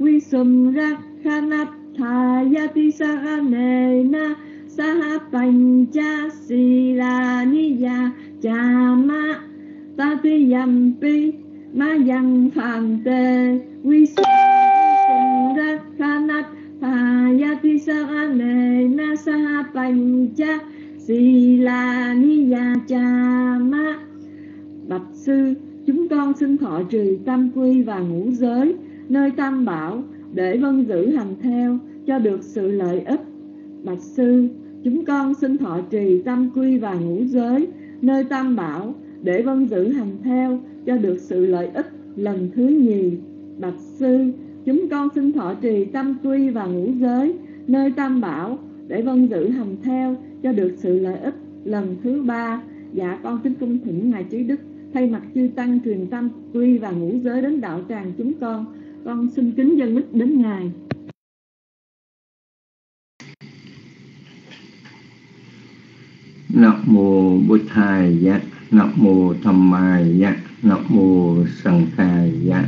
Visum rakhanat thayati saranena Sahapanja silaniya chama tatiyampi mayang Phante tê rakhanat thayati saranena Sahapanja silaniya chama bạch sư, chúng con xin thọ trì tam quy và ngũ giới nơi tam bảo, để vân giữ hành theo cho được sự lợi ích. Bạch sư, chúng con xin thọ trì tam quy và ngũ giới nơi tam bảo, để vân giữ hành theo cho được sự lợi ích lần thứ nhì. Bạch sư, chúng con xin thọ trì tam quy và ngũ giới nơi tam bảo, để vân giữ hành theo cho được sự lợi ích lần thứ ba. Dạ con kính cung thỉnh ngài trí đức thay mặt chư tăng truyền tam quy và ngũ giới đến đạo tràng chúng con con xin kính dân mít đến ngài Nam mô Bụt Thầy Giá, Nam mô Tham Mai ya Nam mô Sằng Thầy ya.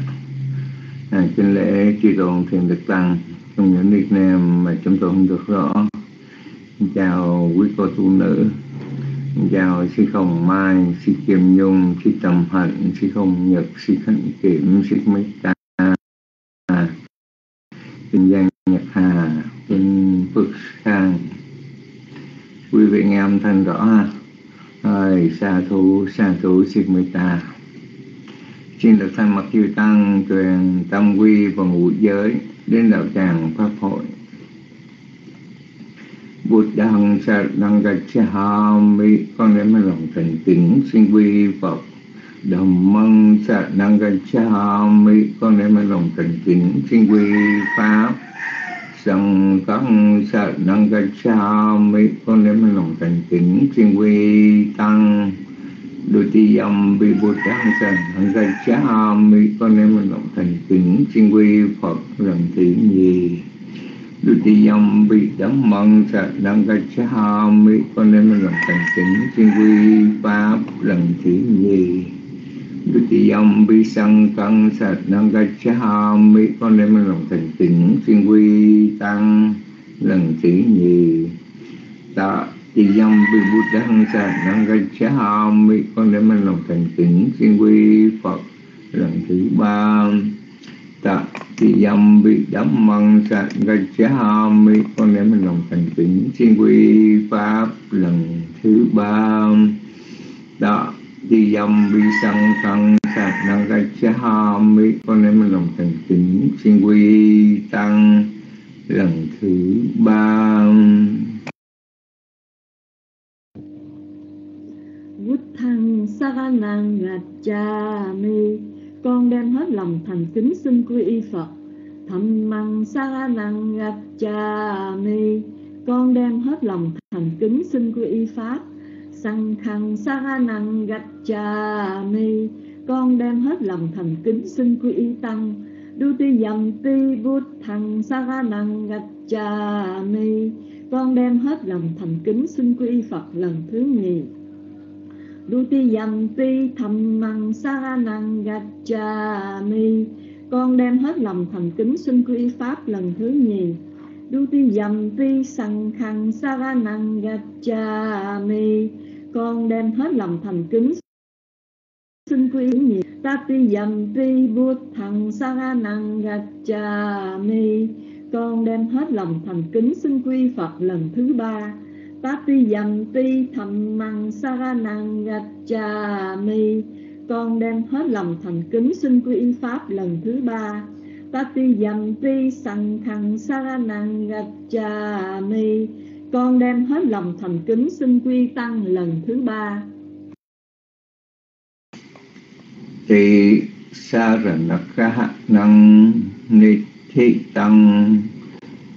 À, trên lễ tri tôn thiền đức tăng trong những Việt Nam mà chúng tôi không được rõ. Chào quý cô tu nữ, chào sư Không Mai, sư Kim Nhung, sư Trầm Hạnh, sư Không Nhật, sư Khánh Kiểm, sư Mấy Ta, Kinh Giang Nhật Hà, Kinh Phước Khang Quý vị nghe âm thanh rõ ha? Rồi, xa thủ, xa thủ, sư mười Ta. Xin được thanh mặt chư Tăng truyền tâm quy và ngũ giới đến đạo tràng Pháp hội. Buddhang Saranang mi Con đến với lòng thành kính xin quy Phật Dhammang cha mi, Con đem với lòng thành kính xin quy Pháp. Sangha cha mi, Con đem với lòng thành kính xin quy Tăng. Dutiyam Vibhuddhang cha mi, Con đem với lòng thành kính xin quy Phật lần thứ nhì. Đô ti âm bi đấm măng sạch năng ca cha mi, con đem mình lòng thành kính xin quy pháp lần thứ nhì. Dutiyam bi sang tăng sạch năng ca cha mi con đem mình lòng thành kính xin quy tăng lần thứ nhì tạ Tỳ dâm bi bút đăng sạch năng ca cha mi con đem mình lòng thành kính xin quy Phật lần thứ ba tạ thì dâm bi đắm măng sạch gây cha mi con để mình lòng thành kính xin quy pháp lần thứ ba tạ thì dâm bị săn tăng sạch năng gây cha mi. Con để mình lòng thành kính xin quy tăng lần thứ ba. Vút thăng saranang gacchami con đem hết lòng thành kính xin quy y Phật. Thầm măng saranang gacchami con đem hết lòng thành kính xin quy y Pháp sang gạch cha mi. Con đem hết lòng thành kính xin quy y Tăng. Đu ti dầm ti bút thằng cha mi. Con đem hết lòng thành kính xin quy y Phật lần thứ nhì. Đu ti dầm ti thầm năng xa năng gạch cha mi. Con đem hết lòng thành kính xin quy Pháp lần thứ nhì. Dutiyampi Sankhang Saranang Gacchami con đem hết lòng thành kính. Xin quy ra năng gạch cha mi. Con đem hết lòng thành kính, xin quy Phật lần thứ ba. Ta ti dầm ti thầm măng sa ra năng gạch cha mi. Con đem hết lòng thành kính, xin quy y Pháp lần thứ ba. Tati Yampi Sankhang Saranang Gacchami con đem hết lòng thành kính xin quy Tăng lần thứ ba. Thì Saranaka Năng Ni Thị Tăng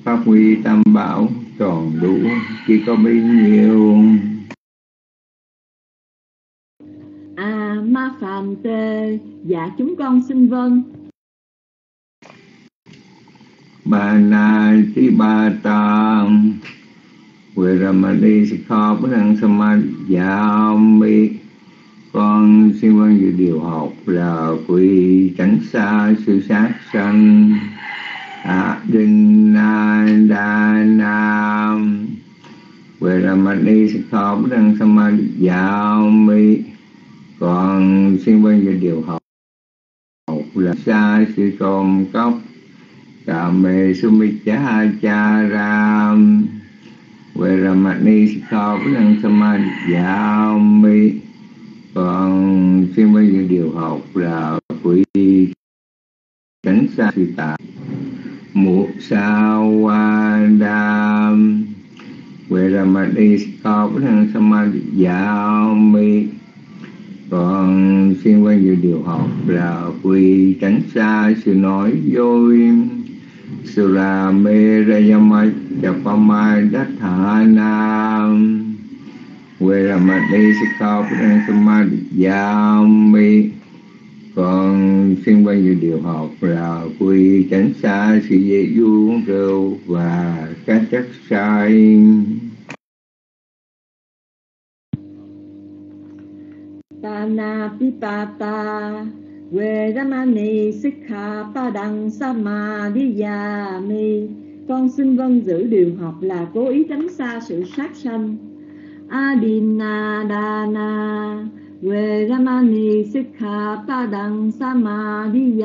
Pháp quy Tam Bảo tròn đủ chỉ có bấy nhiêu. À ma phàm tê Dạ chúng con xin vâng. Bà na ti ba ta Viramani Sikha Bức Năng Samadhyami Con xin quan dự điều học là quỳ tránh xa sự sát sanh. Adinandanam Viramani Sikha Bức Năng Samadhyami Con xin quan dự điều học là xa sự trộm cốc. Kame Sumichahara Kame về ra mặt ni sao với năng bất đăng samadhyami còn xin bên về điều học là quý tránh xa sự tạ mụ sa wa đam về ra mặt với năng bất thăng samadhyami còn xin quan dự điều học là quy tránh xa sự nói dối sura mê ra yama chapama đắc thả nam về ra mặt đi có tâm thăng samadhyami còn xin ban dự điều học là quy tránh xa sự dễ du rượu và các chất sai. Tana Pipata Vedamani Sikha Padang Samadhiyami con xin vâng giữ điều học là cố ý tránh xa sự sát sanh. Adinadana Vedamani Sikha Padang Samadhiyami.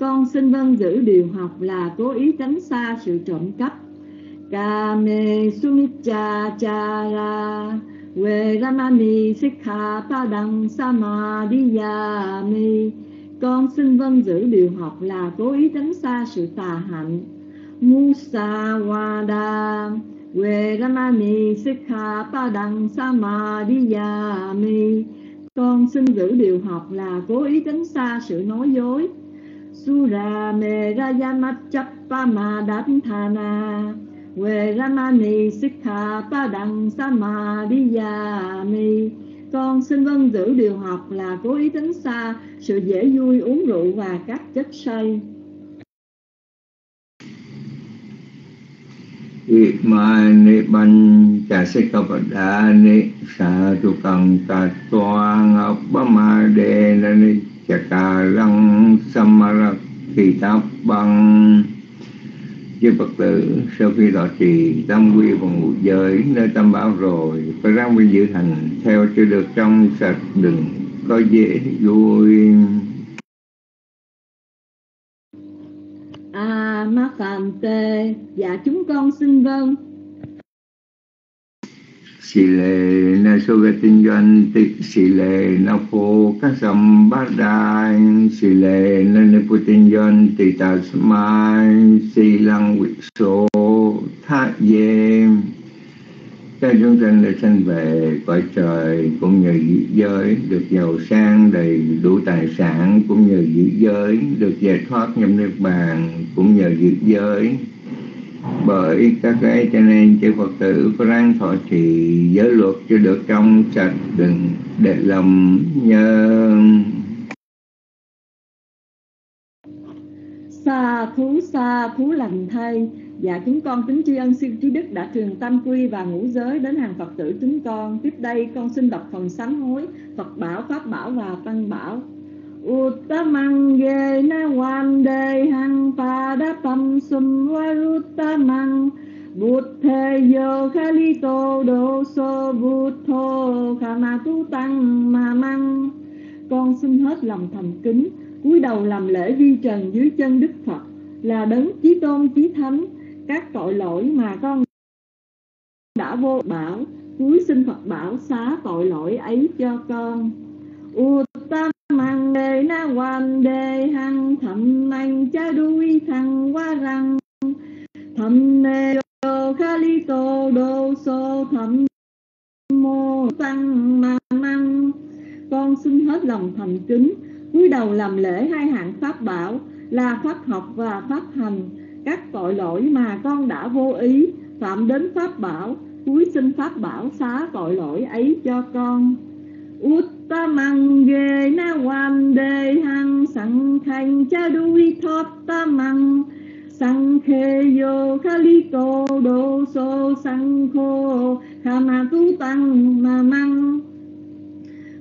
Con xin vâng giữ điều học là cố ý tránh xa sự trộm cắp. Kame Sumicha Chara Vedamani Sikha Padang Samadhiyami. Con xin vâng giữ điều học là cố ý tránh xa sự tà hạnh. Musawada Vedamani Sikha Padang Samadhiyami. Con xin giữ điều học là cố ý tránh xa sự nói dối. Sura Merayama Chappama Danthana Vedamani Sikha Padang Samadhiyami. Con, xin vâng giữ điều học là cố ý tránh xa sự dễ vui, uống rượu và các chất say. Imani Panchasikapadani Satukang Tatuang Abhamadena Chakalang Samarakhitabang Chư Phật tử, sau khi đọa trì tâm quy và ngũ giới nơi tâm bảo rồi phải ra quy giữ hành theo cho được trong sạch đừng có dễ vui A Ma Phạm Tê Dạ chúng con xin vâng. Xì lệ na sô gà tinh doanh tị Xì lệ na phô các sâm bát đai Xì lệ na nê phô tinh doanh tị tà mai Xì lăng quỷ số thác dê. Các chúng sanh được sanh về cõi trời cũng nhờ dị giới, được giàu sang đầy đủ tài sản cũng nhờ dị giới, được giải thoát nhâm nước bàn cũng nhờ dị giới bởi các cái cho nên chư Phật tử có ráng thọ trì giới luật cho được trong sạch đừng để lầm nhớ xa thú xa thú lành thay Dạ chúng con kính tri ân siêu trí đức đã truyền tam quy và ngũ giới đến hàng Phật tử chúng con. Tiếp đây con xin đọc phần sám hối Phật bảo, Pháp bảo và Tăng bảo. Uttamang ge na wan de hang pada pam sum waruttamang Buddhe yo khalito do so buddho khama tu tăng ma măng Con xin hết lòng thành kính, cúi đầu làm lễ vi trần dưới chân Đức Phật, là đấng chí tôn, chí thánh. Các tội lỗi mà con đã vô bảo, cúi xin Phật bảo xá tội lỗi ấy cho con. Mang đề na hoàn đề hằng thầm anh cha đuôi thằng qua rằng thầm nê kha li tô, đô sô thầm mô tăng ma măng. Con xin hết lòng thành kính, cúi đầu làm lễ hai hạng pháp bảo là pháp học và pháp hành. Các tội lỗi mà con đã vô ý phạm đến pháp bảo, cúi xin pháp bảo xá tội lỗi ấy cho con. Uttamang ge na wan đề hang sẵn thành cha đuôi thóp tamang sang khe yo kali cô đô so sang khô ma tu tăng ma măng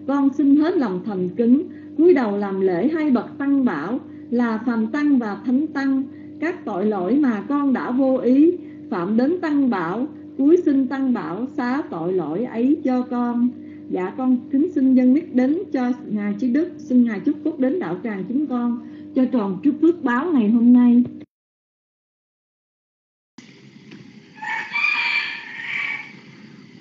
con xin hết lòng thành kính, cúi đầu làm lễ hai bậc tăng bảo, là phàm tăng và thánh tăng. Các tội lỗi mà con đã vô ý, phạm đến tăng bảo, cúi xin tăng bảo xá tội lỗi ấy cho con dạ con, kính xin dân biết đến cho ngài trí đức. Xin ngài chúc phúc đến đạo tràng chúng con, cho tròn trước phước báo ngày hôm nay.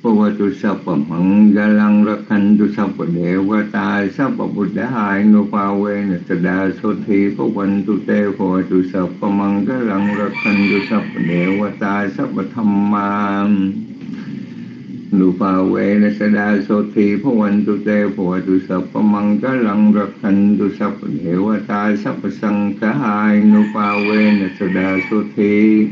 Bhavatu Sappa Mangalang Rakhantu Sappa Devata Sappa Buddhaya Nupavena Sada Sothi Bhavantu Te Bhavatu Sappa Mangalang Rakhantu Sappa Devata Sappa Dhamma thi Sada văn tu Te Bhavatu Sappa Mangalang Rakhantu Sappa Devata na sa Nupavena Sada Sothi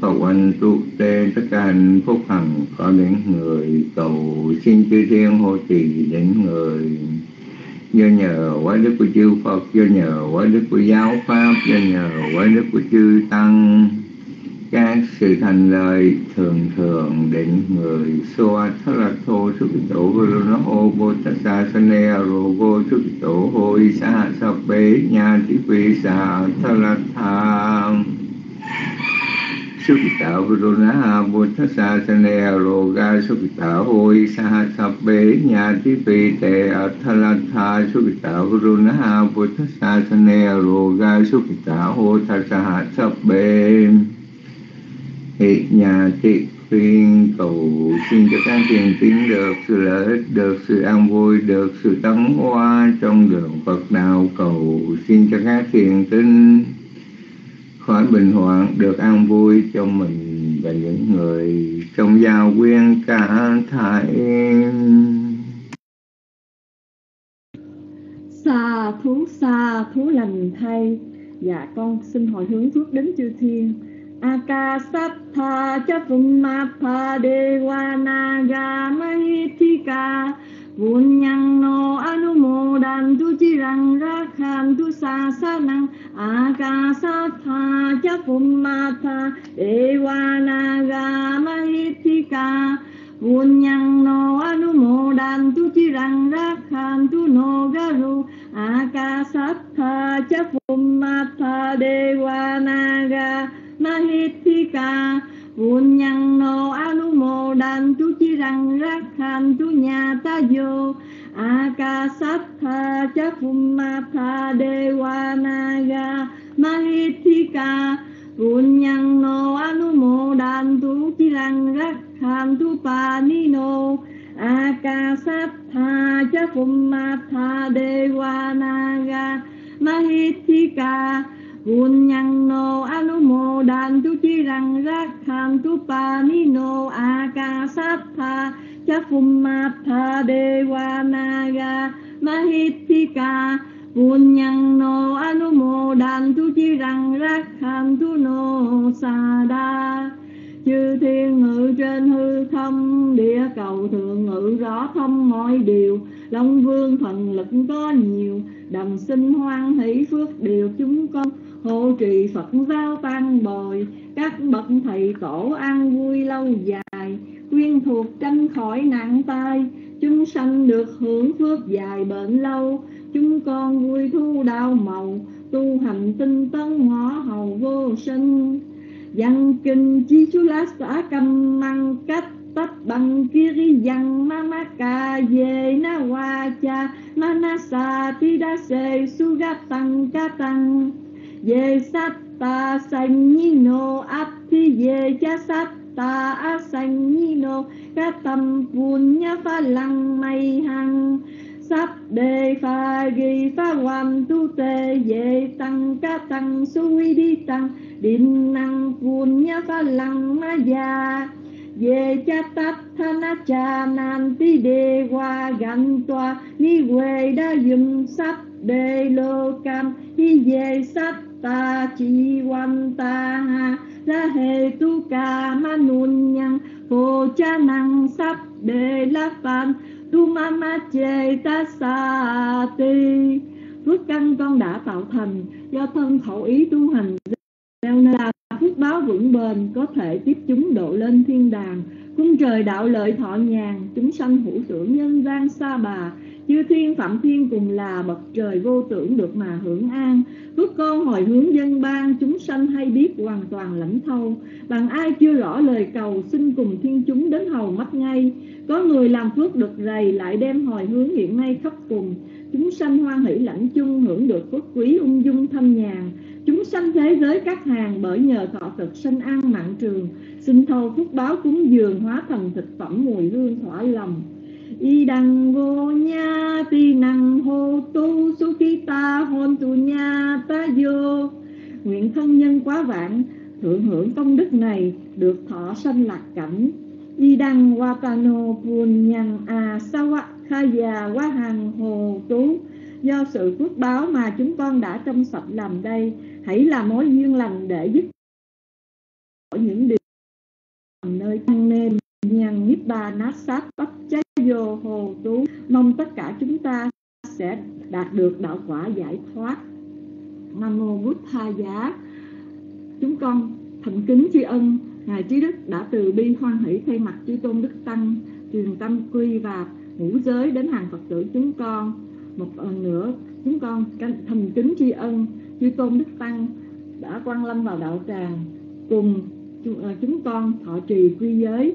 cầu văn tu tê tất cả hạnh phúc hằng có đến người cầu xin chư thiên hộ trì đến người. Do nhờ quá đức của chư Phật, do nhờ quá đức của giáo pháp, do nhờ quá đức của chư tăng các sự thành lời thường thường định người. Soa thất lạc thô xuất tổ vô lô nó, ô vô tất sa sa nê rô vô xuất tổ hô y sa hạ sa bế nha tí quy sa thất lạc tham Sukita Vuruna Buddhasa Sane Roga Sukita Hoi Saha Sabbe sa Pite Athalatha Sukita Vuruna Buddhasa Sane Roga Sukita Hoi Saha Sabbe hệ nhà thị khuyên cầu xin cho các thiền tín được sự lợi ích, được sự an vui, được sự tấn hoa trong đường Phật đạo. Cầu xin cho các thiền tín khỏi bình hoạn được an vui cho mình và những người trong giao quyên cả thải. Xa thú xa thú lành thay. Dạ con xin hồi hướng phước đến chư thiên. Akasatha cha Pumapha Devanaga Mahithika Punyang chirang cirang rakhantu sasanang. Akasattha cha Pummata Devanaga Mahithika nhang no anumodantu cirang tu no garu Akasatha cha Pummata Devanaga Mahithika nhang no anumodantu tu nhà ta yo Akasatha cha Pummata Devanaga. Mahithika Punyang no anumodantu cirang rakhantu panino Akasatha cha Pummata Devanaga. Mahitika Punyang no anumodantu cirang rakhantu panino Akasatha cha Pummata Devanaga. Mahitika Punyang no anumodan tu chi rằng rắc hàm tu no sada chư thiên ngự trên hư không, địa cầu thượng ngự rõ thâm mọi điều. Long vương thần lực có nhiều đồng sinh hoan hỷ phước điều chúng con. Hộ trì phật giáo tăng bồi, các bậc thầy tổ an vui lâu dài. Quyên thuộc tranh khỏi nạn tai, chúng sanh được hưởng phước dài bệnh lâu chúng con vui thu đau màu, tu hành tinh tấn ngõ hầu vô sinh. Văn kinh chi chú lá xã cầm măng cách tất bằng kia ri văn ma ma ca về na wa cha ma na sa ti đa se su ga tăng ca tăng. Về sát ta sanh ni nô áp thi về cha sát ta a sanh ni nô ca tâm vun nha pha lăng mây hằng sắp đề pha ghi pha hoàn tu tê về tăng ca tăng suy đi tăng. Định năng phun nha pha lăng ma già về cha tát thana cha, nan ti đề hoa gan toa. Ni quê đa dùm sắp đề lô cam, hi về sắp ta chi quan ta ha. La hề tu ca ma nun nhang phô cha năng sắp đề la phan tu ma ma chê ta sa ti. Phước căn con đã tạo thành, do thân khẩu ý tu hành. Gieo nên là phước báo vững bền, có thể tiếp chúng độ lên thiên đàng. Cung trời đạo lợi thọ nhàn, chúng sanh hữu tưởng nhân gian xa bà chư thiên phạm thiên cùng là bậc trời vô tưởng được mà hưởng an. Phước con hồi hướng dân ban, chúng sanh hay biết hoàn toàn lãnh thâu. Bằng ai chưa rõ lời cầu, xin cùng thiên chúng đến hầu mắt ngay. Có người làm phước được rầy, lại đem hồi hướng hiện nay khắp cùng. Chúng sanh hoan hỷ lãnh chung, hưởng được phước quý ung dung thâm nhàn. Chúng sanh thế giới các hàng, bởi nhờ thọ thực sanh an mạng trường. Xin thâu phúc báo cúng dường hóa thành thực phẩm mùi hương thỏa lòng y đăng vô nha ti năng hô tu su khi ta hôn tu nha, ta vô. Nguyện thân nhân quá vạn, thượng hưởng công đức này, được thọ sanh lạc cảnh. Y đăng watano pun nhang a à, sawa khaya quá hàng hồ tú. Do sự phước báo mà chúng con đã trong sạch làm đây, hãy là mối duyên lành để giúp những điều nơi tăng nên nhàn niết ba nát sát bắp cháy vô hồ tú mong tất cả chúng ta sẽ đạt được đạo quả giải thoát. Nam mô bút tha giá. Chúng con thành kính tri ân, ngài trí đức đã từ bi hoan hỷ thay mặt chư tôn đức tăng, truyền tâm quy và ngũ giới đến hàng phật tử chúng con. Một lần nữa, chúng con thành kính tri ân, chư tôn đức tăng đã quan lâm vào đạo tràng cùng ờ, chúng con thọ trì quy giới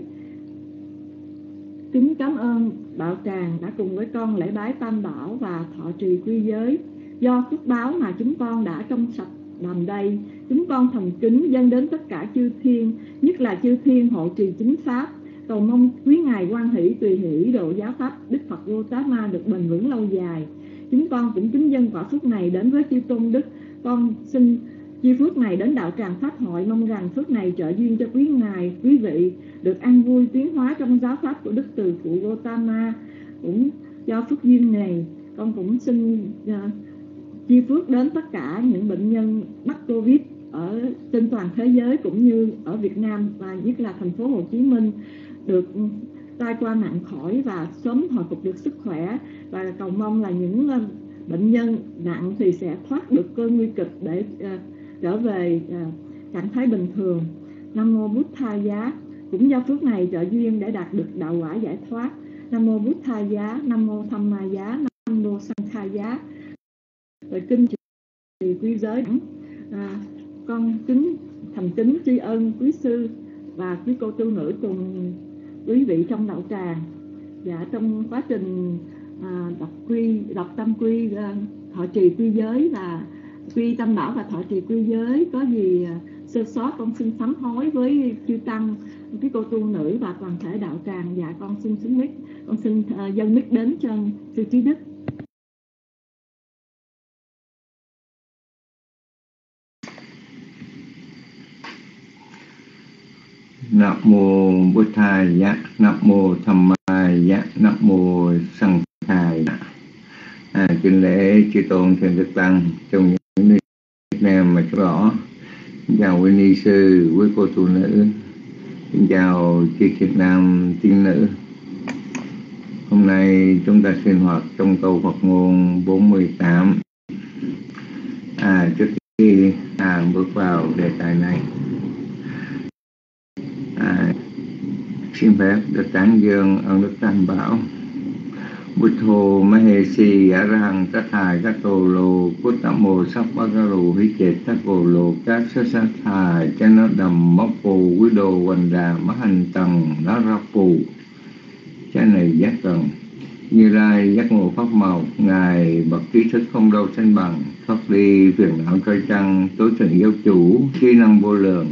kính cảm ơn đạo tràng đã cùng với con lễ bái tam bảo và thọ trì quy giới do phước báo mà chúng con đã trong sạch làm đây. Chúng con thành kính dâng đến tất cả chư thiên, nhất là chư thiên hộ trì chính pháp. Cầu mong quý ngài quan hỷ tùy hỷ độ giáo pháp đức phật vô tá ma được bền vững lâu dài. Chúng con cũng kính dân quả phước này đến với chư tôn đức. Con xin chi phước này đến đạo tràng pháp hội mong rằng phước này trợ duyên cho quý ngài quý vị được an vui tiến hóa trong giáo pháp của đức từ phụ Gotama cũng do phước duyên này. Con cũng xin uh, chi phước đến tất cả những bệnh nhân mắc covid ở trên toàn thế giới cũng như ở Việt Nam và nhất là thành phố Hồ Chí Minh được tai qua nạn khỏi và sớm hồi phục được sức khỏe. Và cầu mong là những uh, bệnh nhân nặng thì sẽ thoát được cơn nguy kịch để uh, trở về à, trạng thái bình thường. Nam mô bút tha giá cũng do phước này trợ duyên để đạt được đạo quả giải thoát. Nam mô bút tha giá nam mô tham ma giá nam mô sanh kha giá. Rồi kinh trì quy giới à, con kính thành kính tri ân quý sư và quý cô tu nữ cùng quý vị trong đạo tràng. Dạ trong quá trình à, đọc quy đọc tâm quy à, thọ trì quy giới và quy tâm bảo và thọ trì quy giới có gì à, sơ sót con xin sám hối với chư tăng cái cô tu nữ và toàn thể đạo tràng dạ con xin xứng mít con xin uh, dâng mít đến cho sư trí đức. Nam mô Bụt dạ Nam mô Tham dạ, Nam mô Sang thầy À, kính lễ chư tôn thượng đức tăng trong những Nam mà rõ. Chào quý ni sư, quý cô tu nữ. Xin chào chị Việt Nam tiên nữ. Hôm nay chúng ta sinh hoạt trong câu Phật ngôn 48. À, trước khi à, bước vào đề tài này à, xin phép được tán dương ơn đức tam bảo bồ ma he si ára hằng tất Arahang Tathai tô Lô cút Tam Mô Sắc Bá Ca Lô Hí Chệ tất Cô Lô Các Sát Sát Thà Cha Nó Đầm Móc Phù Quý Đồ Hoành Đà Mắt Hành Tầng Nó Ra Phù Cha này giác tầng như lai giác ngộ pháp màu ngài bậc trí thức không đâu sanh bằng, thoát đi phiền não trói trăng, tối thượng giáo chủ, trí năng vô lượng.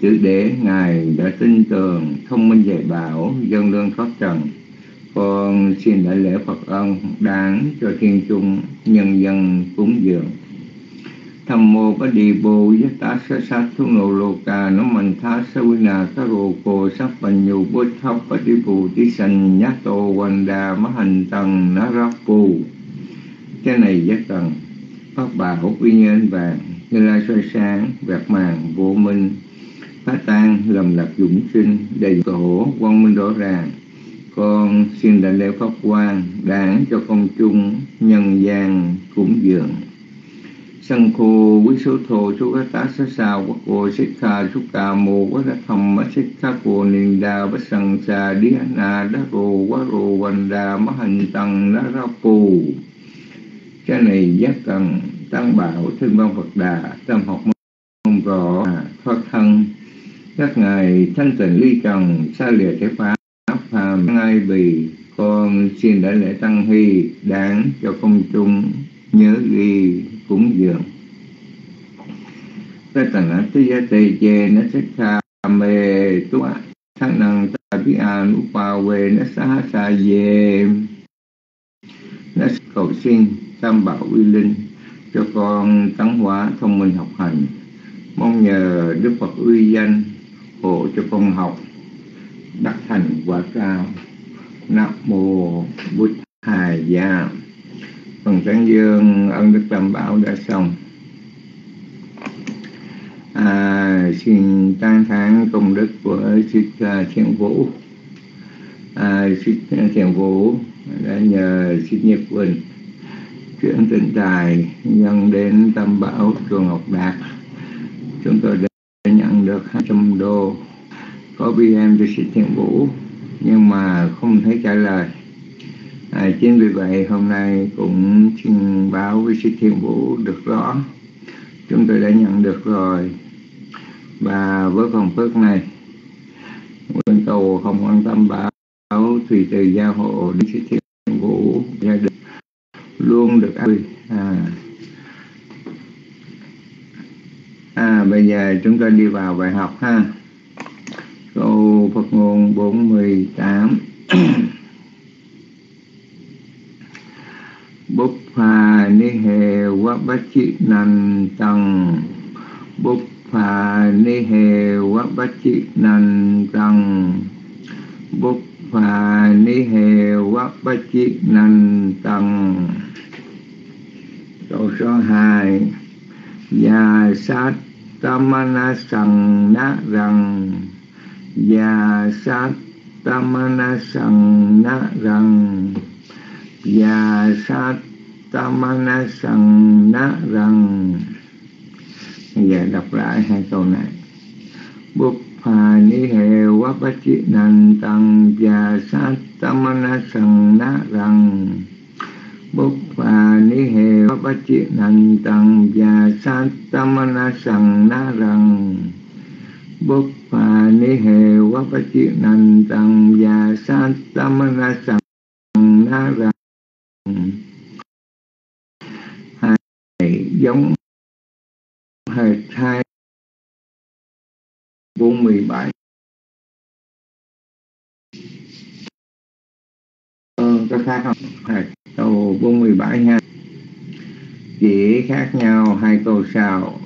Chữ đế, ngài đã tin tưởng, thông minh dạy bảo, dân lương thoát trần con xin đại lễ phật ân đáng cho thiên trung nhân dân cúng dường. Tham mô có đi bồ giác tá sa sát thu nô lô ca nó mình tha sa quy nà ta rô cô sắc bành nhu bố thấp có đi bồ tí sanh nhá tô quanh đà má hành tầng ná rắc bù cái này giác tầng pháp bảo uy nhân vàng, như lai soi sáng, vẹt màng, vô minh. Phá tan, lầm lạc dũng sinh, đầy tổ quang minh rõ ràng con xin đại lễ pháp quan đảng cho công chung nhân gian cúng dường. Sân khô quý số thô chú các tá sát sao quốc cô xích kha chú cà mô quá ra thầm mất xích kha cô niên đa bất sân xa đi na đá rô quá rô văn đa mất hành tăng đá ra phù cái này giác cần tăng bảo thương ban Phật đà, tâm học mong rõ, thoát thân. Các ngài thanh tịnh ly trần xa lìa thế pháp phàm ngay bì, con xin đại lễ tăng hy đáng cho công chúng nhớ ghi cúng dường. Cái tầng á tư giá tê chê nó sẽ kha mê tu á, thác năng ta bí an ú pa quê nó ha xa dê. Nó cầu xin, tam bảo uy linh, cho con tấn hóa thông minh học hành. Mong nhờ đức phật uy danh hộ cho con học đắc thành quả cao. Nam mô bút hài gia. Phần tán dương ân đức tam bảo đã xong. À, xin tán thán công đức của sư à, thiện vũ. À, sư à, thiện vũ đã nhờ sư nhật quỳnh chuyển tình tài nhân đến tam bảo chùa ngọc đạt. Chúng tôi đã nhận được 200 đô có BM cho sĩ thiện vũ nhưng mà không thấy trả lời. À, chính vì vậy hôm nay cũng xin báo với sĩ thiện vũ được rõ. Chúng tôi đã nhận được rồi. Và với phần phước này nguyện cầu không quan tâm bảo tùy từ gia hộ đến sĩ thiện vũ gia đình luôn được an à. à bây giờ chúng ta đi vào bài học ha câu Phật ngôn 48 Búp phà ni hề quá bách chi nành tăng Búp phà ni hề quá bách chi nành tăng Búp phà ni hề quá bách chi nành tăng câu số hai. Già sát tâm na sằng na rằng Dạ, và sát tamana sằng na rằng. Dạ, và sát tamana sằng na rằng. Giờ đọc lại hai câu này. Búp phà ni hề quá bát chi nành tăng. Và sát tamana sằng na rằng. Bút và ni hề bát chi nành tăng. Và sát tamana sằng na rằng. Bút và ni hề quá bát chi nành tầng và tam la sằng na rằng hai giống hệt hai bốn mười bảy. Ờ, có khác không? Hệt câu 47 ha. Chỉ khác nhau hai câu sau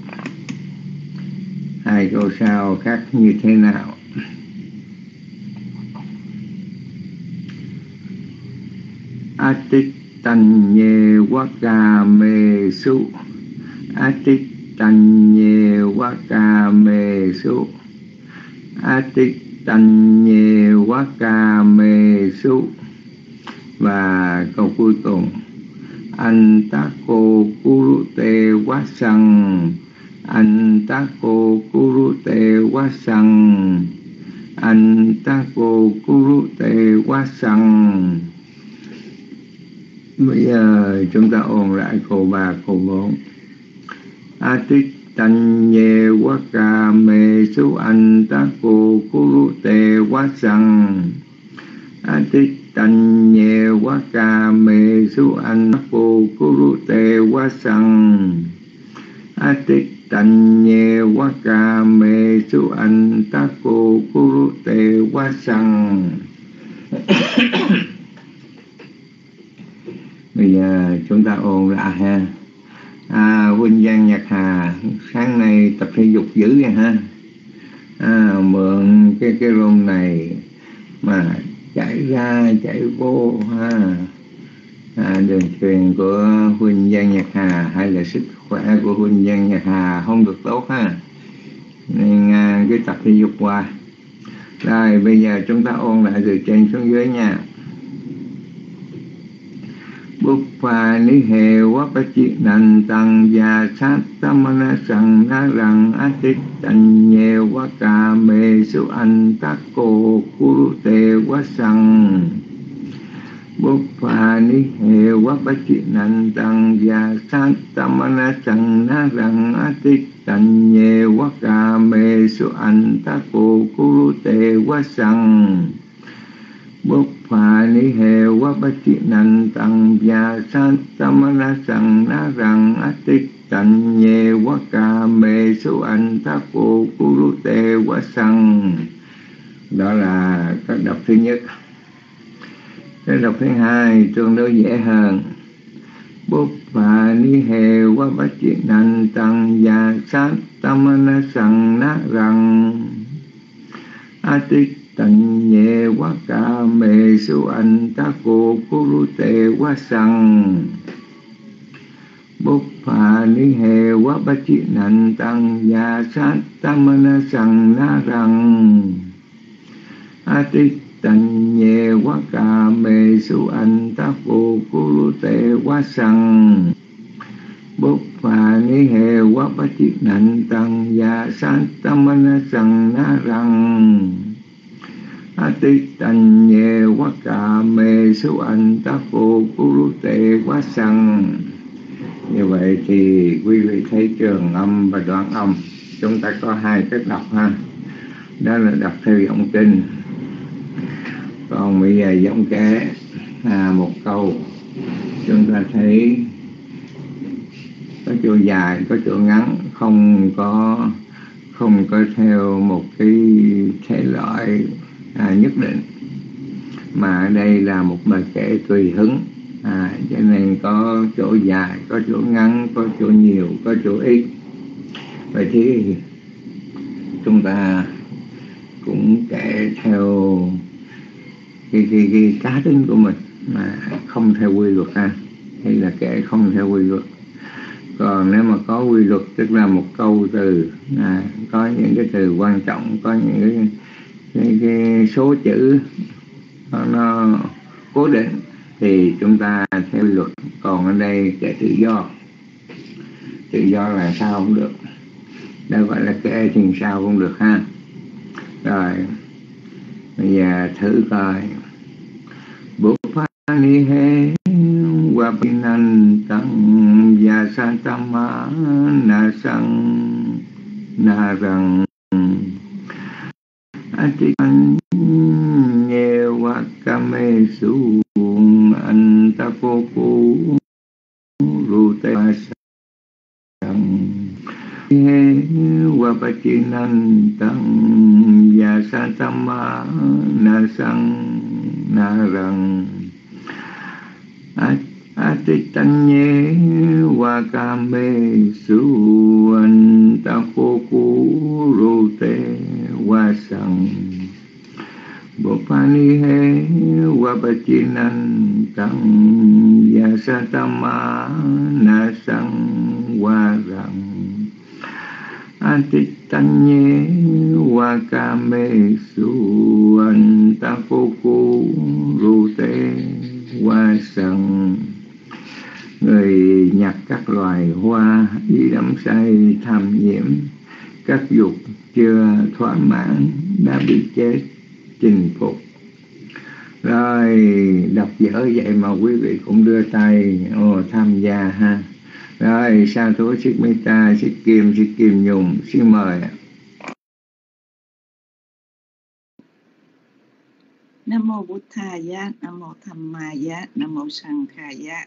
hai câu sau khác như thế nào? Atit tanye waka su atit tanye su atit tanye su và câu cuối cùng. Anh ta cô cú te quá săng anh ta cô kuru te quá sằng anh ta cô kuru te quá sằng bây giờ chúng ta ôn lại câu ba, câu bốn. Atit tanh nhẹ quá ca mê su anh ta cô kuru te quá săng atit tanh nhẹ quá ca mê su anh ta cô guru tề quá sằng a tích tanh nhê quá ca mê su anh ta cô cô ru tê quá sằng bây giờ chúng ta ôn lại ha. À, huynh giang nhật hà sáng nay tập thể dục dữ vậy ha. À, mượn cái cái room này mà chạy ra chạy vô ha. À, đường truyền của huynh Giang Nhật Hà hay là sức khỏe của huynh Giang nhà Hà không được tốt ha. Nên à, cái tập thể dục qua rồi bây giờ chúng ta ôn lại từ trên xuống dưới nha. Buppa ni he chi nành tăng gia sát tâm na sằng na rằng atit tanh nhẹ cà me su an tác cô kuru te wasang pha ni hề quá bá chị nành tăng gia sát tamana sang na rằng atit tanh nhẹ cà mê su an ta cô cô kuru te wasang Bốc phà ni hề quá bát chị nành tăng gia sát tamana sang na rằng a tích tạnh nhẹ quá ca mê số anh ta cô cô rú tê quá sang đó là các đọc thứ nhất cái đọc thứ hai, tương đối dễ hơn. Bút phà ni hề quá bát chuyện nành tăng và sát tamana sằng na rằng a ti tận nhẹ quá cả mê su anh ta cô cô lu tệ quá sằng. Bút phà ni hề quá bát chuyện nành tăng và sát tamana sằng na rằng a ti tăng nhẹ quá ca mê su anh ta cô cô lu tệ quá sằng. Bốc phà ni hề quá bá chị nạnh tăng gia sát anh sằng na rằng Ati tành nhẹ quá cả mê su anh ta cô cú tệ quá sằng. Như vậy thì quý vị thấy trường âm và đoạn âm. Chúng ta có hai cách đọc ha. Đó là đọc theo giọng kinh. Còn bây giờ giống kể à, một câu Chúng ta thấy có chỗ dài, có chỗ ngắn Không có không có theo một cái thể loại à, nhất định. Mà ở đây là một bài kể tùy hứng à, cho nên có chỗ dài có chỗ ngắn có chỗ nhiều có chỗ ít. Vậy thì chúng ta cũng kể theo cái, cái, cái cá tính của mình mà không theo quy luật ha hay là kể không theo quy luật. Còn nếu mà có quy luật tức là một câu từ à, có những cái từ quan trọng có những cái cái, cái số chữ nó, nó cố định thì chúng ta theo luật. Còn ở đây kể tự do tự do là sao không được đâu gọi là kể thì sao không được ha. Rồi bây giờ thử coi phá ni he qua pinan tăng san sa tamma na sang na rằng atikan nyewa kame su antapoku rute sang he wapachinan tang na sang na rằng atitanye wakame su antapoku rute wasang Bopani he wapachinan tang yasatama nasang warang Atitanye wakame suan tapoku hoa sần Người nhặt các loài hoa đi đắm say tham nhiễm. Các dục chưa thỏa mãn đã bị chết chinh phục. Rồi đọc dở vậy mà quý vị cũng đưa tay. Ồ, tham gia ha. Rồi sa thú xích meta xích kim xích kim nhùng xin mời Nam mô Bụt Thà Giá, Nam mô Tham Ma Giá, Nam mô Sang Kha Giá.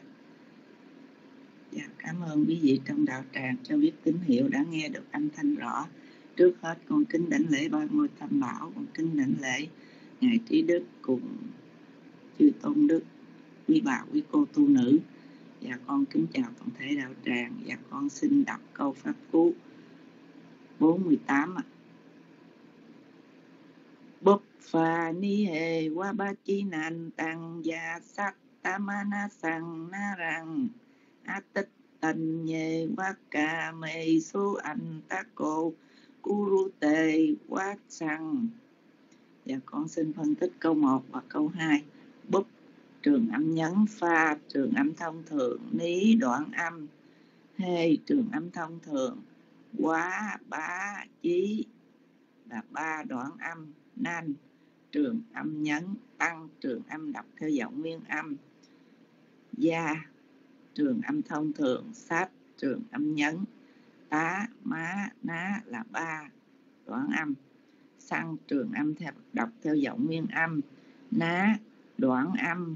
Dạ, cảm ơn quý vị trong đạo tràng cho biết tín hiệu đã nghe được âm thanh rõ. Trước hết con kính đảnh lễ ba ngôi tam bảo, con kính đảnh lễ ngài trí đức cùng chư tôn đức, quý bà, quý cô tu nữ. Và con kính chào toàn thể đạo tràng và con xin đọc câu pháp cú 48 ạ. À pha ni hề wa ba chi nan tăng gia sắc tamana sang na rằng a tích tần nhề wa ca mê su anh ta cô Guru Tề quá Sang. Và dạ, con xin phân tích câu 1 và câu 2. Búp, trường âm nhấn, pha, trường âm thông thường ní, đoạn âm. Hê, trường âm thông thường quá, bá, chí. Là ba đoạn âm nan trường âm nhấn, tăng trường âm đọc theo giọng nguyên âm. Gia, trường âm thông thường. Sát trường âm nhấn. Tá, má, ná là ba, đoạn âm. Sang, trường âm theo, đọc theo giọng nguyên âm. Ná, đoạn âm.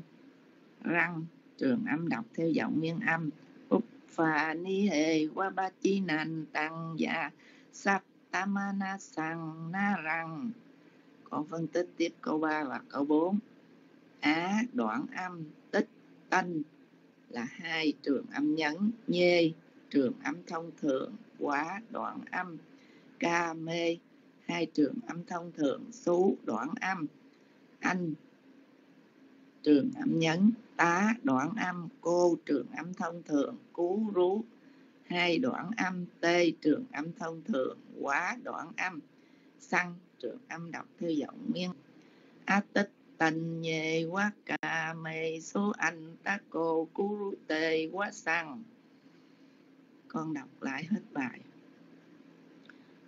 Răng, trường âm đọc theo giọng nguyên âm. Úp phà ni, hề, qua, ba, chi, nành, tăng dạ. Sắc tamana sang na răng con phân tích tiếp câu 3 và câu 4 á đoạn âm tích tanh là hai trường âm nhấn, nhê, trường âm thông thường quá đoạn âm, ca, mê, hai trường âm thông thường số đoạn âm, anh, trường âm nhấn, tá, đoạn âm, cô, trường âm thông thường cú, rú, hai đoạn âm, tê, trường âm thông thường quá đoạn âm xăng trường âm đọc theo giọng nguyên a tích tần nhê quá ca mê số anh ta cô cú rú tê quá xăng con đọc lại hết bài.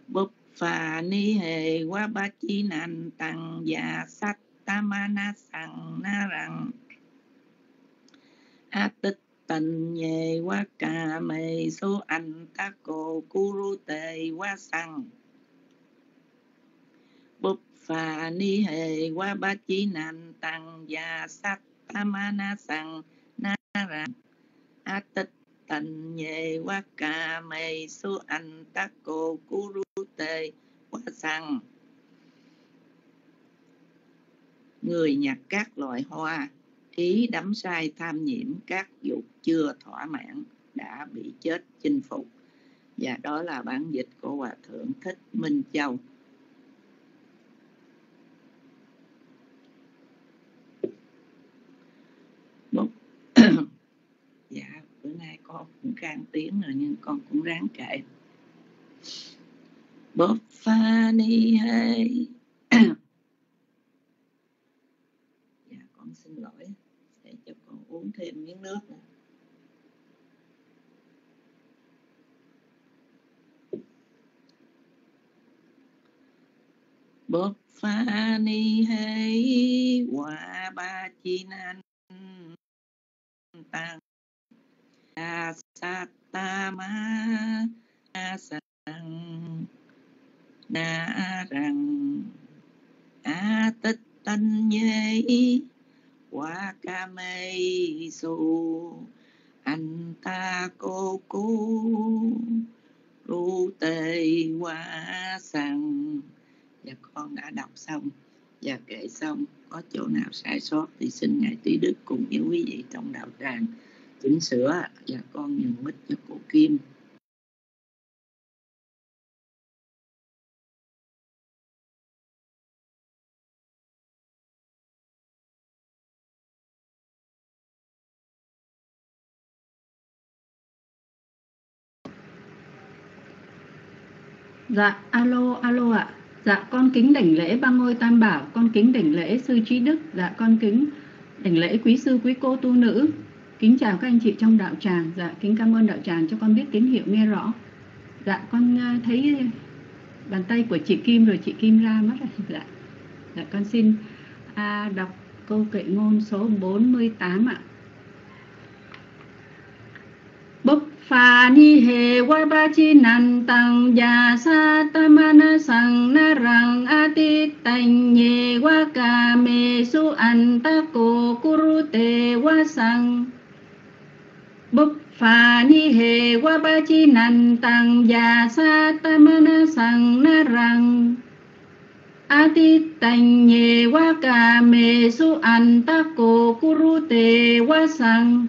Búp phà ni hề quá ba chi nành tăng già sách ta ma na rằng a tích tần nhề quá cà mê số anh ta cô kuru tề quá sang phà ni hề quá ba chi nan tăng già sách tamana sang na ra a tích tần nhề quá cà mê số anh tắc cô kuru tề quá sang người nhặt các loại hoa, ý đắm say tham nhiễm các dục chưa thỏa mãn, đã bị chết chinh phục. Và đó là bản dịch của hòa thượng thích minh châu Một... dạ bữa nay con cũng can tiếng rồi nhưng con cũng ráng kệ bóp pha ni hay dạ, xin lỗi. Để cho con uống thêm miếng nước nữa. bóp pha ni hay hòa ba chi nan. Tăng Ta sa ta ma a sa na rằng a tích tân nhê Wakame su anh ta cô cú ru tê qua sằng và dạ, con đã đọc xong. Và kể xong. Có chỗ nào sai sót thì xin ngài trí đức cùng với quý vị trong đạo tràng chỉnh sửa và con nhường mít cho cô kim Dạ, alo, alo ạ. Dạ, con kính đảnh lễ ba ngôi tam bảo, con kính đảnh lễ sư trí đức, dạ con kính đảnh lễ quý sư quý cô tu nữ. Kính chào các anh chị trong đạo tràng, dạ kính cảm ơn đạo tràng cho con biết tín hiệu nghe rõ. Dạ con ờ, thấy bàn tay của chị Kim rồi chị Kim ra mất rồi. Dạ. Dạ con xin à, đọc câu kệ ngôn số 48 ạ. Bốc phà ni hề wa ba chi nàn tăng dạ sa tamana sang na răng a ti tành ye wa ca me su an ta ko kuru te wa sang búp pha ni hề qua ba chi nành tăng ya sa tamana sang na rang ati tành nhề qua cà mê su an ta ko kuru tề qua sang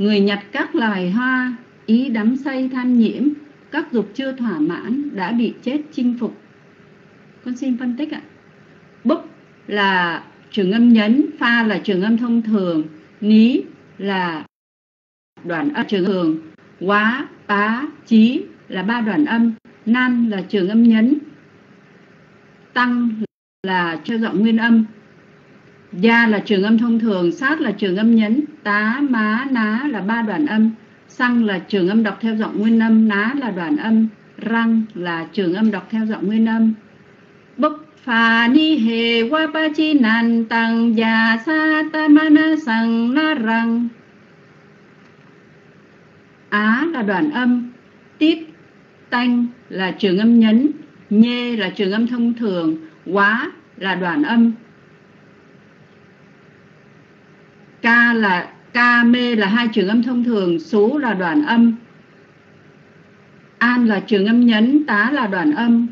người nhặt các loài hoa, ý đắm say tham nhiễm, các dục chưa thỏa mãn, đã bị chết chinh phục. Con xin phân tích ạ. Búp là trường âm nhấn, pha là trường âm thông thường, ní là đoạn âm trường thường. Quá, bá, chí là ba đoạn âm. Nan là trường âm nhấn. Tăng là cho giọng nguyên âm. Gia là trường âm thông thường. Sát là trường âm nhấn. Tá, má, ná là ba đoạn âm. Xăng là trường âm đọc theo giọng nguyên âm. Ná là đoạn âm. Răng là trường âm đọc theo giọng nguyên âm. Bốc phà ni, hề, wa pa chi, nan, tăng già sa, ta, ma, na, sang, na, răng á là đoạn âm tít tanh là trường âm nhấn, nhê là trường âm thông thường, quá là đoạn âm. Ca là, ca, mê là hai trường âm thông thường số là đoạn âm. An là trường âm nhấn, tá là đoạn âm.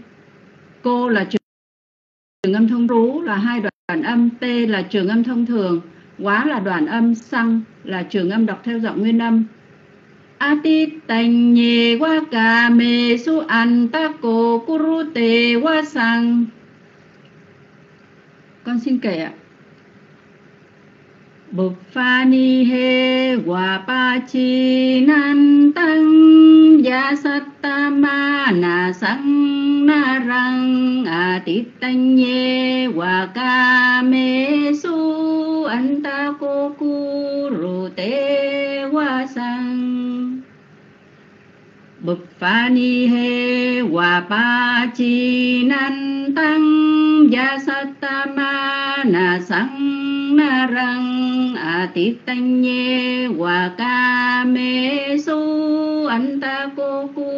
Cô là trường âm thông, rú là hai đoạn âm. T là trường âm thông thường, quá là đoạn âm. Xăng là trường âm đọc theo giọng nguyên âm. Atitanye wakame su antako kurute wasang Con xin kể ạ. Bục pha ni he hòa pa chi nan tăng ya satta ma na sang na răng a ti atitanye hòa ka me su anta ru kurute wa sang bục pha ni hê hòa pa chi nan tăng gia sát ta ma na sang ma răng a tít tăng nhê hòa ca mê su anh ta cô cu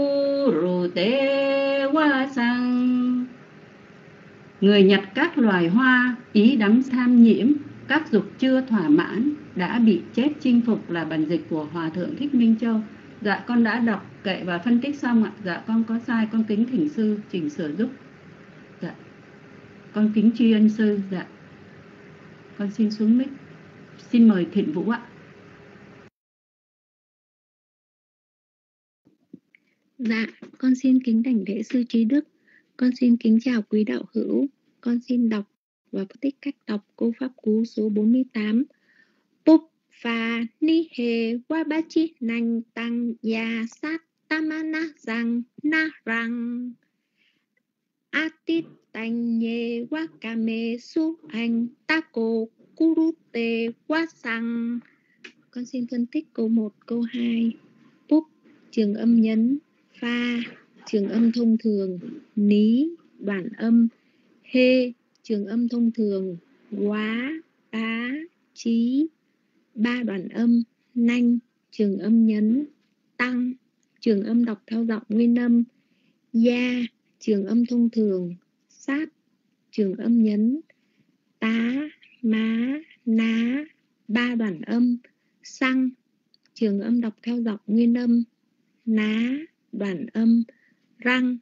rù tê hoa sang người nhặt các loài hoa, ý đắm tham nhiễm, các dục chưa thỏa mãn, đã bị chết chinh phục là bản dịch của hòa thượng thích minh châu. Dạ con đã đọc kệ và phân tích xong ạ. Dạ con có sai, con kính thỉnh sư, chỉnh sửa giúp. Dạ. Con kính tri ân sư dạ con xin xuống mic xin mời thiện vũ ạ Dạ, con xin kính đảnh lễ sư trí đức. Con xin kính chào quý đạo hữu. Con xin đọc và phân tích cách đọc cô pháp cú số 48. Pup và ni hề qua ba chi nành tăng ya sát tamana rằng na rằng atit tanh nhê wa kame su anh taco kurute quá sang. Con xin phân tích câu 1, câu 2 Púc, trường âm nhấn. Pha, trường âm thông thường. Ní, đoạn âm. Hê, trường âm thông thường. Quá, tá trí ba đoạn âm. Nanh trường âm nhấn. Tăng trường âm đọc theo giọng nguyên âm. Gia trường âm thông thường sát trường âm nhấn tá má ná ba đoạn âm xăng trường âm đọc theo dọc nguyên âm ná đoạn âm răng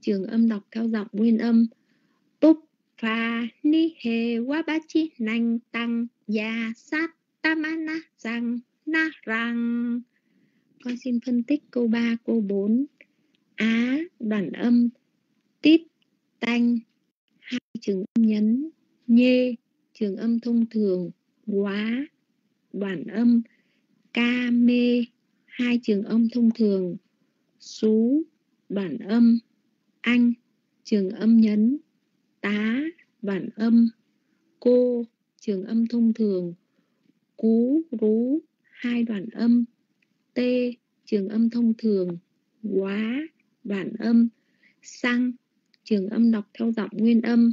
trường âm đọc theo dọc nguyên âm túc pha ni hề quá ba chi nành tăng già sát tamana rằng na rằng con xin phân tích câu 3, câu 4 á đoạn âm tít tanh, hai trường âm nhấn, nhê, trường âm thông thường, quá, đoạn âm, ca, mê, hai trường âm thông thường xú đoạn âm, anh, trường âm nhấn, tá, đoạn âm, cô, trường âm thông thường, cú, rú, hai đoạn âm t trường âm thông thường, quá, đoạn âm xăng trường âm đọc theo giọng nguyên âm.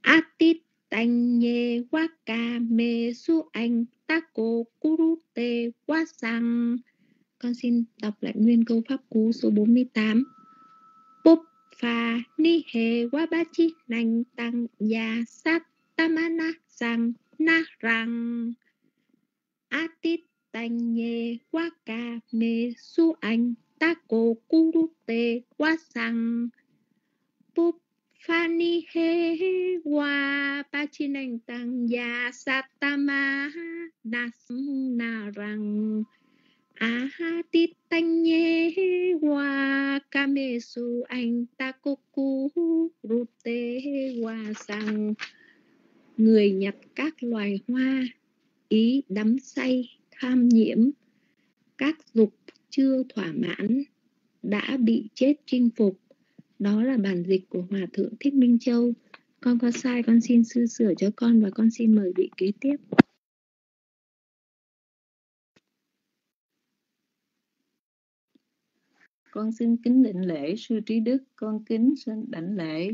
Atit tanh nhê quá ca mê su anh taco kurute quá sang. Con xin đọc lại nguyên câu pháp cú số 48 Pup pha ni hê quá ba chi nành tăng ya sát tamana sang na rằng. atit tanh nhê quá ca mê su anh, ta cô cu tê quá sang. Phani he wa pa chi nành tăng ya satama nas na răng a ha ti tanh nhê wa ca su anh ta cô cu rú tê hoa sang người nhặt các loài hoa ý đắm say tham nhiễm các dục chưa thỏa mãn đã bị chết chinh phục đó là bản dịch của hòa thượng thích minh châu Con có sai, con xin sư sửa cho con và con xin mời vị kế tiếp. Con xin kính định lễ sư trí đức, con kính xin đảnh lễ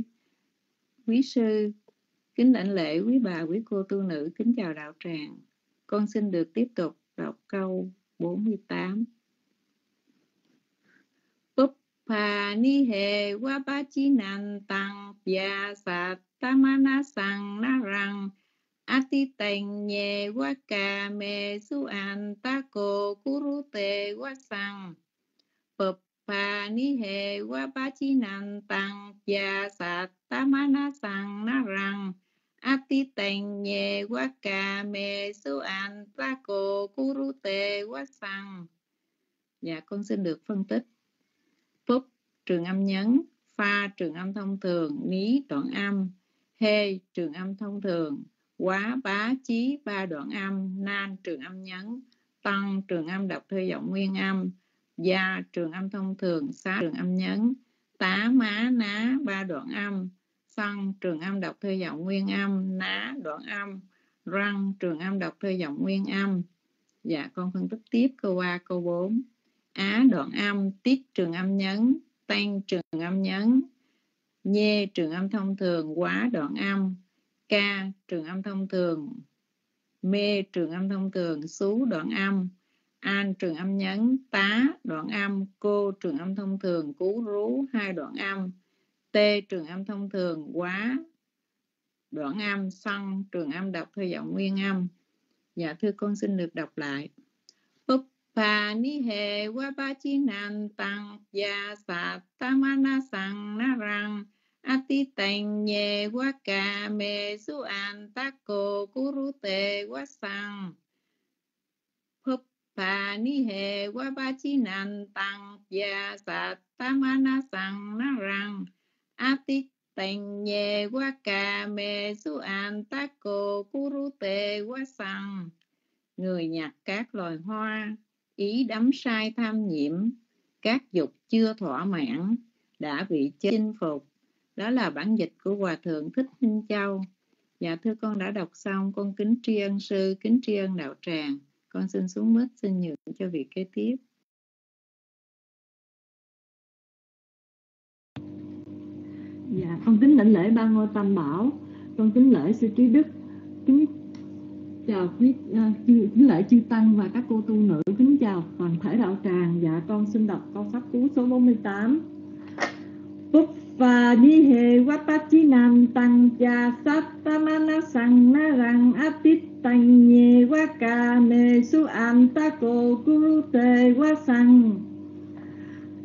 quý sư, kính đảnh lễ quý bà, quý cô tu nữ, kính chào đạo tràng. Con xin được tiếp tục đọc câu 48. Phà ni hệ qua ba chi nan tăng pya sa tamana sang na răng ati tành nhẹ qua ca mê su an ta cô kuru tê qua sang Phà ni hệ qua ba chi nan tăng pya sa tamana sang na răng ati tành nhẹ qua ca mê su an ta cô kuru tê qua sang Dạ con xin được phân tích trường âm nhấn Pha trường âm thông thường Ní đoạn âm Hê trường âm thông thường Quá bá chí ba đoạn âm Nan trường âm nhấn Tăng trường âm đọc thơ giọng nguyên âm Gia trường âm thông thường Xá trường âm nhấn Tá má ná ba đoạn âm Xăng trường âm đọc thơ giọng nguyên âm Ná đoạn âm Răng trường âm đọc thơ giọng nguyên âm Dạ con phân tích tiếp câu A câu 4 Á đoạn âm Tiết trường âm nhấn Tan trường âm nhấn Nhê, trường âm thông thường. Quá, đoạn âm. Ca, trường âm thông thường. Mê, trường âm thông thường. Xú, đoạn âm. An, trường âm nhấn Tá, đoạn âm. Cô, trường âm thông thường. Cú, rú, hai đoạn âm. Tê, trường âm thông thường. Quá, đoạn âm. Xăng trường âm đọc theo giọng nguyên âm. Dạ thưa con, xin được đọc lại phà ni hệ wa ba chi nan tăng ya sa tamana sang na rang ati tành nhẹ wa ca me su an ta ko kuru te wa sang. Phúc ni hệ wa ba chi nan tăng ya sa tamana sang na rang ati tành nhẹ wa ca me su an ta ko kuru te wa sang. Người nhặt các loài hoa ý đắm sai tham nhiễm, các dục chưa thỏa mãn, đã bị chinh phục. Đó là bản dịch của hòa thượng thích minh châu. Dạ thưa con đã đọc xong, con kính tri ân sư, kính tri ân đạo tràng. Con xin xuống mít, xin nhường cho vị kế tiếp. Dạ con kính lãnh lễ ba ngôi tam bảo. Con kính lễ sư trí đức. Kính chào quý uh, chư, lễ chư tăng và các cô tu nữ. Kính chào toàn thể đạo tràng. Dạ con xin đọc câu pháp cú số 48 Phúc và ni hệ chi nam tăng cha sát tamana sang na răng atit tăng nhẹ wa ca mê su am ta cô guru tê wa sang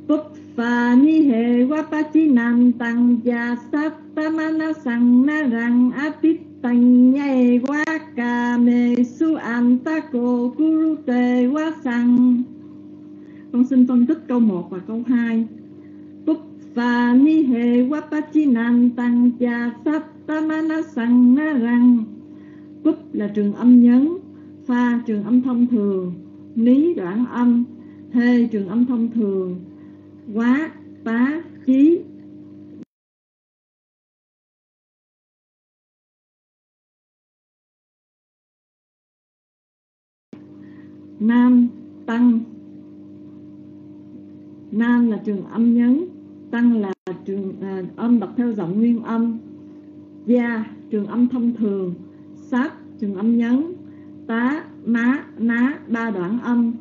Phúc và ni hệ chi nam tăng cha sát tamana sang na răng atit tăng nhai quá ca mê su an ta cô guru tê quá sang con xin phân tích câu 1 và câu 2 Túc phà ni hệ quá pa chi nan tăng cha sát tamana sang na răng. Túc là trường âm nhấn Pha trường âm thông thường Ní đoạn âm Hê trường âm thông thường. Quá, tá, chí nam tăng. Nam là trường âm nhấn tăng là trường à, âm đọc theo giọng nguyên âm. Gia trường âm thông thường. Sát trường âm nhấn. Tá má ná ba đoạn âm.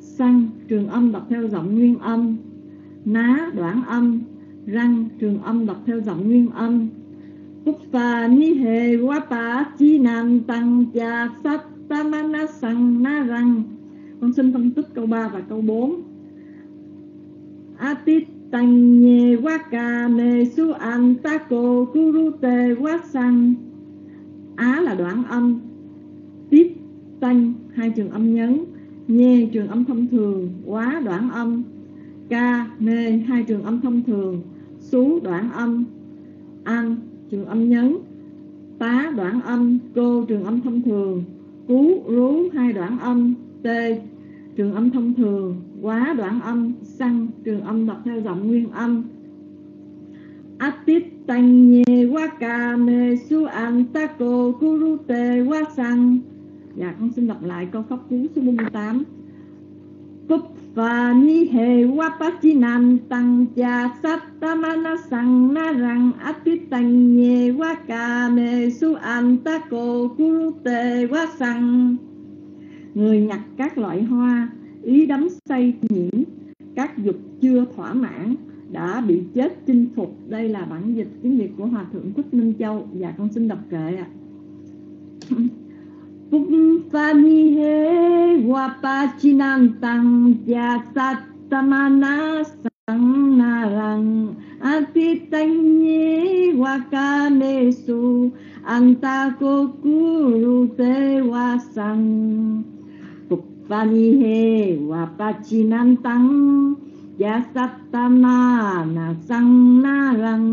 Xăng trường âm đọc theo giọng nguyên âm. Ná đoạn âm. Răng trường âm đọc theo giọng nguyên âm. Phúc phà ni hề quá pa chi nam tăng cha sát tamana sang na răng con xin phân tích câu 3 và câu 4 Atit tanh nhê quá ca su an ta cô kuru tê quá sang Á là đoạn âm. Tít tanh hai trường âm nhấn, Nhê trường âm thông thường, Quá đoạn âm. Ca mê hai trường âm thông thường, Xú đoạn âm. An, trường âm nhấn. Tá đoạn âm, Cô, trường âm thông thường, Cú, rú, hai đoạn âm. T. Trường âm thông thường, quá đoạn âm, xăng, trường âm đọc theo giọng nguyên âm. Atitanye wakame su antako wa wasang Dạ con xin đọc lại câu pháp cú số 48 Cúp và ni hề wapachinan tăng cha sattamana sang na rằng atitanye wakame su antako wa wasang Người nhặt các loại hoa, ý đắm say nhiễm các dục chưa thỏa mãn, đã bị chết chinh phục. Đây là bản dịch, tiếng việt của hòa thượng thích minh châu. Và con xin đọc kệ ạ. Pumpani he wapachinantang jasatamana sang cô atitanye wakamesu tê te sang. Panihe wapachinantang yasatamana sang narang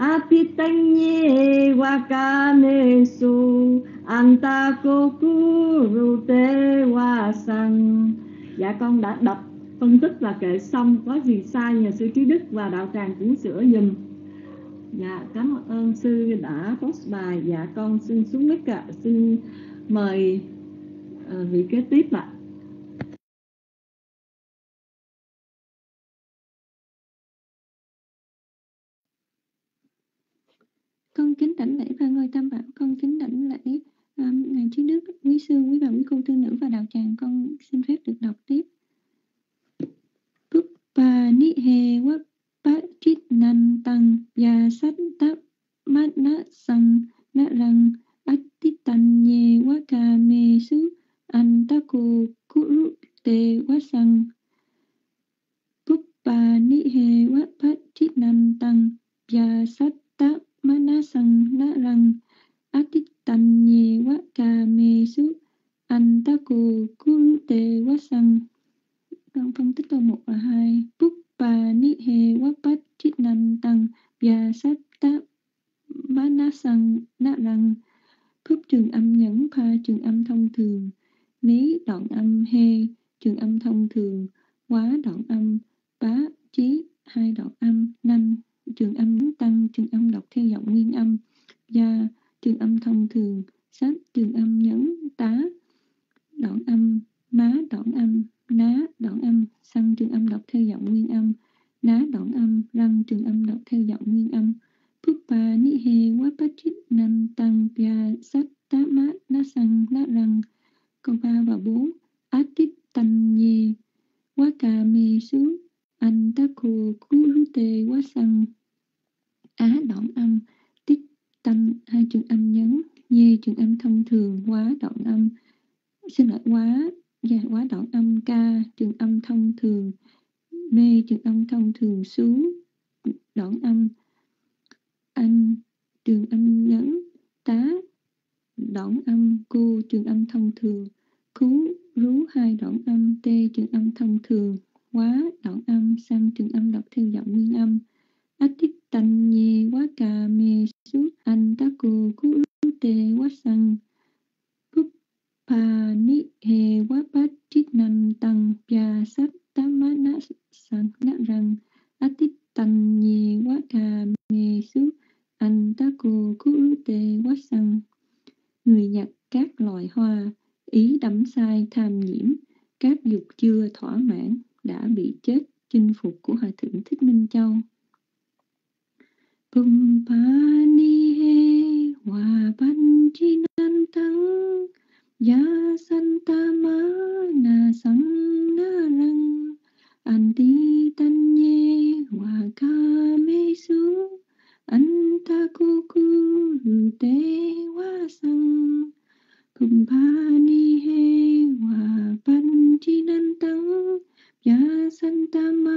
Apitanye wakanesu Antakokuru wasang Dạ con đã đọc phân tích và kệ xong Có gì sai nhờ sư trí đức và đạo tràng cũng sửa dùm Dạ cảm ơn sư đã post bài. Dạ con xin xuống mic ạ. Xin mời Ờ, vị kế tiếp ạ. Con kính đảnh lễ ba ngôi tam bảo con kính đảnh lễ um, ngài trí đức quý sư quý bà quý cô tư nữ và đạo tràng. Con xin phép được đọc tiếp. Pupa ni he wa pa chit nan tăng ya sát tap mát na sang na răng attitanye wa ka me su antaku kuru te wasang Puppa ni he tang pat chit nan tăng. Manasang na rang Atitanye wa ka me su Antaku kuru te wasang Con phân tích câu 1 và 2 Puppa ni he tang pat chit nan tăng. Manasang na rang Phúc trường âm nhẫn pha trường âm thông thường. Mí đoạn âm he, trường âm thông thường, quá đoạn âm, bá, chí, hai đoạn âm, nanh, trường âm tăng, trường âm đọc theo giọng nguyên âm, gia, trường âm thông thường, sách, trường âm nhấn, tá, đoạn âm, má, đoạn âm, ná, đoạn âm, xăng, trường âm đọc theo giọng nguyên âm, ná, đoạn âm, răng, trường âm đọc theo giọng nguyên âm, Pupa ni he wapachit nam tăng pya sát tá mát na sang na răng Câu 3 và 4 Atitanye Wakame Su Antako Kurute Wasang Á đoạn âm Tích tâm hai trường âm nhấn. Nhê trường âm thông thường Quá đoạn âm. Xin lỗi quá dạ, quá đoạn âm. Ca trường âm thông thường Mê trường âm thông thường xuống đoạn âm. Anh trường âm nhấn Tá đoạn âm cu trường âm thông thường. Cú rú hai đoạn âm t trường âm thông thường. Quá đoạn âm, sang trường âm đọc theo giọng nguyên âm. Atit tanh nhê quá cà mê sút anh ta cô cú rú tê quá sang. Cúp pa ni hề quá bát trít nằm tăng. Pia sát tá má na sang na rằng Atit tanh nhê quá cà mê sút anh ta cô cú rú tê quá sang người nhặt các loài hoa, ý đắm sai tham nhiễm, các dục chưa thỏa mãn đã bị chết chinh phục của Hòa Thượng Thích Minh Châu. Pumpani he hòa ban chi nan thắng, ya santama na sang na răng anti tanye hòa ca me su Antakukuru wasang Kumpani he wa pancinantang Yasantama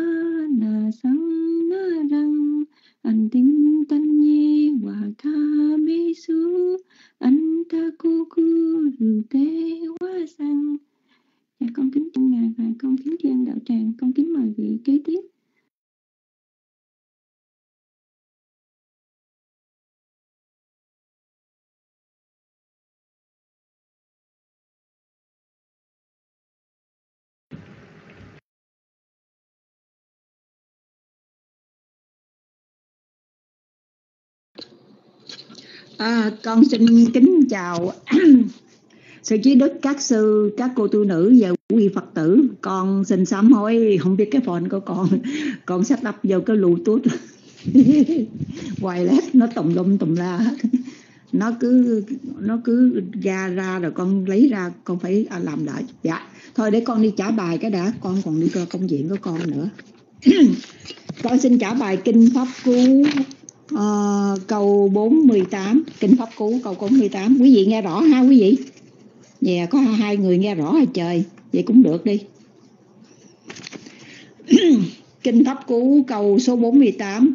na sang narang Anting tanye wa kamesu Antakukuru wasang Dạ con kính ngài và con kính tri đạo tràng, Con kính mời vị kế tiếp. À, con xin kính chào sư trí đức các sư các cô tu nữ và quý phật tử. Con xin sám hối không biết cái phone của con. Con sắp đập vào cái lụt tút wireless nó tùm lum tùm la nó cứ nó cứ ra ra rồi con lấy ra con phải à, làm lại. Dạ thôi để con đi trả bài cái đã. Con còn đi cơ công chuyện của con nữa. Con xin trả bài kinh pháp cú uh, câu 418 kinh pháp cú câu 418 quý vị nghe rõ ha quý vị? Dạ yeah, có hai người nghe rõ rồi trời. Vậy cũng được đi. Kinh Pháp Cú câu số 48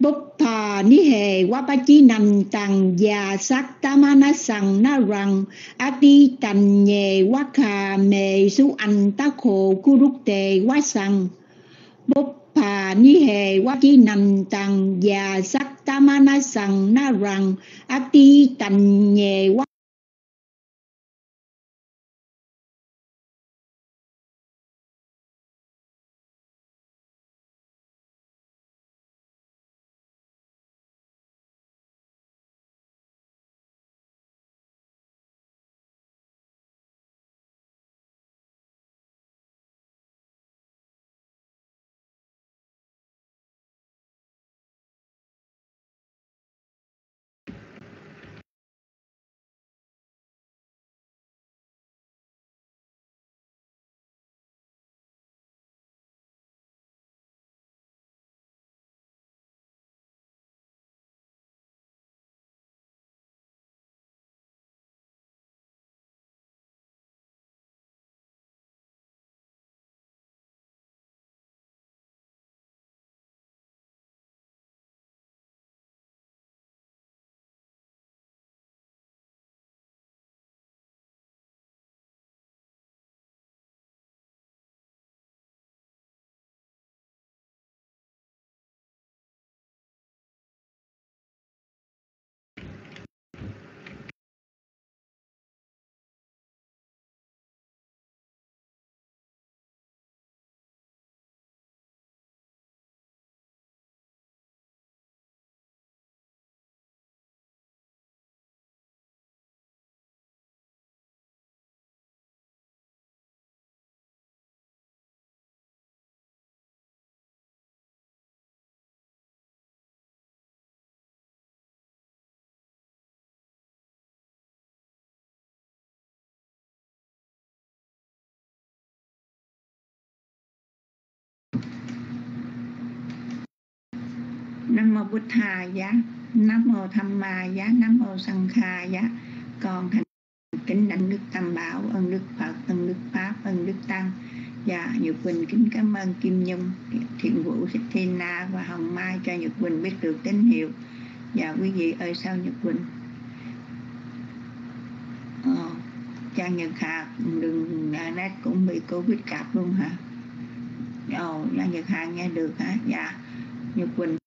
Búp thà ni hề quá ba chí nằm tàng già sắc tamana sằng na rằng. Ati tành nhề quá khà mề su anh ta khổ cu rút tề quá sằng. Búp thà ni hề quá chi nằm tàng già sắc tamana sằng na rằng ati tành nhề quá mô bút thà giá nam mô tham ma giá nam mô sanh kha giá con thành kính đảnh đức tam bảo ơn đức phật ơn đức pháp ơn đức tăng. Dạ, và nhật quỳnh kính cảm ơn kim nhung thiện vũ thích thiên na và hồng mai cho nhật quỳnh biết được tín hiệu. Và quý vị ơi sao nhật quỳnh? Ờ, cha nhật hà đừng à, nét cũng bị covid cạp luôn hả? Ồ cha nhật hà nghe được hả? Dạ nhật quỳnh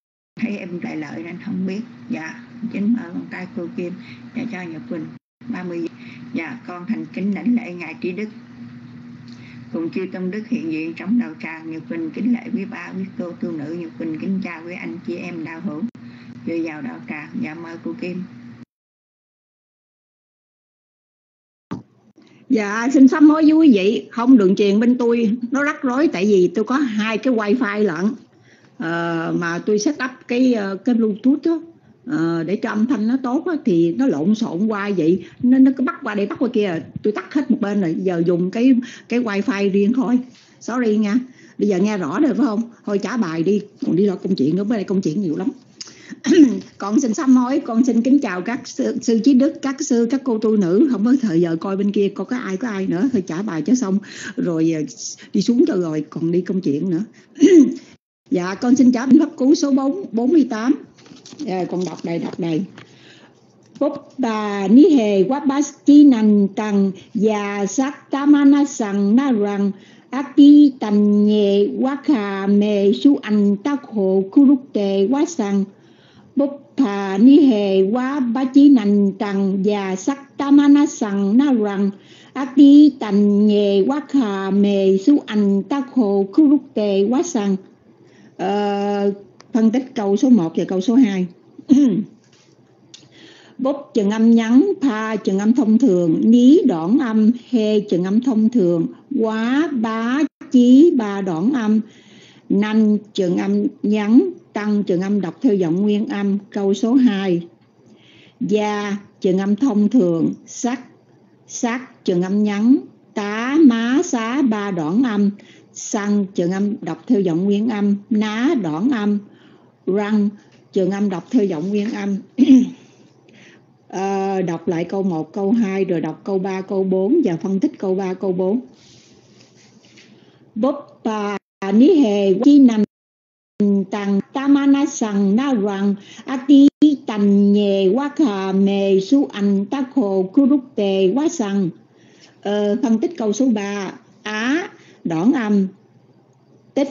thấy em lại lợi nên không biết. Dạ chính mở bàn tay cô kim và cho nhật quỳnh 30 dạ con thành kính lãnh lễ ngài trí đức. Cùng chư tâm đức hiện diện trong đầu tràng, nhật quỳnh kính lễ quý ba quý cô tu nữ, nhật quỳnh kính chào quý anh chị em đạo hữu vừa vào đạo tràng dạ mời cô kim. Dạ xin sám hối với quý vị. Không đường truyền bên tôi, Nó rắc rối tại vì tôi có hai cái wifi lận uh, mà tôi set up cái uh, cái bluetooth đó uh, ờ, để cho âm thanh nó tốt đó, thì nó lộn xộn qua vậy. Nên nó cứ bắt qua đây bắt qua kia. Tôi tắt hết một bên rồi giờ dùng cái cái wifi riêng thôi. Sorry nha. Bây giờ nghe rõ rồi phải không? Thôi trả bài đi. Còn đi lo công chuyện nữa bên đây công chuyện nhiều lắm. Con xin sám hối con xin kính chào các sư, sư trí đức các sư các cô tu nữ. Không có thời giờ coi bên kia có có ai có ai nữa. Thôi trả bài cho xong. Rồi đi xuống cho rồi còn đi công chuyện nữa. Dạ con xin trả pháp cú số 4, 48 à, Con đọc đây đọc đây Bốc bà ni hề quá bá chi nành tăng Và sắc tamana sang na rằng Aki tành nhẹ quá khà mê su anh tác hộ khu rút tề quá sang Bốc thà ni hề quá bá chi nành tăng Và sắc tamana sang na rằng Aki tành nhẹ quá khà mê su anh tác hộ khu rút tề quá sang uh, phân tích câu số 1 và câu số 2 bốc chừng âm nhắn pa chừng âm thông thường ní đoạn âm he chừng âm thông thường quá bá chí ba đoạn âm. Nanh chừng âm nhắn tăng chừng âm đọc theo giọng nguyên âm câu số 2 gia chừng âm thông thường sắc sắc chừng âm nhắn tá má xá ba đoạn âm sang trường âm đọc theo giọng nguyên âm. Ná đoạn âm. Răng trường âm đọc theo giọng nguyên âm. À, đọc lại câu 1, câu 2 rồi đọc câu 3, câu 4 và phân tích câu 3, câu 4 bốp bà ni hề chi nằm tăng tamana sằng na rằng ati tành nhề quá khà mề su anh ta khổ kuruk tề quá sằng ờ, phân tích câu số 3 á à, đoạn âm. Tích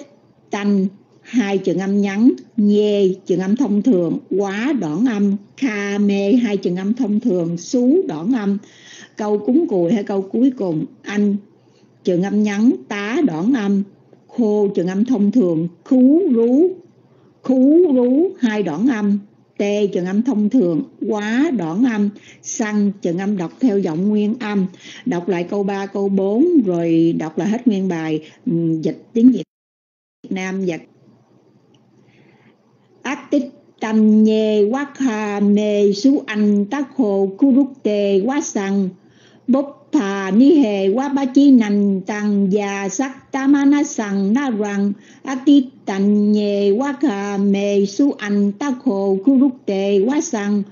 tanh, hai trường âm ngắn nhê trường âm thông thường. Quá đoạn âm. Kha, mê, hai trường âm thông thường. Xú đoạn âm. Câu cúng cùi hay câu cuối cùng? Anh trường âm ngắn tá đoạn âm. Khô trường âm thông thường. Khú, rú. Khú, rú, hai đoạn âm tê trường âm thông thường quá đoạn âm xăng trường âm đọc theo giọng nguyên âm. Đọc lại câu 3, câu 4 rồi đọc lại hết nguyên bài ừ, dịch tiếng Việt Nam và tích tâm nhê quá kha mê su anh tác hồ kuruk tê quá sang bốc thà ni hề quá ba chi nành tăng già sắc ta ma na rằng ati tành nhê quá hà mê su anh tác khu rút tệ quá sang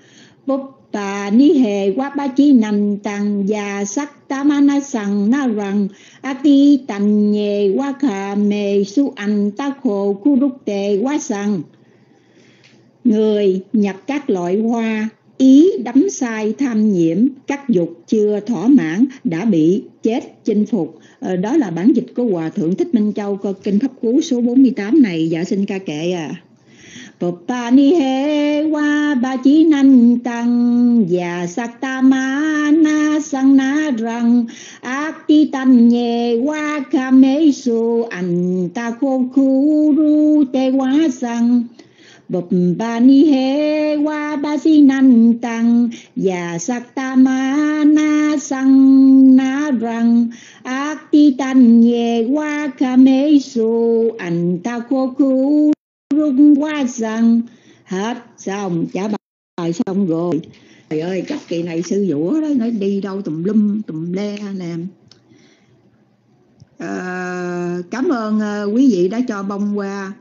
bốc tà ni hề quá ba chi nằm tăng già sắc ta ma na rằng. A ti tành nhê quá hà mê su anh tác khu rút tệ quá sang Người nhập các loại hoa, ý đắm sai tham nhiễm, các dục chưa thỏa mãn đã bị chết chinh phục. Ờ, đó là bản dịch của Hòa Thượng Thích Minh Châu cơ kinh Pháp Cú số 48 này. Dạ xin ca kệ à. Bapa ni he wa ba chi nan tăng và sắc ta ma na sang na rằng ác ti tan nhẹ wa ka me su anh ta khô khu ru te wa sang bụp ba ni he wa ba si nan tăng và sắc ta ma na sang na rằng ác ti tan nhẹ wa ca mê su anh ta khô khu rung qua rằng hết xong trả bài xong rồi. Trời ơi các kỳ này sư vũ đó nó đi đâu tùm lum tùm le làm à, ờ, cảm ơn uh, quý vị đã cho bông qua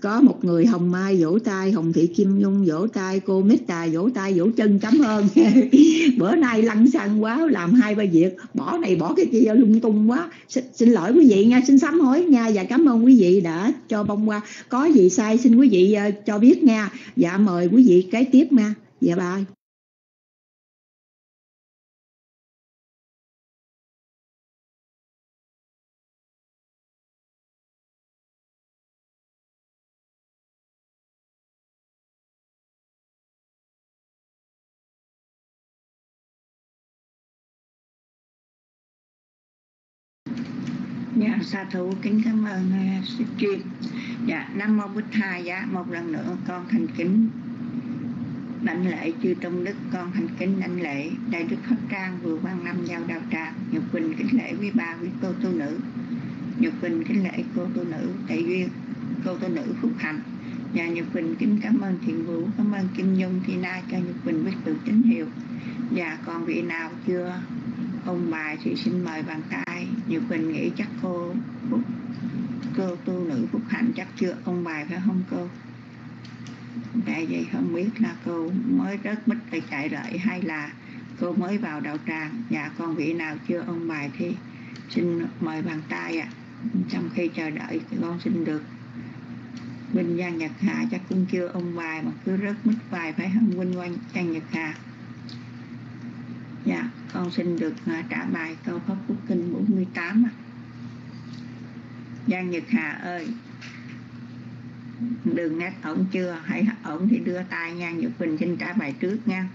có một người hồng mai vỗ tay hồng thị kim nhung vỗ tay cô mít tài vỗ tay vỗ chân cảm ơn. Bữa nay lăn xăng quá làm hai ba việc. Bỏ này bỏ cái kia lung tung quá. Xin, xin lỗi quý vị nha xin sám hối nha và cảm ơn quý vị đã cho bông qua có gì sai xin quý vị uh, cho biết nha. Dạ mời quý vị kế tiếp nha. Dạ bye. Sa thú kính cảm ơn uh, sư chuyên. Dạ, Nam Mô Bích thai dạ, một lần nữa con thành kính. Đảnh lễ chư tôn đức con thành kính đảnh lễ đại đức pháp trang vừa quan năm giao đạo tràng nhục quỳnh kính lễ quý bà quý cô tu nữ. Nhục quỳnh kính lễ cô tu nữ đại duyên cô tu nữ phúc hạnh. Và nhật quỳnh kính cảm ơn thiện vũ cảm ơn kim nhung thi na cho nhật quỳnh biết được tín hiệu. Và còn vị nào chưa? Ông bài thì xin mời bàn tay nhiều Quỳnh nghĩ chắc cô Phúc cô tu nữ Phúc Hạnh chắc chưa? Ông bài phải không cô? Tại vậy không biết là cô mới rớt mít để chạy lại hay là cô mới vào đạo tràng. Dạ con vị nào chưa ông bài thì xin mời bàn tay ạ. À. trong khi chờ đợi thì con xin được. Vinh Giang Nhật Hà chắc cũng chưa ông bài mà cứ rớt mít bài phải không? Vinh Quang Giang Nhật Hà. Dạ, con xin được à, trả bài câu Pháp Quốc Kinh 48 ạ. Giang Nhật Hà ơi, đừng nét ổn chưa? Hãy ổn thì đưa tay nha, Nhật bình xin trả bài trước nha.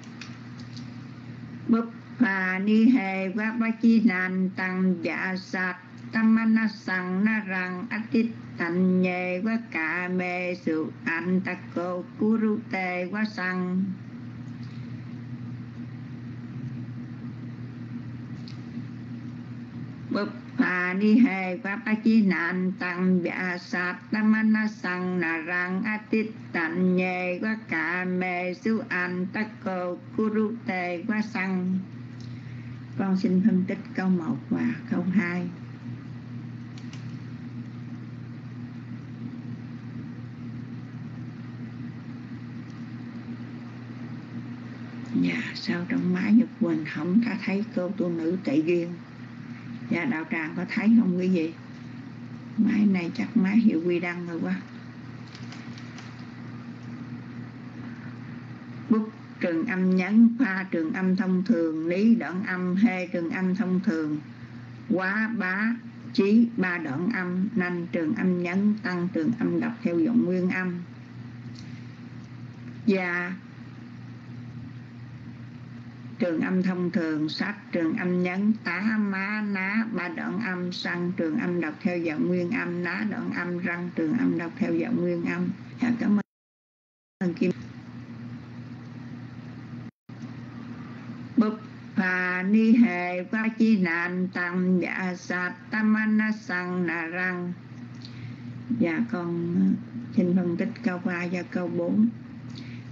Búp Bà ni hề Vá ba chi nàn tăng dạ sạt tamana sang na rằng atit thành nhề quá cả mê sự anh ta cô kuru tê quá sằng bụp phà ni hề qua pa chi nạn tăng dạ sát tam na sang na rang atit tận nhề qua cả mê su an tắc cô kuru tề qua sang. Con xin phân tích câu 1 và câu 2 Dạ sao trong máy Nhật Quỳnh không ta thấy cô tu nữ tệ duyên? Dạ đạo tràng có thấy không quý vị? Máy này chắc máy hiệu quy đăng rồi quá. Bút trường âm nhấn pha trường âm thông thường, lý đoạn âm, hê trường âm thông thường. Quá bá, chí, ba đoạn âm, nanh trường âm nhấn tăng trường âm đọc theo giọng nguyên âm. Và trường âm thông thường sách trường âm nhấn tá má ná ba đoạn âm sang trường âm đọc theo giọng nguyên âm ná đoạn âm răng trường âm đọc theo giọng nguyên âm. Dạ, cảm ơn. Kim. Bục và ni hề qua chi nạn tam dạ sạt tamana sang nà răng. Dạ con ờ, xin phân tích câu 3 và câu 4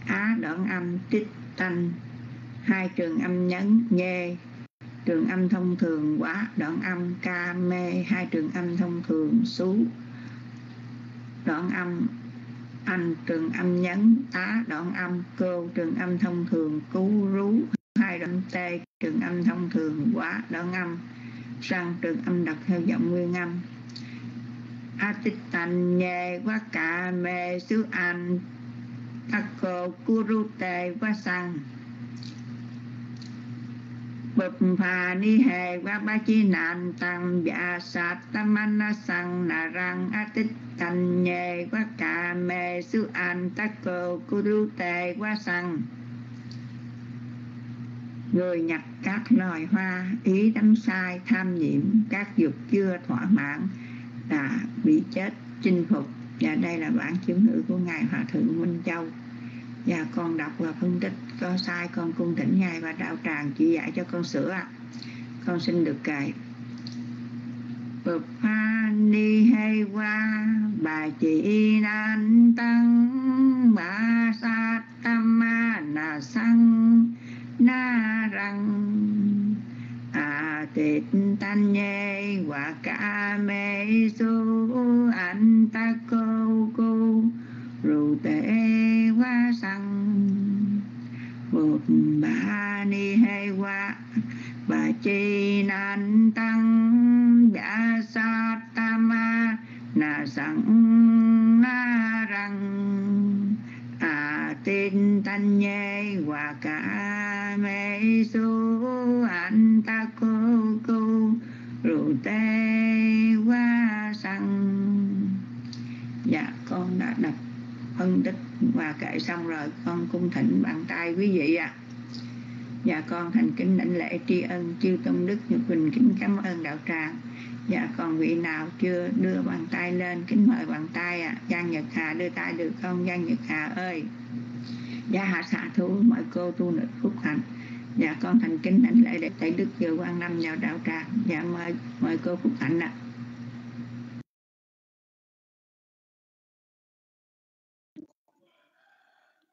á đoạn âm tích tanh hai trường âm nhấn, nhê. Trường âm thông thường, quá. Đoạn âm, ca, mê. Hai trường âm thông thường, xú. Đoạn âm, anh. Trường âm nhấn, tá. Đoạn âm, cô. Trường âm thông thường, cú, rú. Hai đoạn tê. Trường âm thông thường, quá. Đoạn âm, sang. Trường âm đặt theo giọng nguyên âm. A tích tành, nhê. Quá cả mê. Xứ an cô rú, tê. Quá sang bập phà ni hề qua ba chi nạn tăng dạ sát tâm an na sang na răng a tích thành nhề qua cà mê su an tắc cô cu đu tề qua sang người nhặt các loài hoa, ý đắm sai, tham nhiễm, các dục chưa thỏa mãn là bị chết chinh phục. Và đây là bản chứng ngữ của ngài hòa thượng minh châu và con đọc và phân tích có sai, con cung thỉnh ngài và đạo tràng chỉ dạy cho con sửa ạ. Con xin được kệ. Bậc pha ni hay qua bà chị nan tăng bà sa tam ma na sang na răng a tịt tan nhê và ca mê su anh ta cô cô rù tệ hoa sang một bà ni hay hoa bà chi nan tăng dạ sa tam ma, na sẵn na răng. A tin thanh nhê, hoa ca mê su anh ta cô cô. Rù tê hoa sang dạ con đã đọc phân tích và kệ xong rồi, con cung thỉnh bàn tay quý vị ạ à. dạ con thành kính đảnh lễ tri ân, chư tôn đức nhật bình kính cảm ơn đạo tràng dạ còn vị nào chưa đưa bàn tay lên, kính mời bàn tay ạ à. giang nhật hà đưa tay được không giang nhật hà ơi dạ hạ xạ thú mời cô tu nữ phúc hạnh dạ con thành kính đảnh lễ để thầy đức vừa quan năm vào đạo tràng dạ mời mời cô phúc hạnh ạ à.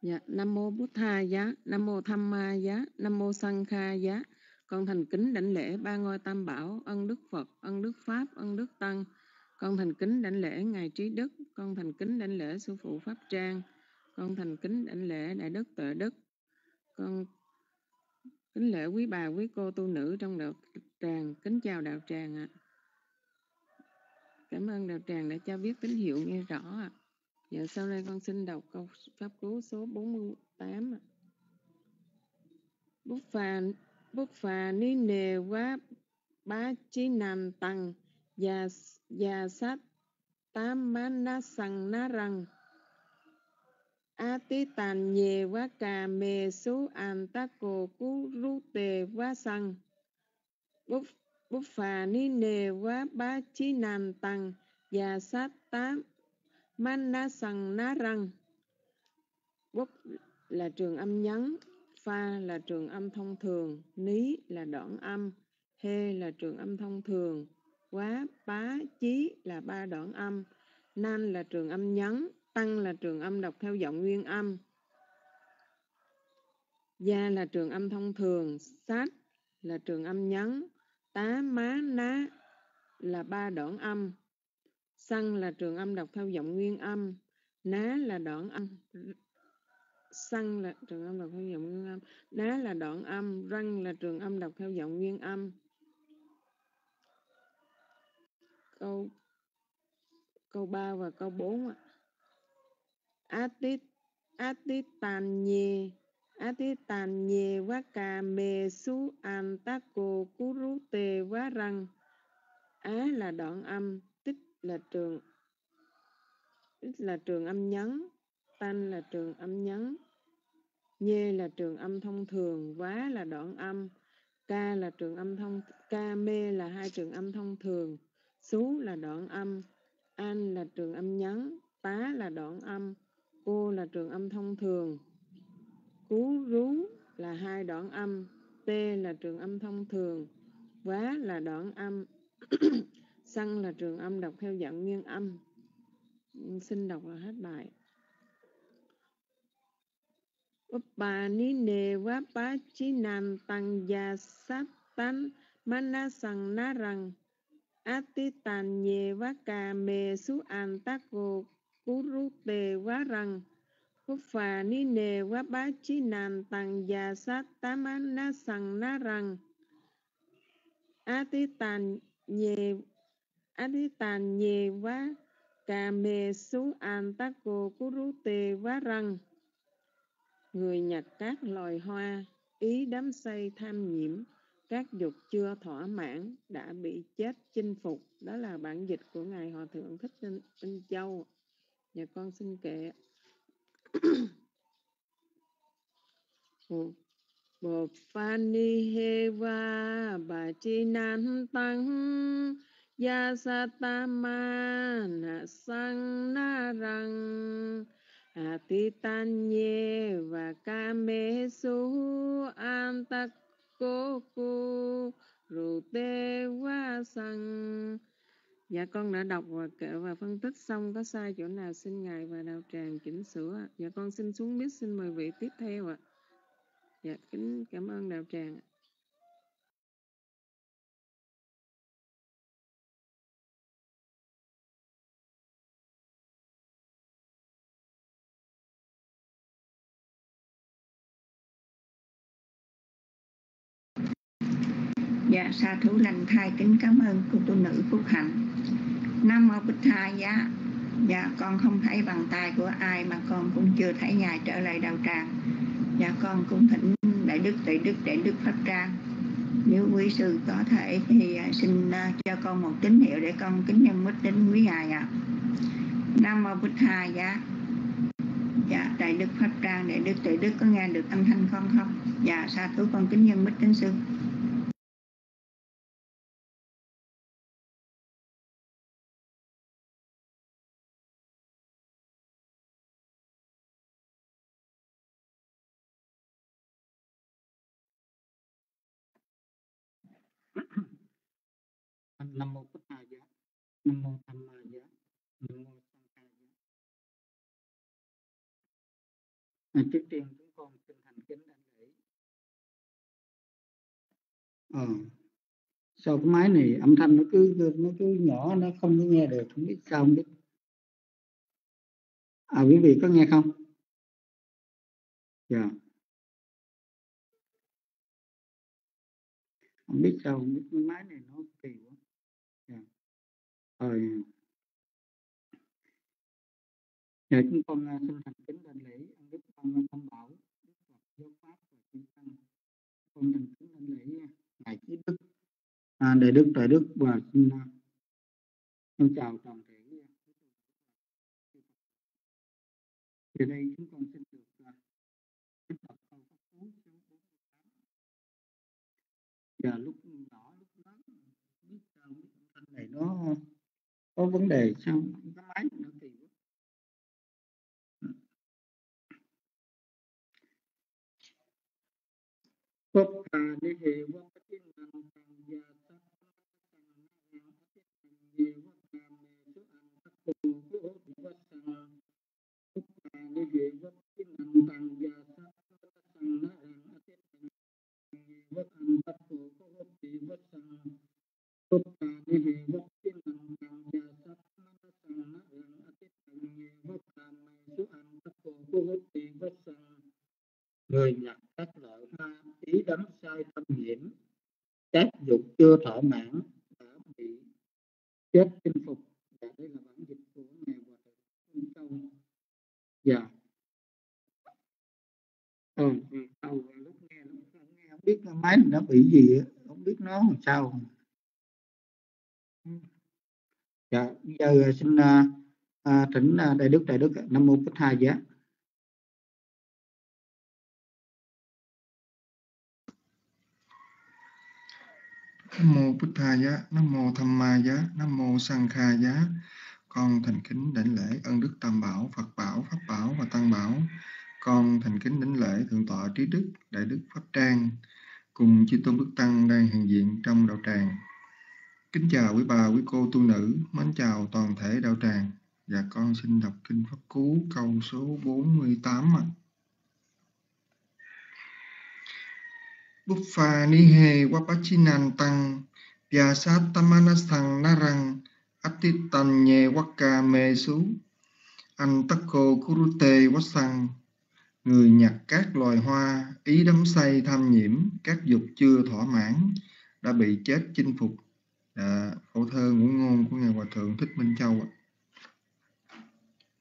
Dạ, Nam mô Bút Tha Giá, Nam mô Tham Ma Giá, Nam mô Sang Kha Giá. Con thành kính đảnh lễ ba ngôi tam bảo, ân đức Phật, ân đức Pháp, ân đức Tăng. Con thành kính đảnh lễ Ngài Trí Đức, con thành kính đảnh lễ Sư Phụ Pháp Trang, con thành kính đảnh lễ Đại Đức Tuệ Đức. Con kính lễ quý bà, quý cô tu nữ trong đạo tràng, kính chào đạo tràng ạ. À. Cảm ơn đạo tràng đã cho biết tín hiệu nghe rõ ạ. À. Dạ sau đây con xin đọc câu pháp cú số 48 Bút phà bút phà ni nề quá, bá chí nàn tăng và và sát, tám má na sằng na răng. A tí tàn nhề quá cà, mề số an ta cổ, cú rú tề quá sằng. Bút bút phà ni nề quá, bá chí nàn tăng và sát tám Manna sằng ná răng Bút là trường âm nhấn, pha là trường âm thông thường, ní là đoạn âm, hê là trường âm thông thường, quá bá chí là ba đoạn âm nan là trường âm nhấn tăng là trường âm đọc theo giọng nguyên âm. Gia là trường âm thông thường sát là trường âm nhấn tá má ná là ba đoạn âm xăng là trường âm đọc theo giọng nguyên âm, ná là đoạn âm, xăng là trường âm đọc theo giọng nguyên âm, ná là đoạn âm, răng là trường âm đọc theo giọng nguyên âm câu câu 3 và câu 4 ạ. Atit Atit tàn Atitanye Atitanye Vaka Me Su Antako Kurute răng. Á là đoạn âm là trường ít là trường âm nhấn, tan là trường âm nhấn nhê là trường âm thông thường, vá là đoạn âm ca là trường âm thông ca mê là hai trường âm thông thường, xú là đoạn âm, an là trường âm nhấn tá là đoạn âm, cô là trường âm thông thường. Cú rú là hai đoạn âm tê là trường âm thông thường, vá là đoạn âm. xăng là trường âm đọc theo dạng nguyên âm. Ừ, xin đọc là hết bài. Uppanine neva Tăng Gia Sát Tán Manasang Narang neva kame Su Antako Kurute Varang Uppanine Vapachinan Tăng Gia Sát Tán Manasang Narang Atitanye Atitanye Vakame Su tê quá răng. Người nhặt các loài hoa, ý đắm say tham nhiễm, các dục chưa thỏa mãn đã bị chết chinh phục. Đó là bản dịch của Ngài Hòa Thượng Thích tinh, Châu. Nhà con xin kệ. Bồ Phani Heva Bà Chi Nan Tăng Ya Satama Na Sang Na Rang Atitanye và Kamesu Antakoku Rute Wa Sang Dạ con đã đọc và kể và phân tích xong, có sai chỗ nào xin Ngài và đạo tràng chỉnh sửa. Dạ con xin xuống biết xin mời vị tiếp theo ạ. Dạ kính cảm ơn đạo tràng Dạ sa thú lành thai kính cảm ơn cô tu nữ Phúc Hạnh. Nam Mô Bích Thai Giá. Dạ con không thấy bàn tay của ai mà con cũng chưa thấy Ngài trở lại đạo tràng. Dạ con cũng thỉnh Đại Đức Đại Đức Đại Đức Pháp Trang Nếu quý sư có thể thì à, xin à, cho con một tín hiệu để con kính nhân mít đến quý Ngài ạ. Nam Mô Bích Thai Giá. Dạ Đại Đức Pháp Trang Đại Đức Đại Đức có nghe được âm thanh con không? Dạ sa thú con kính nhân mít đến sư. Nam mô bổn thầy giá. Nam mô tham ma giá. Nam mô sanh ca giá. À, trước tiên chúng con xin thành kính đảnh lễ. Ờ sau cái máy này âm thanh nó cứ nó cứ nhỏ nó không có nghe được không biết sao không biết. À quý vị có nghe không? Dạ. Yeah. không biết sao không biết cái máy này nó kỳ quá yeah rồi dạ chúng con à, xin thành kính đảnh lễ ông đức ông thông bảo đức phật giáo pháp và chư tăng. Con thành kính đảnh lễ à, ngài trí đức à, đại đức đại đức và xin xin chào toàn thể à, từ đây chúng con xin được tiếp tục câu pháp cú số 48 giờ lúc nhỏ lúc lớn biết sao biết thanh này nó có vấn đề sao cái máy nó kỳ Phật Hà Ni Hề Văn Tinh Văn Thành Gia Sắc Ni Hề Văn Tinh Văn Thành Gia Sắc Bất hành bất thủ có hốt tỷ bất hành Bất cả ni hỷ bất Năng Tăng người nhặt các loại hoa ý đắm say tâm nhiễm các dục chưa thỏa mãn đã bị chết chinh phục. Và đây là bản dịch của ngài hòa thượng Châu. Dạ. Ờ, ừ, đầu lúc nghe lúc không nghe không biết cái máy nó bị gì không biết nó làm sao. Dạ giờ xin à, à thỉnh à, đại đức đại đức nam mô bích hai giá. Nam mô Bích Tha Giá, Nam mô Tham Ma Giá, Nam mô Sang Kha Giá. Con thành kính đảnh lễ ân đức Tam Bảo, Phật Bảo, Pháp Bảo và Tăng Bảo. Con thành kính đảnh lễ Thượng tọa Trí Đức, Đại Đức Pháp Trang cùng chư tôn đức tăng đang hiện diện trong đạo tràng. Kính chào quý bà, quý cô tu nữ, mến chào toàn thể đạo tràng. Và con xin đọc kinh Pháp Cú câu số 48 ạ. Buffa nihe wapachinantang pyasattamanasang narang atitanye waka mesu antako kurute wasang người nhặt các loài hoa ý đắm say tham nhiễm các dục chưa thỏa mãn đã bị chết chinh phục. Dạ, à, khẩu thơ ngũ ngôn của ngài hòa thượng thích minh châu ạ.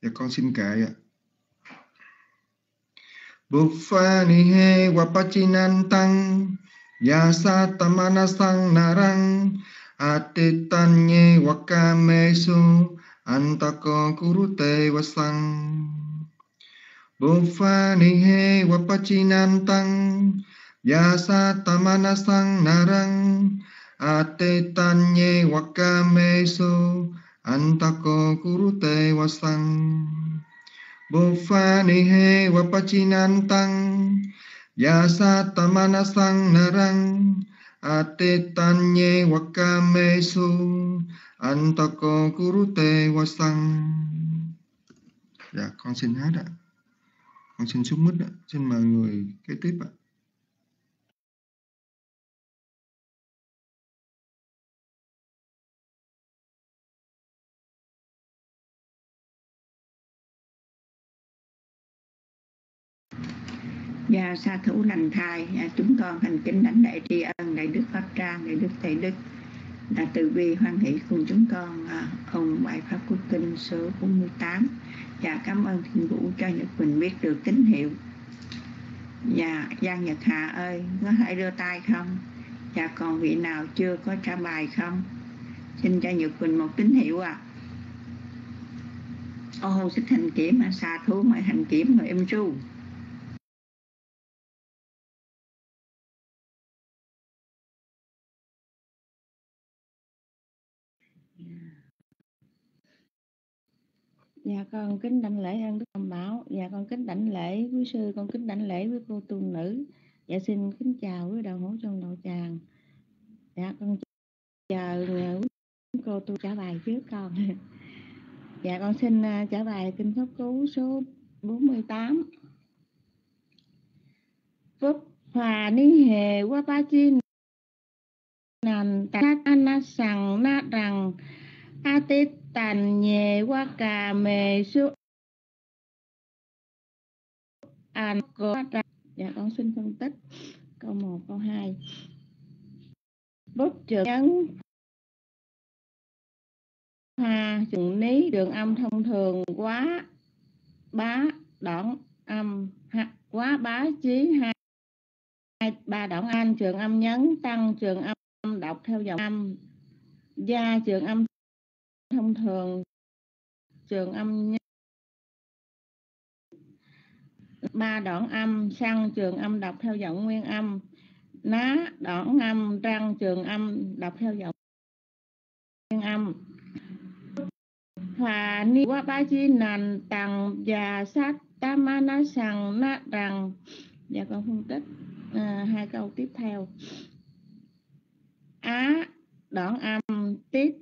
Dạ con xin kệ ạ. Buffanihe wapachinantang yasatamana-sang narang atitanye wakamesu, antako kurute wasang. Buffanihe wapachinantang yasatamana-sang narang atitanye wakamesu, antako kurute wasang. Buffanihe wapachinantang yasatamana-sang narang atitanye wakamesu te kurute wasang Dạ con xin hát ạ. Con xin xuống mít ạ. Xin mời người kế tiếp ạ. Và sa thủ lành thai. Dạ, chúng con thành kính đánh lễ tri ân, đại đức pháp trang đại đức thầy đức. Đã từ bi hoan hỷ cùng chúng con à, ông bài pháp quốc kinh số 48 và dạ, cảm ơn thiên vũ cho nhật quỳnh biết được tín hiệu. Và giang nhật hà ơi, có thể đưa tay không? Và còn vị nào chưa có trả bài không? Xin cho nhật quỳnh một tín hiệu à ô xích hành kiểm mà xa thú mọi hành kiểm người em ru Dạ con kính đảnh lễ ơn Đức Tam Bảo. Dạ con kính đảnh lễ quý sư, con kính đảnh lễ với cô tu nữ. Dạ xin kính chào với đạo hữu trong đạo tràng. Dạ con chờ cô tu trả bài trước con. Dạ con xin ờ, trả bài kinh pháp cú số 48. Phúc hòa ni hề qua ba chi nàn ta na sằng na rằng a ti tàn nhẹ qua cà mề su an có dạ con xin phân tích câu 1, câu 2 bất chợt nhấn hoa chừng ní đường âm thông thường quá bá đoạn âm ha, quá bá chí hai. Hai ba đoạn anh trường âm nhấn tăng trường âm đọc theo dòng âm. Gia trường âm thông thường trường âm ba đoạn âm sang trường âm đọc theo giọng nguyên âm ná đoạn âm răng trường âm đọc theo giọng nguyên âm. Và ni qua ba chi nành tầng và sát tamana sằng na rằng. Và con phân tích à, hai câu tiếp theo. Á đoạn âm tiếp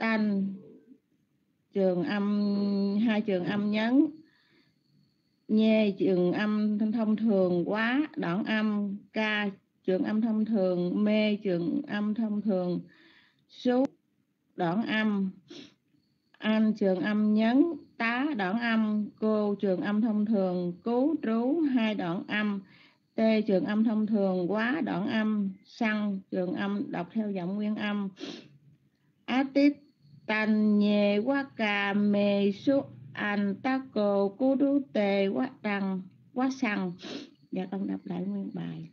tan trường âm, hai trường âm nhấn. Nhê trường âm thông thường quá, đoạn âm. Ca trường âm thông thường, mê trường âm thông thường. Số đoạn âm. An trường âm nhấn. Tá, đoạn âm. Cô, trường âm thông thường. Cú, trú, hai đoạn âm. T trường âm thông thường quá, đoạn âm. Xăng trường âm đọc theo giọng nguyên âm. Á tít tành quá cà mê su anh ta cô cú đu tề quá đằng, quá sằng. Dạ con đọc lại nguyên bài.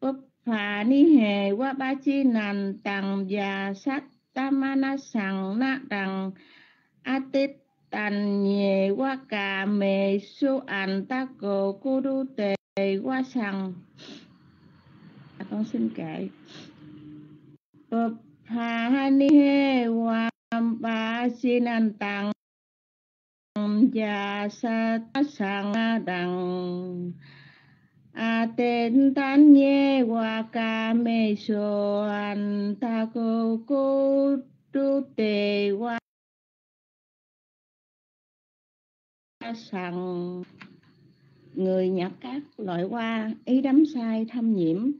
Úp phà ni hề quá ba chi nành già sát tam tamana sằng na đằng. Atit tành nhẹ quá cà mê su anh ta cô cú đu tề quá sằng. Dạ, con xin kể. Úp ha ni he quá ba chi nành tang và sa sang đằng a tên tan nhé wa ca mê so, an, ta cô cô tu tê wa sang. Người nhặt các loại hoa, ý đắm sai thâm nhiễm,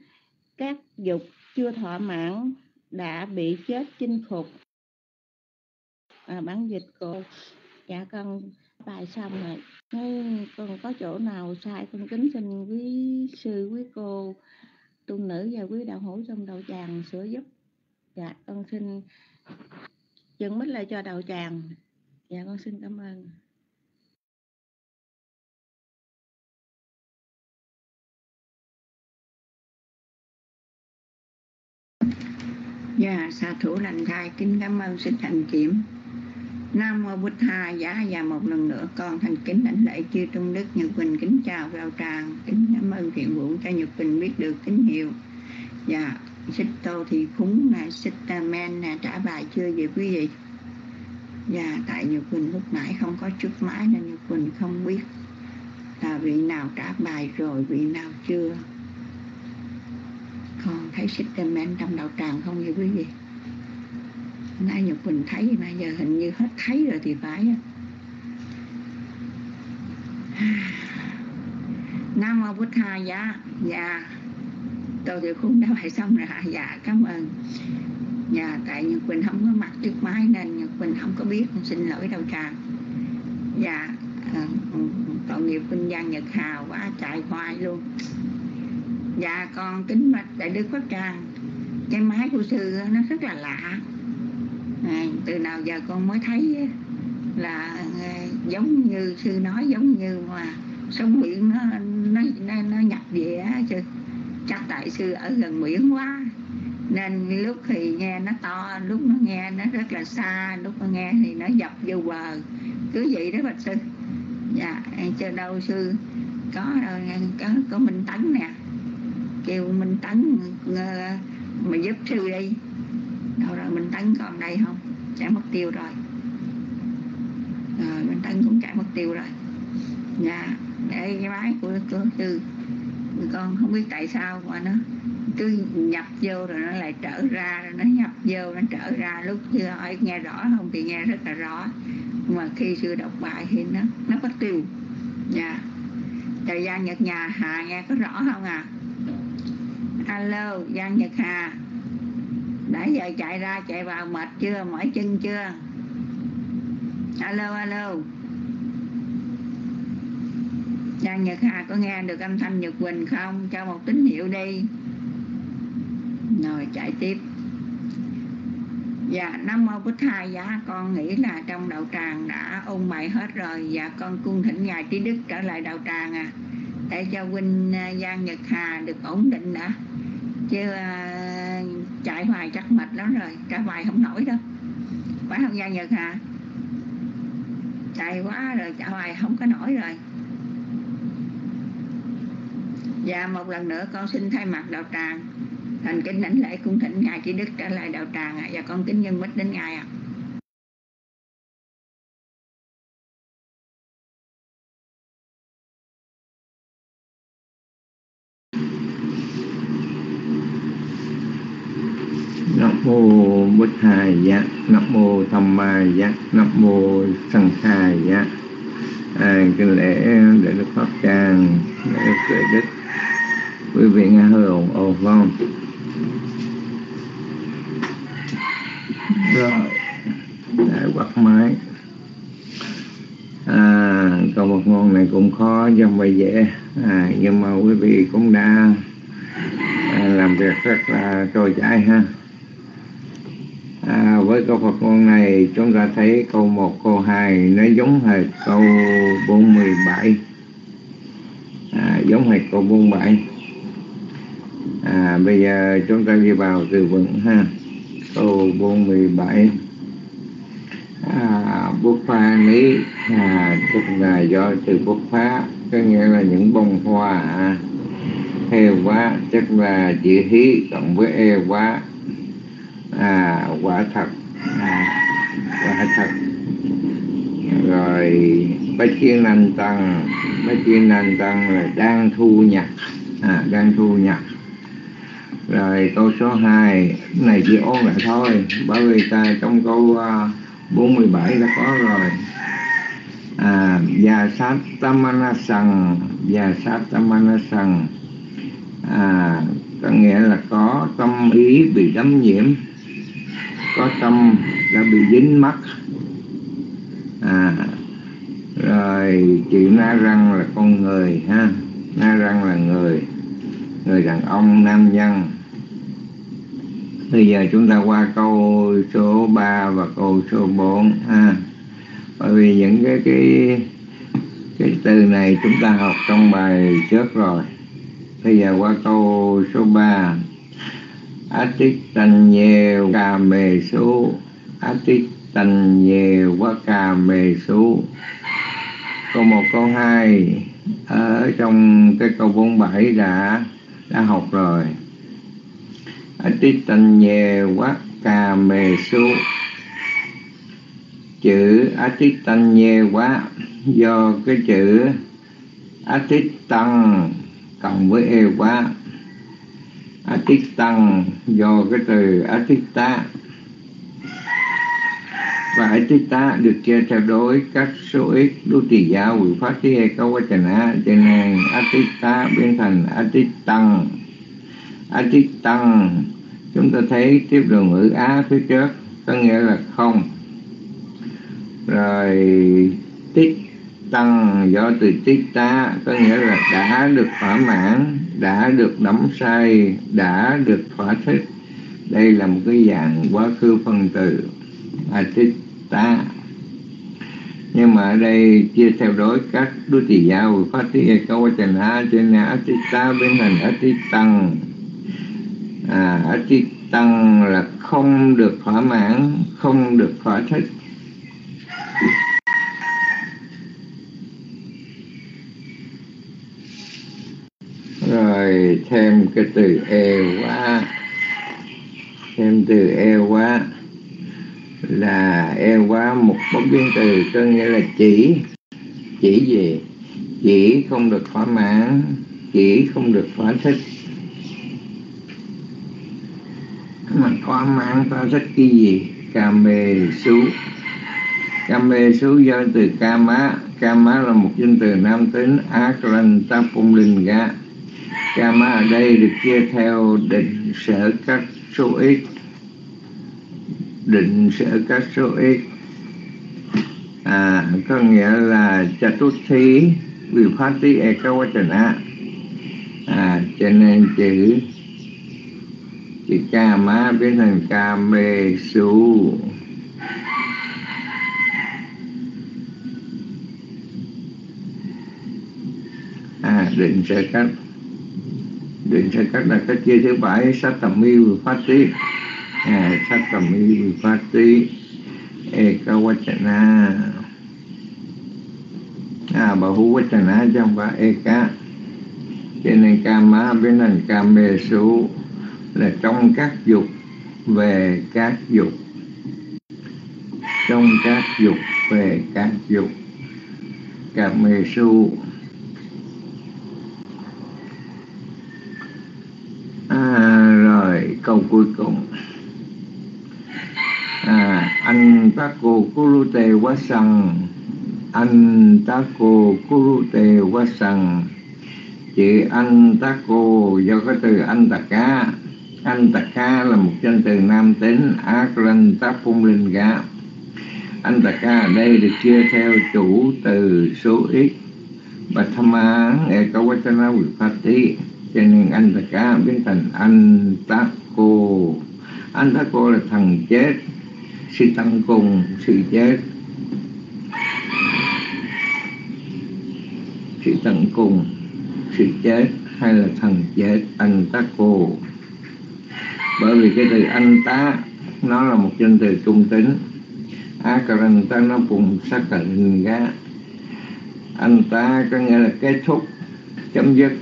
các dục chưa thỏa mãn đã bị chết chinh phục. À, bản dịch cô. Dạ con bài xong rồi nếu con có chỗ nào sai? Con kính xin quý sư quý cô tu nữ và quý đạo hữu trong đạo tràng sửa giúp. Dạ con xin chứng mít lại cho đạo tràng. Dạ con xin cảm ơn. Dạ, sa thủ lành thai kính cảm ơn sư thành kiểm. Nam mô Bích Tha giá và một lần nữa con thành kính đảnh lễ chư Trung Đức Nhật Quỳnh kính chào vào tràng kính cảm ơn thiện vụ cho Nhật Quỳnh biết được tín hiệu. Và xích tô thì khúng là xích men nè trả bài chưa vậy quý vị. Và tại Nhật Quỳnh lúc nãy không có chút máy nên Nhật Quỳnh không biết là vị nào trả bài rồi vị nào chưa còn thấy xích trong đạo tràng không vậy quý vị? Nay Nhật Quỳnh thấy, nay giờ hình như hết thấy rồi thì phải Nam Mô bút Tha dạ dạ. Tôi thì cũng đã phải xong rồi. Dạ cảm ơn. Dạ tại Nhật Quỳnh không có mặt trước máy nên Nhật Quỳnh không có biết. Xin lỗi đâu tràng. Dạ ờ, tội nghiệp kinh doanh Nhật Hào quá, chạy hoài luôn dạ con kính bạch đại đức pháp tràng cái máy của sư nó rất là lạ. À, từ nào giờ con mới thấy là à, giống như sư nói giống như mà sông biển nó nó nó, nó nhập về á chứ. Chắc tại sư ở gần biển quá. Nên lúc thì nghe nó to lúc nó nghe nó rất là xa lúc nó nghe thì nó dập vô bờ. Cứ vậy đó bạch sư. Dạ cho đâu sư có có có minh tấn nè kêu minh tấn ờ, mà giúp sư đi. Đâu rồi minh tấn còn đây không? Chạy mất tiêu rồi. Ờ, rồi minh tấn cũng chạy mất tiêu rồi. Dạ để cái máy của cô sư con không biết tại sao mà nó cứ nhập vô rồi nó lại trở ra, rồi nó nhập vô, nó trở ra. Lúc chưa hỏi nghe rõ không thì nghe rất là rõ. Mà khi sư đọc bài thì nó nó mất tiêu. Dạ. Thời gian nhật nhà, hà nghe có rõ không à? Alo giang nhật hà nãy giờ chạy ra chạy vào mệt chưa mỏi chân chưa alo alo Giang Nhật Hà có nghe được âm thanh Nhật Quỳnh không? Cho một tín hiệu đi. Rồi chạy tiếp. Dạ, Nam Mô Bích Thai Dạ, con nghĩ là trong đạo tràng đã ôn bài hết rồi. Dạ, con cung thỉnh Ngài Trí Đức trở lại đạo tràng à. Để cho huynh à, Giang Nhật Hà được ổn định đã. Chứ uh, chạy hoài chắc mệt lắm rồi. cả bài không nổi đâu. Phải không Giang Nhật Hà? Chạy quá rồi, chạy hoài không có nổi rồi. Và một lần nữa con xin thay mặt đạo tràng thành kính đảnh lễ cung thỉnh ngài trí đức trở lại đạo tràng và dạ, con kính nhân mít đến ngài ạ à mô bích Thầy Giá, Nam mô Tham Ma Giá, Nam mô Sanh Khai Giá. À, kinh lễ để đức pháp trang để tuệ đức. Quý vị nghe hơi ồn ồn không? Rồi để bắt máy. À, còn một ngon này cũng khó không phải dễ. À, nhưng mà quý vị cũng đã à, làm việc rất là trôi chảy ha à, với câu Phật ngôn này chúng ta thấy câu 1, câu 2 nó giống hệt câu 47 à, giống hệt câu 47 à, bây giờ chúng ta đi vào từ vựng ha. Câu 47 à, bút pha lý à, tức là do từ bút phá có nghĩa là những bông hoa. À, heo quá tức là chữ hí cộng với e quá à, quả thật. À, quả thật. Rồi bách chiên nành tăng. Bách chiên nành tăng là đang thu nhặt. À, đang thu nhặt. Rồi câu số 2 này chỉ ôn lại thôi bởi vì ta trong câu à, uh, 47 đã có rồi. À, Già sát tamana sằng Già sát tamana sằng à, Có nghĩa là có tâm ý bị đấm nhiễm. Có tâm đã bị dính mắc à, Rồi chữ na răng là con người ha Na răng là người Người đàn ông nam nhân Bây giờ chúng ta qua câu số 3 và câu số 4 ha. Bởi vì những cái cái cái từ này chúng ta học trong bài trước rồi. Bây giờ qua câu số 3. Atik tành nhiều cà mề su Atik tành nhiều quá cà mề su Câu 1, câu 2 Ở trong cái câu 47 đã đã học rồi. Atitanye Waka Mê Su Chữ Atitanye quá do cái chữ Atitan cộng với e quá Atitang, do cái từ Atita. Và Atita được chia theo đối các số ít. Đô trì giáo quỷ phát thi hay câu chana á. Cho nên Atita biến thành Atitang. Atitang, chúng ta thấy tiếp đường ngữ á phía trước, có nghĩa là không. Rồi, tích tăng do từ tích ta có nghĩa là đã được thỏa mãn đã được đắm say đã được thỏa thích. Đây là một cái dạng quá khứ phân từ atita tích ta nhưng mà ở đây chia theo đối các đối tỷ giáo phát thi câu trần a trên a tích ta bên thành a tích tăng. À, ở tăng là không được thỏa mãn không được thỏa thích. Rồi thêm cái từ e quá. Thêm từ e quá là e quá một bất biến từ, có nghĩa là chỉ. Chỉ gì? Chỉ không được thỏa mãn. Chỉ không được thỏa thích. Mà thỏa mãn, thỏa thích cái gì? Cà mê sú cà mê sú do từ ca má ca má là một danh từ nam tính. Ác lanh ta phung linh ga ca ở đây được chia theo định sở các số ít. Định sở các số ít. À có nghĩa là chatuthi vipati ekavachana à cho nên chữ chữ ca má biến thành ca mê su à định sẽ cách định cho các là cách chia thứ bảy sát tầm mi phát tí. À sát tầm mi phát tí. E ca vachana à bà hú vachana trong ba e ca. Cho nên ca má biến thành ca mê su là trong các dục, về các dục. Trong các dục, về các dục. Cà mê su à, rồi câu cuối cùng. À, anh ta cô kurute quá sằng anh ta cô kurute quá sằng chữ anh ta cô do cái từ anh ta cá anh ta ca là một danh từ nam tính ác tapung linh gá anh ta ca ở đây được chia theo chủ từ số ít. Và tham án e có quá na vị phát tí cho nên anh ta cả biến thành anh ta cô. Anh ta cô là thằng chết. Sự tăng cùng, sự chết. Sự tận cùng, sự chết hay là thần chết, anh ta cô. Bởi vì cái từ anh ta, nó là một danh từ trung tính. Akaranta nó cùng sắc hình ga. Anh ta có nghĩa là kết thúc, chấm dứt.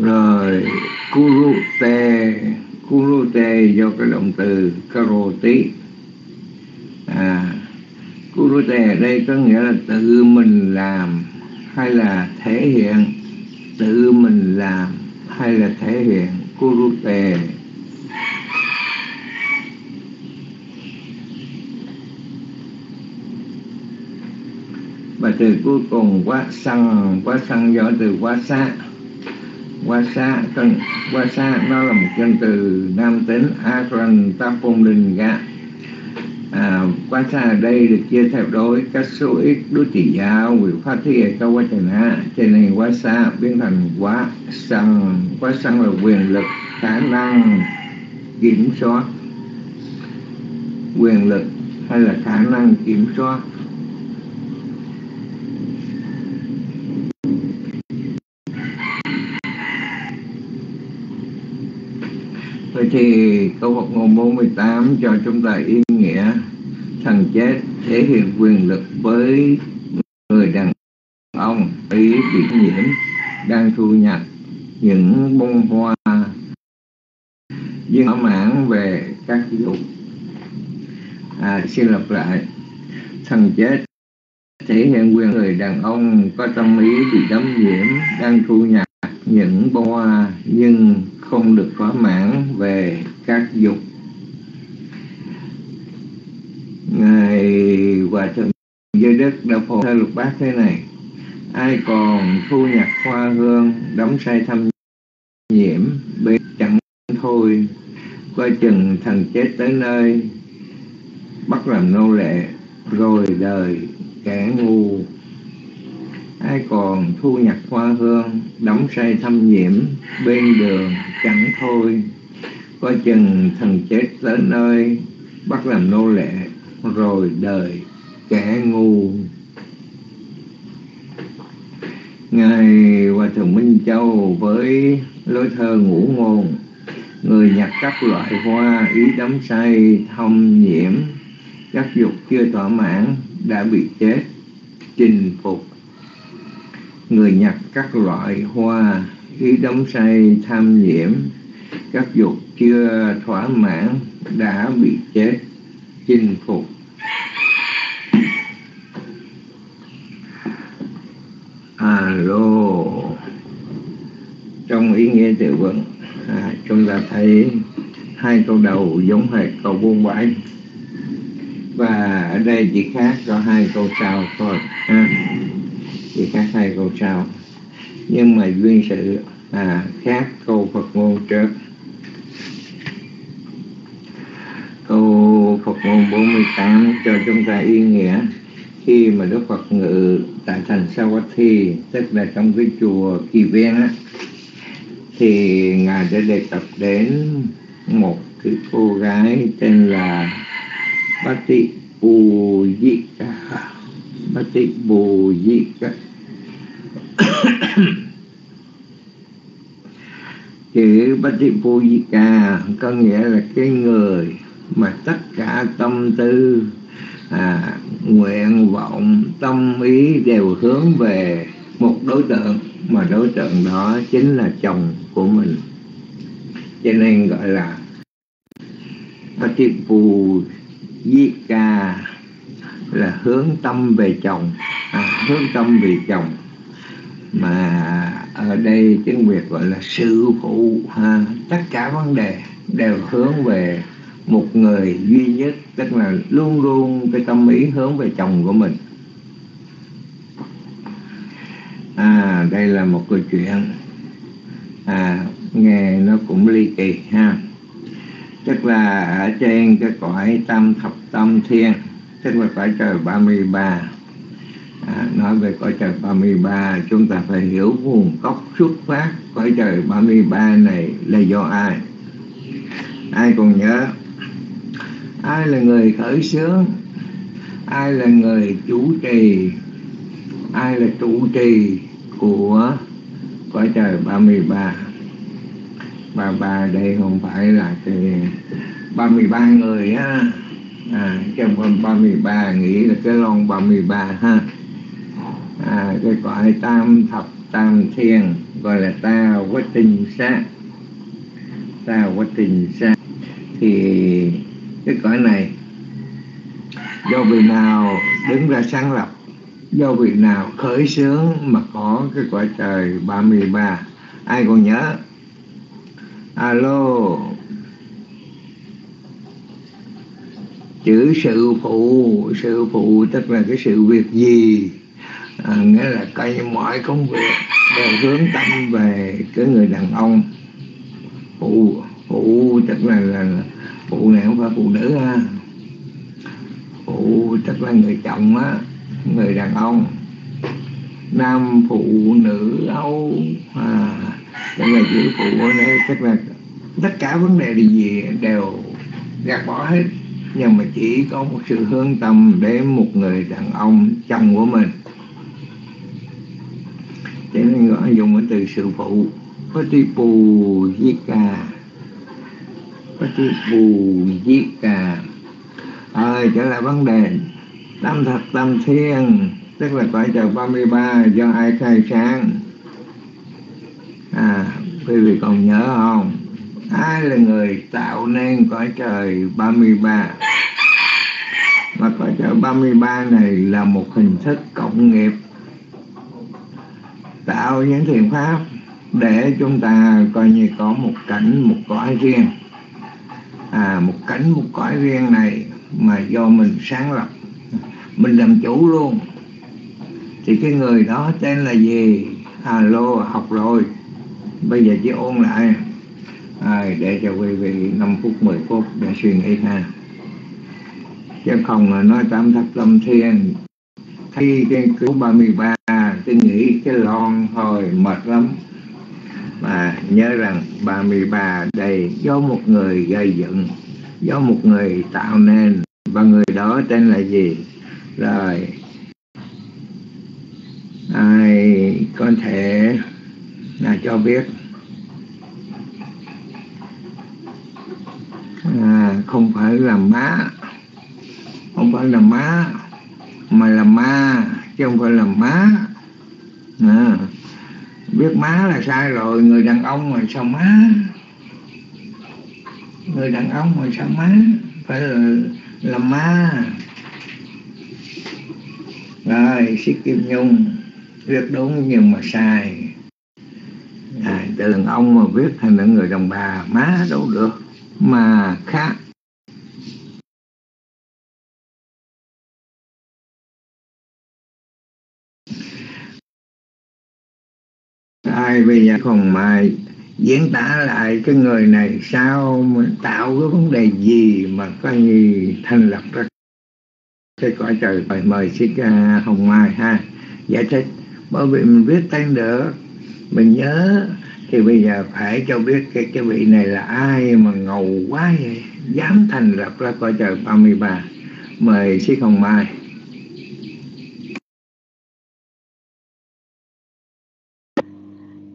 Rồi, kurute kurute do cái động từ karoti. À kurute ở đây có nghĩa là tự mình làm hay là thể hiện? Tự mình làm hay là thể hiện? Kurute. Và từ cuối cùng quá xăng quá xăng do từ quá xa quá xa, cần quá xa nó là một danh từ nam tính akran tapon linh ga à, quá xa ở đây được chia theo đối các số ít đối trị giáo quyền phát thi câu quá trình á. Cho nên quá xa biến thành quá xăng quá xăng là quyền lực khả năng kiểm soát. Quyền lực hay là khả năng kiểm soát. Thì câu Phật ngôn 48 cho chúng ta ý nghĩa thần chết thể hiện quyền lực với người đàn ông ý bị nhiễm đang thu nhập những bông hoa viên thỏa mãn về các dục à, xin lặp lại. Thần chết thể hiện quyền người đàn ông có tâm ý bị đấm nhiễm đang thu nhập những bông hoa nhưng không được thỏa mãn về các dục. Ngài hòa thượng giới đức đã phổ theo lục bát thế này. Ai còn thu nhặt hoa hương đóng say thâm nhiễm bị chẳng thôi. Coi chừng thần chết tới nơi, bắt làm nô lệ, rồi đời kẻ ngu ai còn thu nhặt hoa hương đóng say thâm nhiễm, bên đường chẳng thôi. Coi chừng thần chết tới nơi, bắt làm nô lệ, rồi đời kẻ ngu. Ngài hòa thượng minh châu với lối thơ ngũ ngôn, người nhặt các loại hoa, ý đắm say thông nhiễm, các dục chưa thỏa mãn, đã bị chết, chinh phục người nhặt các loại hoa ý đóng say tham nhiễm các dục chưa thỏa mãn đã bị chết chinh phục. Alo. Trong ý nghĩa tự vấn à, chúng ta thấy hai câu đầu giống hệt câu buôn bãi. Và ở đây chỉ khác có hai câu sau thôi ha thì khác hai câu sao nhưng mà duyên sự à, khác câu Phật ngôn trước. Câu Phật ngôn 48 cho chúng ta ý nghĩa. Khi mà Đức Phật ngự tại thành Savatthi tức là trong cái chùa Kỳ Viên á thì ngài đã đề cập đến một cái cô gái tên là Bati Bujika Bati Bujika chữ Bati Bujika có nghĩa là cái người mà tất cả tâm tư à, nguyện vọng tâm ý đều hướng về một đối tượng mà đối tượng đó chính là chồng của mình. Cho nên gọi là Patipu Yika là hướng tâm về chồng à, hướng tâm về chồng. Mà ở đây tiếng Việt gọi là sư phụ à, tất cả vấn đề đều hướng về một người duy nhất tức là luôn luôn cái tâm ý hướng về chồng của mình. À đây là một câu chuyện à nghe nó cũng ly kỳ ha. Tức là ở trên cái cõi tam thập tâm thiên tức là cõi trời 33 à, nói về cõi trời 33 chúng ta phải hiểu nguồn gốc xuất phát. Cõi trời 33 này là do ai? Ai còn nhớ? Ai là người khởi xướng? Ai là người chủ trì? Ai là chủ trì của cõi trời 33 33 đây không phải là cái 33 người á à, cái con 33 nghĩ là cái lon 33 ha. À, cái cõi tam thập tam thiên gọi là ta quá trình sát ta quá trình sát thì cái cõi này do vị nào đứng ra sáng lập? Do vị nào khởi sướng mà có cái cõi trời 33 ai còn nhớ? Alo. Chữ sự phụ sự phụ tức là cái sự việc gì? À, nghĩa là coi như mọi công việc đều hướng tâm về cái người đàn ông. Phụ phụ tức là, là phụ này không phải phụ nữ ha. Phụ tức là người chồng á người đàn ông. Nam phụ nữ âu à, tức là chữ phụ ở đây tức là tất cả vấn đề gì đều gạt bỏ hết nhưng mà chỉ có một sự hướng tâm đến một người đàn ông chồng của mình. Cho nên gọi dùng cái từ sự phụ Patipu Jika Patipu Jika à, trở lại vấn đề tâm thật tâm thiên Tức là cõi trời 33 do ai khai sáng. À quý vị còn nhớ không? Ai là người tạo nên cõi trời 33 và cõi trời 33 này là một hình thức cộng nghiệp. Tạo những thiền pháp để chúng ta coi như có một cảnh, một cõi riêng. À một cảnh, một cõi riêng này mà do mình sáng lập, mình làm chủ luôn. Thì cái người đó tên là gì? Alo, học rồi. Bây giờ chỉ ôn lại à, để cho quý vị 5 phút 10 phút để suy nghĩ ha. Chứ không là nói tam thập lâm thiên. Khi nghiên cứu 33 tôi nghĩ cái lon thôi mệt lắm. Mà nhớ rằng 33 đây do một người gây dựng do một người tạo nên. Và người đó tên là gì? Rồi ai có thể là cho biết? À, không phải là má. Không phải là má mà là ma chứ không phải là má. À, biết má là sai rồi người đàn ông mà sao má? Người đàn ông mà sao má? Phải là là ma. Rồi sĩ kim nhung biết đúng nhưng mà sai. À, từ đàn ông mà biết thành là người đồng bà má đâu được mà khác. Ai bây giờ còn mà diễn tả lại cái người này sao tạo cái vấn đề gì mà coi như thành lập ra? Cái cõi trời phải mời xin à, hồng mai ha. Dạ Giải thích bởi vì mình viết tên được. Mình nhớ thì bây giờ phải cho biết cái cái vị này là ai mà ngầu quá vậy? Dám thành lập ra cõi trời 33 mời sĩ hồng mai.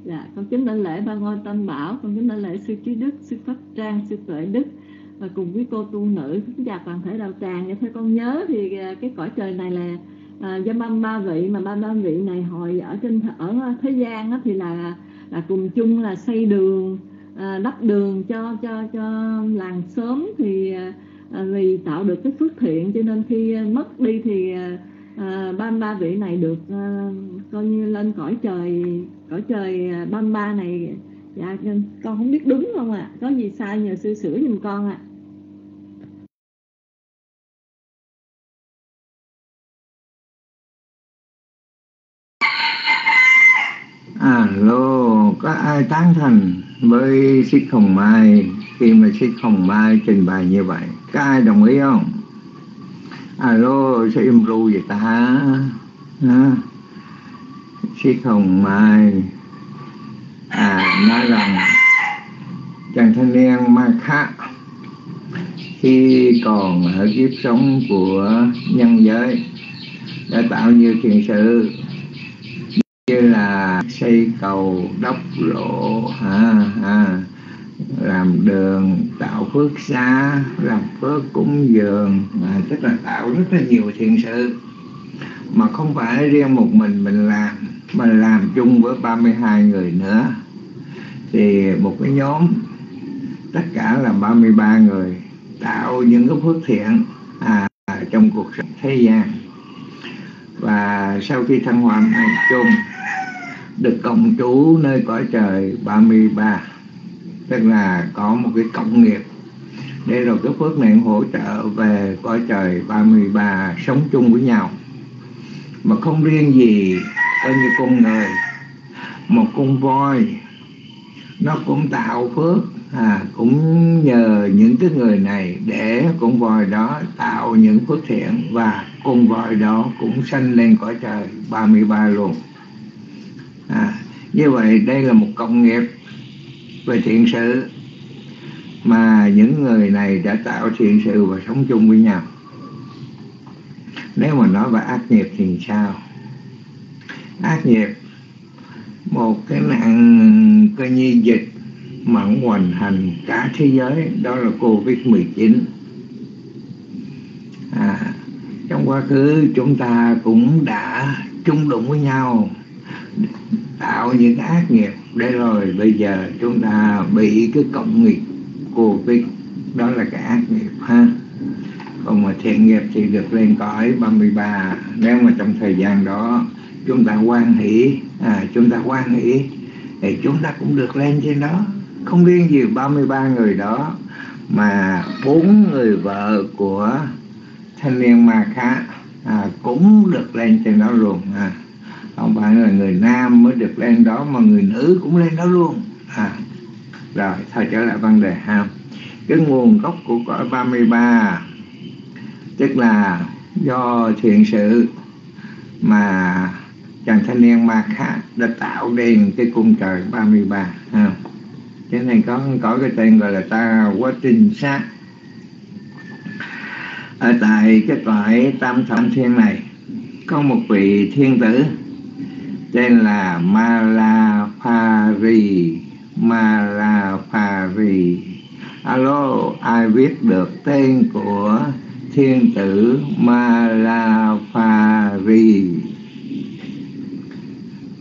Dạ con kính lên lễ ba ngôi tam bảo con kính lên lễ sư trí đức sư pháp trang sư tuệ đức và cùng với cô tu nữ kính chào toàn thể đạo tràng. Dạ, Như thế con nhớ thì à, cái cõi trời này là à, do ba ba vị mà ba ba vị này hồi ở trên ở thế gian đó thì là là cùng chung là xây đường à, đắp đường cho cho cho làng sớm thì à, vì tạo được cái phước thiện cho nên khi mất đi thì à, ba ba vị này được à, coi như lên cõi trời cõi trời à, ba ba này dạ con không biết đúng không ạ à? có gì sai nhờ sư sửa giùm con ạ à. alo có ai tán thành với xích hồng mai. Khi mà Sĩ Hồng Mai trình bày như vậy có ai đồng ý không? Alo sao im ru vậy ta? Ha Sĩ Hồng Mai. À, nói rằng chàng thanh niên ma khác khi còn ở kiếp sống của nhân giới đã tạo nhiều thiện sự như là xây cầu đắp lộ ha ha. Làm đường tạo phước xa làm phước cúng dường. À, tức là tạo rất là nhiều thiện sự. Mà không phải riêng một mình mình làm mà làm chung với 32 người nữa. Thì một cái nhóm tất cả là 33 người tạo những cái phước thiện à, trong cuộc sống thế gian. Và sau khi thăng hoa chung được cộng trú nơi cõi trời 33 tức là có một cái cộng nghiệp. Để rồi cái phước này hỗ trợ về cõi trời 33 sống chung với nhau. Mà không riêng gì coi như con người một con voi nó cũng tạo phước. À, cũng nhờ những cái người này để con voi đó tạo những phước thiện và con voi đó cũng sanh lên cõi trời 33 luôn à, như vậy đây là một công nghiệp về thiện sự mà những người này đã tạo thiện sự và sống chung với nhau. Nếu mà nói về ác nghiệp thì sao? Ác nghiệp một cái nạn coi như dịch mẫn hoành hành cả thế giới đó là covid 19 à, trong quá khứ chúng ta cũng đã chung đụng với nhau tạo những ác nghiệp. Để rồi bây giờ chúng ta bị cái cộng nghiệp covid đó là cái ác nghiệp ha. Còn mà thiện nghiệp thì được lên cõi 33 nếu mà trong thời gian đó chúng ta quan hỷ à, chúng ta quan hỷ thì chúng ta cũng được lên trên đó. Không riêng gì 33 người đó mà bốn người vợ của thanh niên ma khá à, cũng được lên trên đó luôn à, không phải là người nam mới được lên đó mà người nữ cũng lên đó luôn. À, rồi thôi trở lại vấn đề ha. Cái nguồn gốc của cõi 33 tức là do thiện sự mà chàng thanh niên ma khác đã tạo nên cái cung trời 33 ha. Cái này có có cái tên gọi là ta quá trình sát. Ở tại cái cõi tam thập thiên này có một vị thiên tử tên là Malapari Malapari. Alo, ai biết được tên của thiên tử Malapari?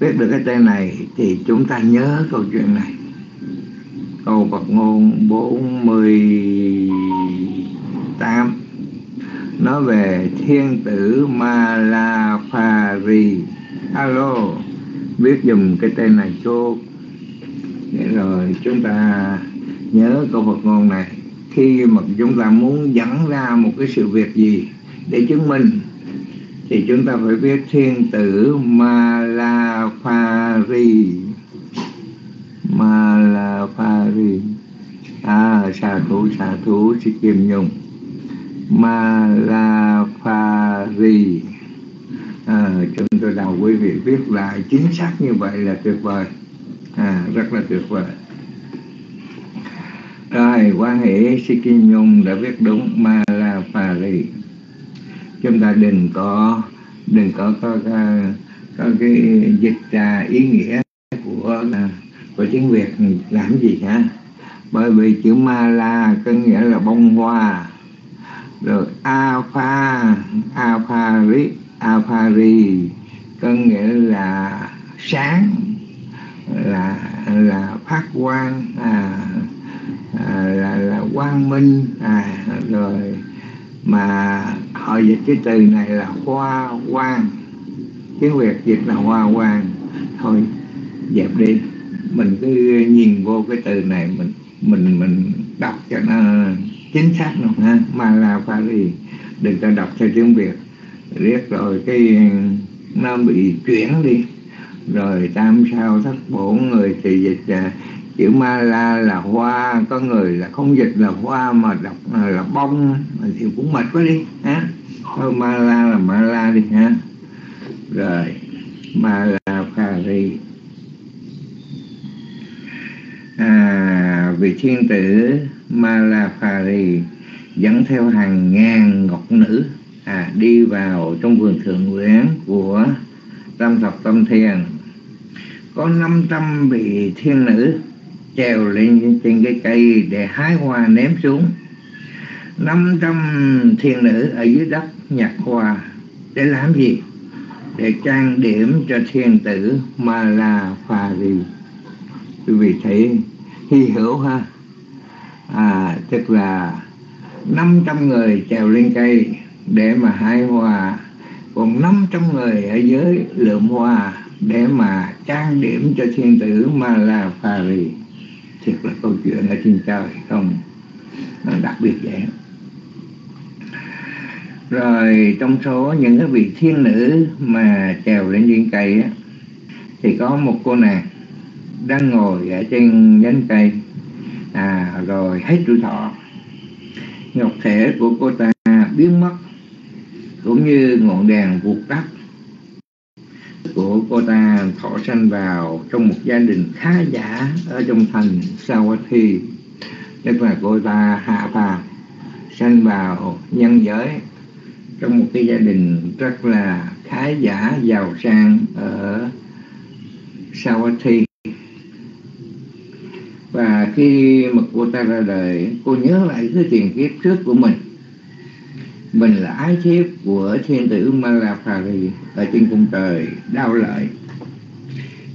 Biết được cái tên này thì chúng ta nhớ câu chuyện này. Câu Phật ngôn 48 nói về thiên tử Malapari alo biết dùng cái tên này chút. Để rồi chúng ta nhớ câu Phật ngôn này. Khi mà chúng ta muốn dẫn ra một cái sự việc gì để chứng minh thì chúng ta phải biết thiên tử Malafari, Malafari, à xà thủ xà thủ sĩ kim nhung. Malafari à, chúng tôi đào quý vị viết lại chính xác như vậy là tuyệt vời. À, rất là tuyệt vời. Rồi quan hệ siki nhung đã viết đúng Malapari chúng ta đừng có đừng có có, có, có cái dịch ra ý nghĩa của à, của tiếng Việt làm gì hả? Bởi vì chữ ma la có nghĩa là bông hoa. Rồi alpha lý alphari có nghĩa là sáng là là phát quang à, à, là là quang minh à, rồi mà họ dịch cái từ này là hoa quang. Tiếng việt dịch là hoa quang. Thôi dẹp đi. Mình cứ nhìn vô cái từ này mình mình mình đọc cho nó chính xác luôn ha. Mà là phải gì đừng có đọc theo tiếng việt riết rồi cái ừ, nó bị chuyển đi. Rồi tam sao thất bổn người thì dịch là chữ ma la là hoa có người là không dịch là hoa mà đọc à, là bông thì cũng mệt quá đi ha thôi ma la là ma la đi ha rồi ma la pha ri. À, vị thiên tử ma la pha ri dẫn theo hàng ngàn ngọc nữ à, đi vào trong vườn thượng nguyện của tam thập tâm thiền. Có 500 vị thiên nữ trèo lên trên cái cây để hái hoa ném xuống. 500 thiên nữ ở dưới đất nhặt hoa để làm gì? Để trang điểm cho thiên tử mà là phà gì quý vị thấy hy hữu ha? À tức là 500 người trèo lên cây để mà hai hòa còn 500 người ở dưới lượm hòa để mà trang điểm cho thiên tử mà là phà rì thiệt là câu chuyện ở trên trời không? Nó đặc biệt vậy. Rồi trong số những cái vị thiên nữ mà trèo lên viên cây á, thì có một cô nàng đang ngồi ở trên nhánh cây. À rồi hết tuổi thọ. Ngọc thể của cô ta biến mất cũng như ngọn đèn vụt tắt của cô ta thọ sanh vào trong một gia đình khá giả ở trong thành Sawathi tức là cô ta hạ phàm sanh vào nhân giới trong một cái gia đình rất là khá giả, giàu sang ở Sawathi và khi mà cô ta ra đời, cô nhớ lại cái tiền kiếp trước của mình mình là ái thiếp của thiên tử Malapari ở trên cung trời, đau lợi.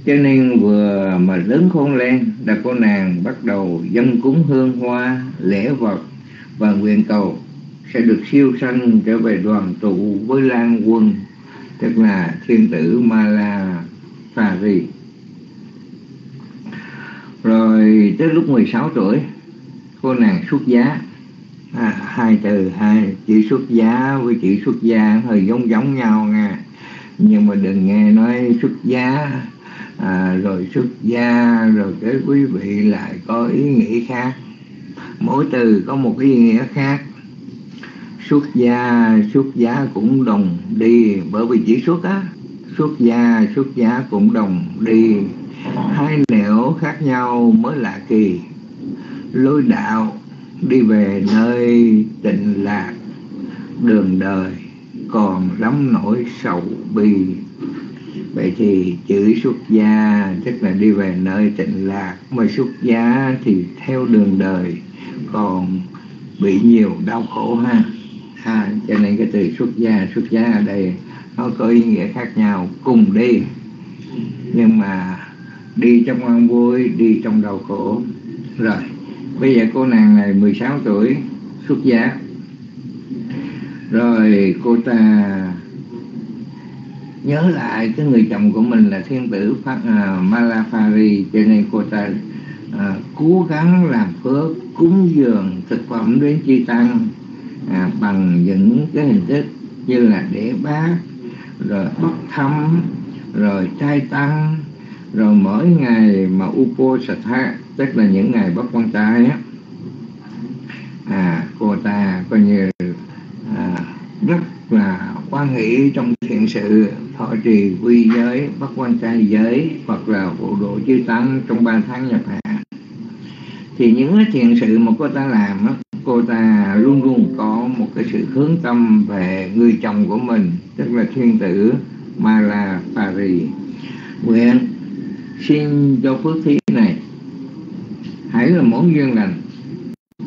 Cho nên vừa mà lớn khôn lên là cô nàng bắt đầu dân cúng hương hoa, lễ vật và nguyện cầu sẽ được siêu sanh trở về đoàn tụ với lan quân, tức là thiên tử Malapari rồi tới lúc 16 tuổi, cô nàng xuất giá à, hai từ hai chữ xuất giá với chữ xuất gia hơi giống giống nhau nha. Nhưng mà đừng nghe nói xuất giá. À, rồi xuất gia rồi cái quý vị lại có ý nghĩa khác. Mỗi từ có một ý nghĩa khác. Xuất gia xuất giá cũng đồng đi bởi vì chỉ xuất á xuất gia xuất giá cũng đồng đi. Hai nẻo khác nhau mới lạ kỳ. Lối đạo đi về nơi tịnh lạc, đường đời còn lắm nỗi sầu bi. Vậy thì chữ xuất gia, tức là đi về nơi tịnh lạc, mà xuất gia thì theo đường đời còn bị nhiều đau khổ ha. Ha cho nên cái từ xuất gia xuất gia ở đây nó có ý nghĩa khác nhau. Cùng đi, nhưng mà đi trong an vui, đi trong đau khổ. Rồi bây giờ cô nàng này 16 tuổi xuất gia rồi cô ta nhớ lại cái người chồng của mình là thiên tử Phát, uh, à, Malafari cho nên cô ta à, cố gắng làm phước cúng dường thực phẩm đến chi tăng à, bằng những cái hình thức như là để bát rồi bắt thăm rồi trai tăng rồi mỗi ngày mà upo satha tức là những ngày bất quan trai á à cô ta coi như à, rất là quan nghĩ trong thiện sự thọ trì quy giới bất quan trai giới hoặc là vụ độ chư tăng trong ba tháng nhập hạ. Thì những cái thiện sự mà cô ta làm á cô ta luôn luôn có một cái sự hướng tâm về người chồng của mình tức là thiên tử Mala Pari nguyện xin cho phước thí này hãy là món duyên lành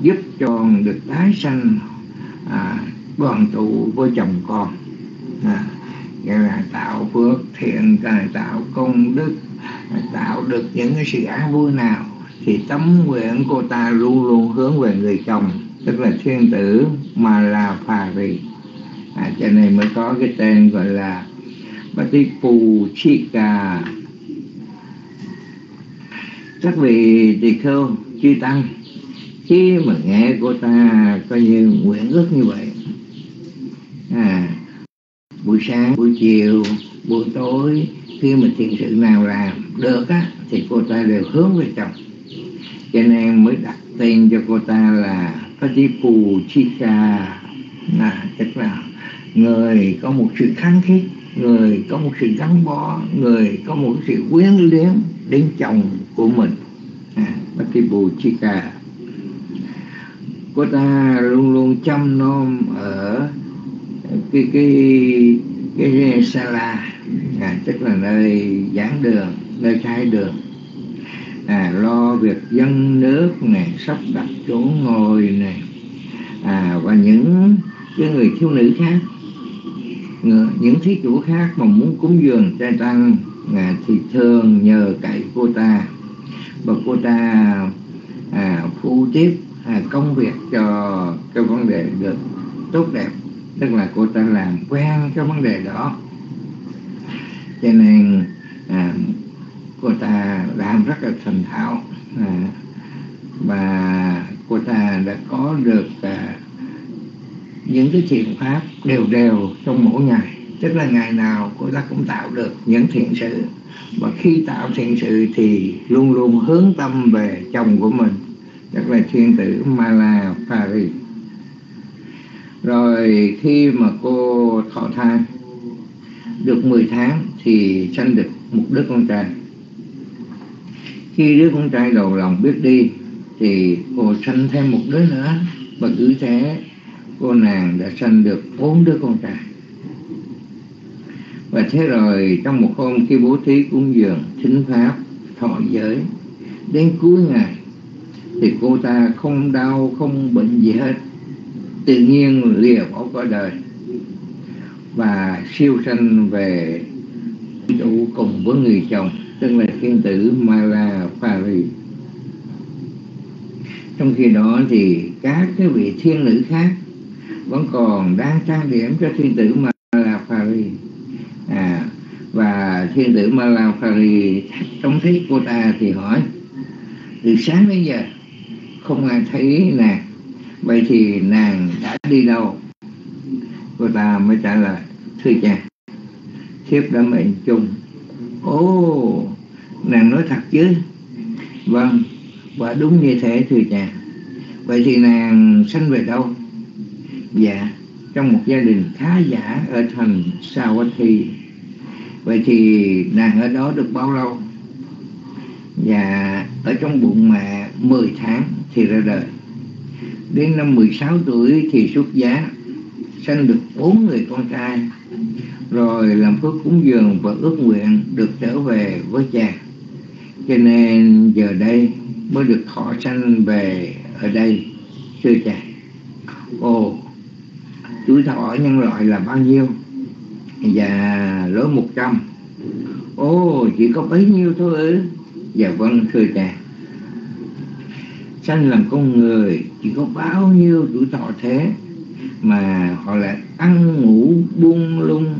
giúp cho được tái sanh à, đoàn tụ với chồng con. À, nghĩa là tạo phước thiện tài tạo công đức à, tạo được những cái sự an vui nào thì tấm nguyện cô ta luôn luôn hướng về người chồng tức là thiên tử mà là phà rì à, cho nên mới có cái tên gọi là Batipu Chika các vị tỳ kheo chư tăng, khi mà nghe cô ta coi như nguyện ước như vậy à buổi sáng, buổi chiều, buổi tối, khi mà thiện sự nào làm được á, thì cô ta đều hướng về chồng. Cho nên mới đặt tên cho cô ta là Patipu Chika là, tức là người có một sự kháng khít, người có một sự gắn bó, người có một sự quyến luyến đến chồng của mình. À, Patipu cô ta luôn luôn chăm nom ở cái cái cái, cái sala. À, tức là nơi giảng đường nơi khai đường. À, lo việc dân nước này sắp đặt chỗ ngồi này. À, và những cái người thiếu nữ khác. Những thí chủ khác mà muốn cúng dường trai tăng à, thì thường nhờ cậy cô ta và cô ta à, phụ tiếp à, công việc cho cái vấn đề được tốt đẹp. Tức là cô ta làm quen cái vấn đề đó. Cho nên à, cô ta làm rất là thành thạo à, và cô ta đã có được à, những cái thiện pháp đều đều trong mỗi ngày. Tức là ngày nào cô ta cũng tạo được những thiện sự và khi tạo thiện sự thì luôn luôn hướng tâm về chồng của mình, tức là thiên tử Mala Paris rồi khi mà cô thọ thai, được 10 tháng thì sanh được một đứa con trai. Khi đứa con trai đầu lòng biết đi thì cô sanh thêm một đứa nữa. Và cứ thế cô nàng đã sanh được bốn đứa con trai và thế rồi trong một hôm khi bố thí cúng dường thính pháp thọ giới đến cuối ngày thì cô ta không đau không bệnh gì hết. Tự nhiên lìa bỏ cõi đời và siêu sanh về đủ cùng với người chồng tức là thiên tử Mala Paris trong khi đó thì các cái vị thiên nữ khác vẫn còn đang trang điểm cho thiên tử Malafari à, và thiên tử Malafari trong thấy cô ta thì hỏi, từ sáng đến giờ, không ai thấy nàng. Vậy thì nàng đã đi đâu? Cô ta mới trả lời, thưa cha, thiếp đã mệnh chung. Ồ, nàng nói thật chứ? Vâng và đúng như thế, thưa cha. Vậy thì nàng sanh về đâu? Dạ trong một gia đình khá giả ở thành Sawathi vậy thì nàng ở đó được bao lâu? Và ở trong bụng mẹ 10 tháng thì ra đời. Đến năm 16 tuổi thì xuất giá, sanh được bốn người con trai. Rồi làm phước cúng dường và ước nguyện được trở về với cha. Cho nên giờ đây mới được thọ sanh về ở đây, thưa cha. Ồ, tuổi thọ nhân loại là bao nhiêu? Dạ lỗi một trăm. Ồ chỉ có bấy nhiêu thôi ư? Dạ vâng thưa cha. Sanh làm con người chỉ có bao nhiêu tuổi thọ thế mà họ lại ăn ngủ buông lung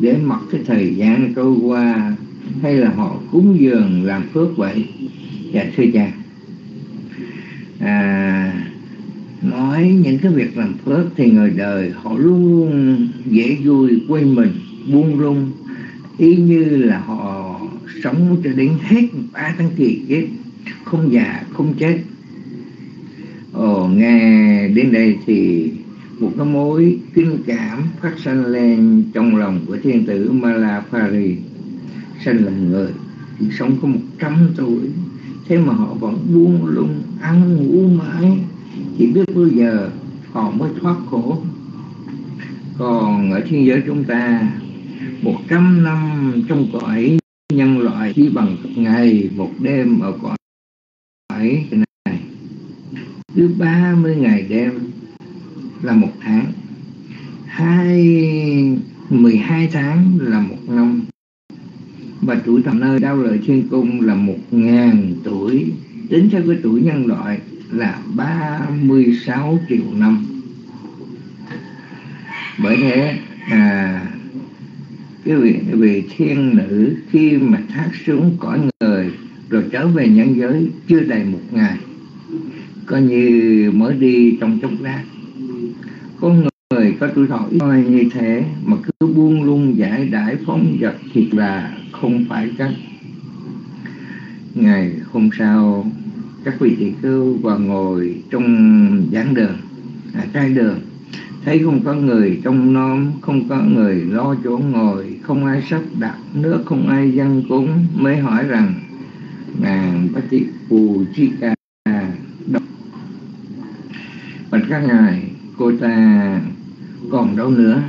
để mặc cái thời gian trôi qua hay là họ cúng dường làm phước vậy? Dạ thưa cha. À, nói những cái việc làm phước thì người đời họ luôn luôn dễ vui, quên mình, buông lung. Y như là họ sống cho đến hết ba tháng kỳ kiếp, không già, không chết. Ồ, nghe đến đây thì một cái mối kinh cảm phát sanh lên trong lòng của thiên tử Malapari. Sanh là người chỉ sống có một trăm tuổi, thế mà họ vẫn buông lung, ăn ngủ mãi chỉ biết bao giờ họ mới thoát khổ. Còn ở thiên giới chúng ta, một trăm năm trong cõi nhân loại chỉ bằng một ngày, một đêm ở cõi này. Cứ ba mươi ngày đêm là một tháng. Hai, mười hai tháng là một năm. Và tuổi thọ nơi đau lợi thiên cung là một ngàn tuổi. Tính theo cái tuổi nhân loại là 36 triệu năm. Bởi thế à, cái vị, vị thiên nữ khi mà thác xuống cõi người rồi trở về nhân giới chưa đầy một ngày coi như mới đi trong chốc lát. Có người có tuổi thọ ít như thế mà cứ buông lung giải đãi phóng vật thiệt là không phải cách ngày hôm sau các vị tỳ khưu và ngồi trong giảng đường à, trai đường. Thấy không có người trong nom không có người lo chỗ ngồi không ai sắp đặt nước không ai dân cúng mới hỏi rằng nàng bát tị phù chi ca bạch các ngài cô ta còn đâu nữa?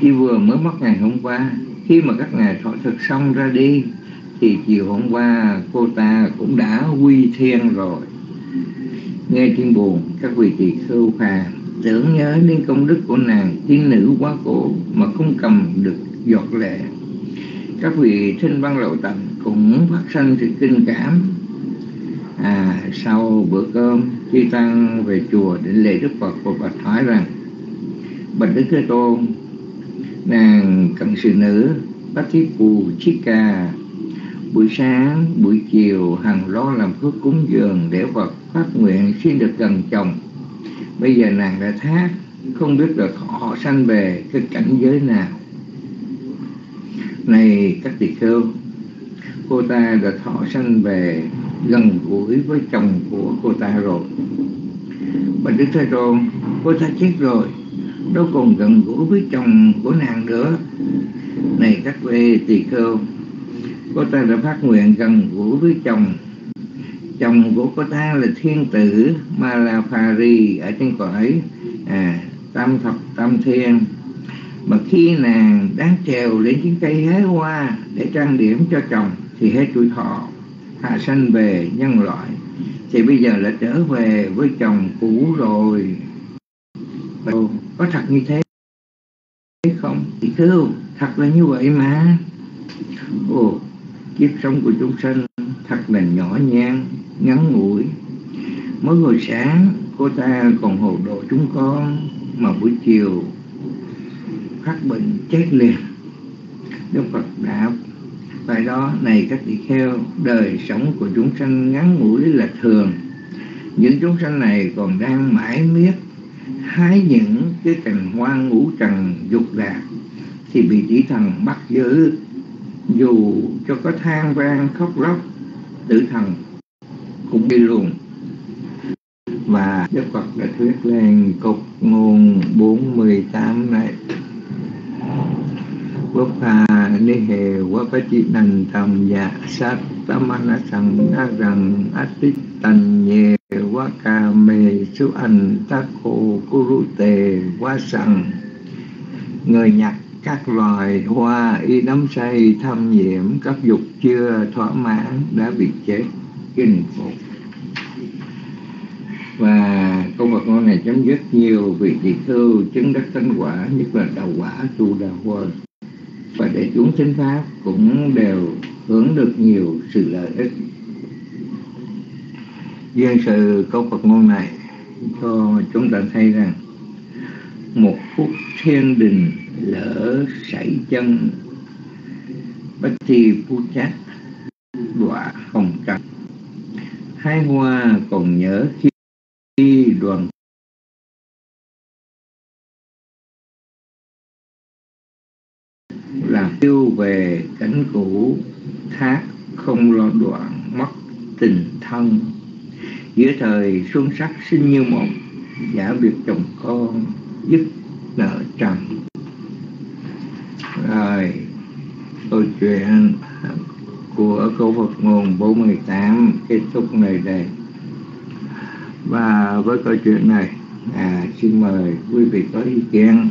Khi vừa mới mất ngày hôm qua khi mà các ngài thọ thực xong ra đi thì chiều hôm qua cô ta cũng đã quy thiên rồi. Nghe tin buồn, các vị tỳ khưu phàm tưởng nhớ đến công đức của nàng tiên nữ quá cổ mà không cầm được giọt lệ. Các vị thinh văn lậu tầng cũng phát sinh sự kinh cảm. À sau bữa cơm khi tăng về chùa để lễ đức phật và bạch hỏi rằng, bạch đức thế tôn, nàng cận sự nữ bát thí phù chiết cà buổi sáng, buổi chiều, hằng lo làm phước cúng dường để vật phát nguyện xin được gần chồng. Bây giờ nàng đã thác, không biết được họ sanh về cái cảnh giới nào. Này, các tỳ khưu cô ta đã thọ sanh về gần gũi với chồng của cô ta rồi. Bà đức thế tôn, cô ta chết rồi, đâu còn gần gũi với chồng của nàng nữa. Này các vị tỳ khưu cô ta đã phát nguyện gần gũi với chồng. Chồng của cô ta là thiên tử mà là phà rì ở trên cõi à, tam thập tam thiên. Mà khi nàng đang trèo lên chiếc cây hái hoa để trang điểm cho chồng thì hết tuổi thọ hạ sanh về nhân loại. Thì bây giờ là trở về với chồng cũ rồi. Có thật như thế không? Thì thưa thật là như vậy mà. Ồ kiếp sống của chúng sanh thật là nhỏ nhen ngắn ngủi. Mới buổi sáng, cô ta còn hộ độ chúng con mà buổi chiều phát bệnh chết liền. Đức phật đã tại đó này các tỳ kheo đời sống của chúng sanh ngắn ngủi là thường. Những chúng sanh này còn đang mãi miết, hái những cái cành hoa ngũ trần dục lạc thì bị tỷ thần bắt giữ dù cho có than vang khóc lóc, tử thần cũng đi luôn và Đức Phật đã thuyết lên cục ngôn 48 này. Quốc hà ni hề quá bá chi nành tầm dạ sát tâm anh sẵn na rằng át tành nhẹ quá cà mê su anh tác khổ cú rú tề quá sẵn người nhặt các loài hoa y nắm say tham nhiễm, các dục chưa thỏa mãn đã bị chết. Kinh phục. Và câu vật ngôn này chấm dứt nhiều vị tỳ khưu chứng đắc thánh quả, nhất là đầu quả tu đà hoa và để chúng sinh pháp cũng đều hưởng được nhiều sự lợi ích. Dân sự câu Phật ngôn này cho chúng ta thấy rằng, một phút thiên đình lỡ sảy chân. Bất thi phu chát, đọa hồng trần hai hoa còn nhớ khi đoàn làm tiêu về cánh cũ, thác không lo đoạn mất tình thân. Giữa thời xuân sắc sinh như một, giả việc chồng con, dứt nợ trần rồi câu chuyện của câu Phật nguồn 48 kết thúc này đây. Và với câu chuyện này à, xin mời quý vị có ý kiến.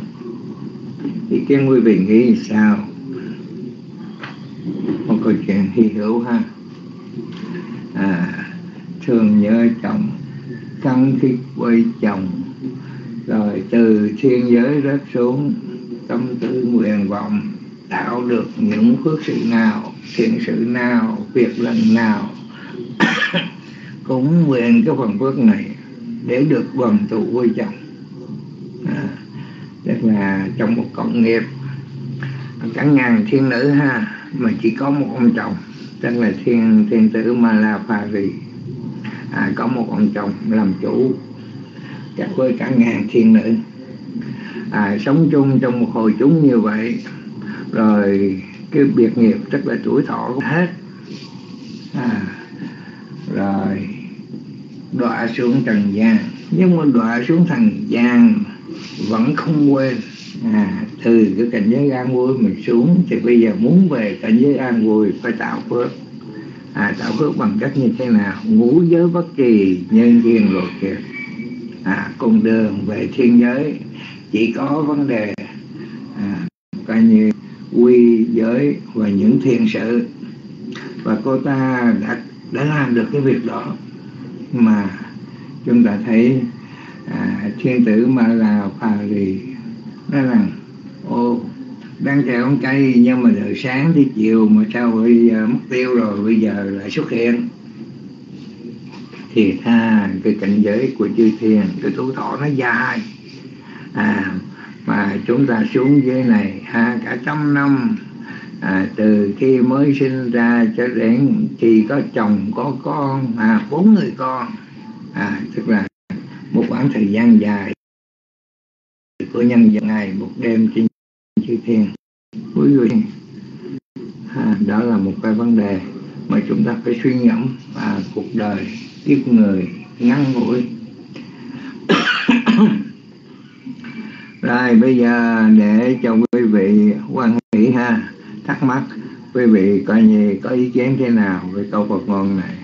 Ý kiến quý vị nghĩ sao? Một câu chuyện hy hữu ha. À, thường nhớ chồng căng thiết quay chồng rồi từ thiên giới rớt xuống tâm tư nguyện vọng tạo được những phước sự nào thiện sự nào việc lần nào. Cũng nguyện cái phần phước này để được đoàn tụ vui chồng. À, tức là trong một cộng nghiệp cả ngàn thiên nữ ha mà chỉ có một ông chồng tức là thiên thiên tử Malapari. À, có một ông chồng làm chủ chắc với cả ngàn thiên nữ à, sống chung trong một hồi chúng như vậy rồi cái biệt nghiệp rất là tuổi thọ hết. À, rồi đọa xuống trần gian. Nhưng mà đọa xuống trần gian vẫn không quên. À, từ cái cảnh giới an vui mình xuống thì bây giờ muốn về cảnh giới an vui phải tạo phước. À, tạo phước bằng cách như thế nào? Ngũ giới bất kỳ nhân duyên luật kiệt à, con đường về thiên giới chỉ có vấn đề à, coi như quy giới và những thiền sự. Và cô ta đã đã làm được cái việc đó. Mà chúng ta thấy à, thiên tử mà là phà lì nói rằng ô đang chờ con cây nhưng mà đợi sáng tới chiều mà sao bây giờ mất tiêu rồi bây giờ lại xuất hiện? Thì tha cái cảnh giới của chư thiên cái tuổi thọ nó dài à mà chúng ta xuống dưới này ha cả trăm năm à, từ khi mới sinh ra cho đến khi có chồng có con à bốn người con. À tức là một khoảng thời gian dài của nhân dân ngày một đêm trên chư thiên. Quý vị à, đó là một cái vấn đề mà chúng ta phải suy ngẫm à, cuộc đời kiếp người ngắn ngủi. rồi bây giờ để cho quý vị quan nghĩ ha thắc mắc. Quý vị coi như có ý kiến thế nào về câu Phật ngôn này?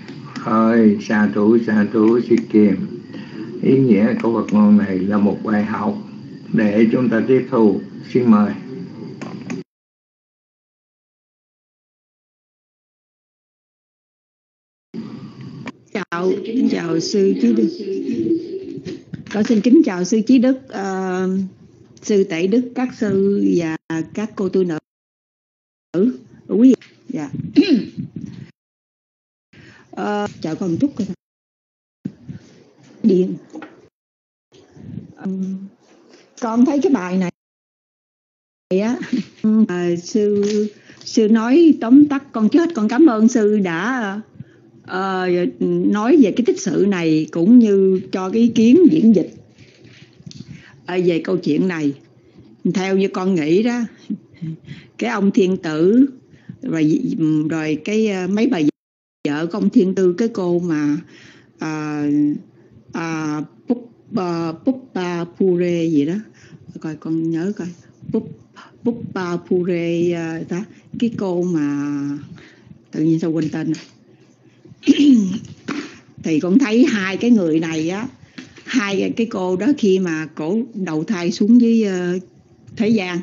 Ơi sa thủ sa thủ si kiềm. Ý nghĩa câu Phật ngôn này là một bài học để chúng ta tiếp thu. Xin mời. Chào kính chào sư trí đức. Con xin kính chào sư trí đức uh, sư tẩy đức các sư và các cô tu nữ. Ừ, Quý vị dạ. Ờ, uh, chờ con chút coi điện. Um, con thấy cái bài này á. À, sư sư nói tóm tắt con chết con cảm ơn sư đã uh, nói về cái tích sự này cũng như cho cái ý kiến diễn dịch uh, về câu chuyện này theo như con nghĩ đó cái ông thiên tử rồi rồi cái ờ, mấy bà vợ của ông thiên tư cái cô mà à, à, Púc à, Pure gì đó. Coi con nhớ coi. Púc Pure đó cái cô mà tự nhiên sao quên tên thì con thấy hai cái người này á hai cái cô đó khi mà cổ đầu thai xuống dưới uh, thế gian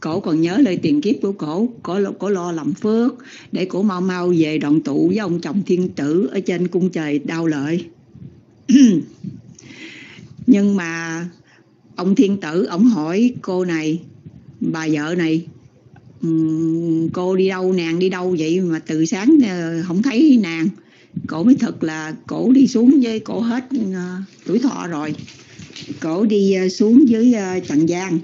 cổ còn nhớ lời tiền kiếp của cổ. Cổ, cổ lo làm phước để cổ mau mau về đoạn tụ với ông chồng thiên tử ở trên cung trời đau lợi. Nhưng mà ông thiên tử ổng hỏi cô này bà vợ này cô đi đâu nàng đi đâu vậy mà từ sáng ờ, không thấy nàng? Cổ mới thật là cổ đi xuống với cổ hết uh, tuổi thọ rồi. Cổ đi uh, xuống dưới uh, ờ, trần gian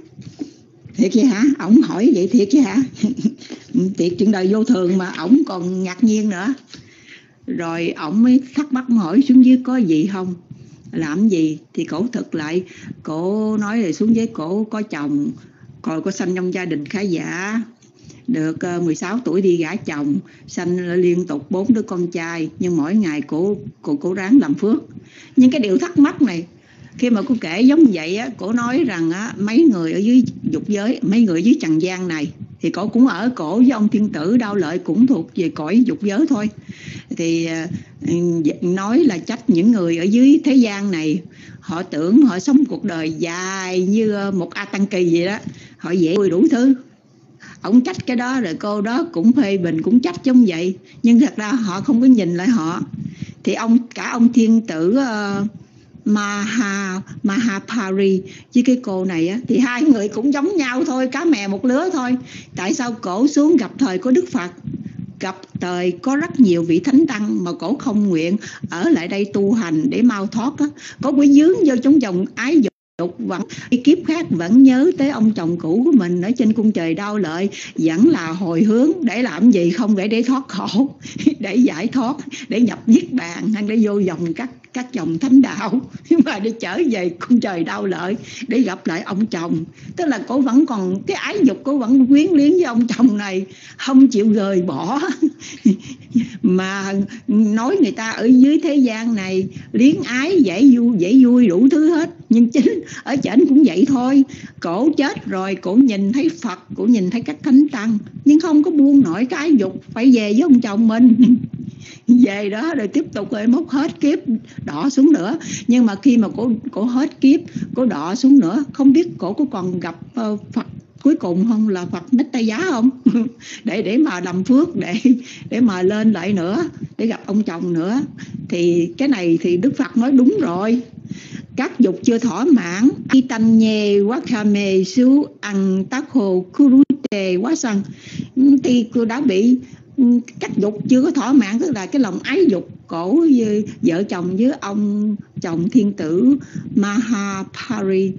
thiệt vậy hả? Ổng hỏi vậy thiệt vậy hả? Ừ, thiệt chuyện đời vô thường mà ổng còn ngạc nhiên nữa. Rồi ổng mới thắc mắc hỏi xuống dưới có gì không? Làm gì? Thì cổ thực lại cổ nói là xuống dưới cổ có chồng còn có sanh trong gia đình khá giả được ờ, 16 tuổi đi gả chồng, sanh liên tục bốn đứa con trai, nhưng mỗi ngày cổ cổ cố ráng làm phước. Nhưng cái điều thắc mắc này, khi mà cô kể giống vậy á, cổ nói rằng á, mấy người ở dưới dục giới, mấy người dưới trần gian này, thì cổ cũng ở cổ với ông thiên tử, đau lợi cũng thuộc về cõi dục giới thôi. Thì ờ, ừ, nói là trách những người ở dưới thế gian này, họ tưởng họ sống cuộc đời dài như ờ, một a tăng kỳ vậy đó, họ dễ đủ thứ ổng trách cái đó rồi cô đó cũng phê bình cũng trách giống vậy. Nhưng thật ra họ không có nhìn lại họ. Thì ông cả ông thiên tử uh, Maha Mahapari với cái cô này á thì hai người cũng giống nhau thôi cá mè một lứa thôi. Tại sao cổ xuống gặp thời của Đức Phật? Gặp thời có rất nhiều vị thánh tăng mà cổ không nguyện ở lại đây tu hành để mau thoát á. Có bị dướng vô trong dòng ái dục đục vẫn kiếp khác vẫn nhớ tới ông chồng cũ của mình ở trên cung trời đau lợi, vẫn là hồi hướng để làm gì không để để thoát khổ, để giải thoát, để nhập niết bàn, hay để vô dòng các các chồng thánh đạo. Nhưng mà đi trở về cung trời đau lợi, để gặp lại ông chồng. Tức là cô vẫn còn, cái ái dục cô vẫn quyến luyến với ông chồng này. Không chịu rời bỏ. Mà nói người ta ở dưới thế gian này, liếng ái, dễ vui dễ vui, đủ thứ hết. Nhưng chính ở trển cũng vậy thôi. Cổ chết rồi, cổ nhìn thấy phật, cổ nhìn thấy các thánh tăng. Nhưng không có buông nổi cái dục, phải về với ông chồng mình. về đó rồi tiếp tục rồi mốc hết kiếp đỏ xuống nữa. Nhưng mà khi mà cổ cổ hết kiếp cổ đỏ xuống nữa không biết cổ có còn gặp uh, phật cuối cùng không? Là Phật nít tay giá không? Để để mà làm phước để để mà lên lại nữa để gặp ông chồng nữa. Thì cái này thì Đức Phật nói đúng rồi. Các dục chưa thỏa mãn y tanh nhê quá kha mê su ăn tác hồ kuru tề quá sân thì cô đã bị Ừ, cách dục chưa có thỏa mãn tức là cái lòng ái dục cổ với vợ chồng với ông chồng thiên tử Mahapari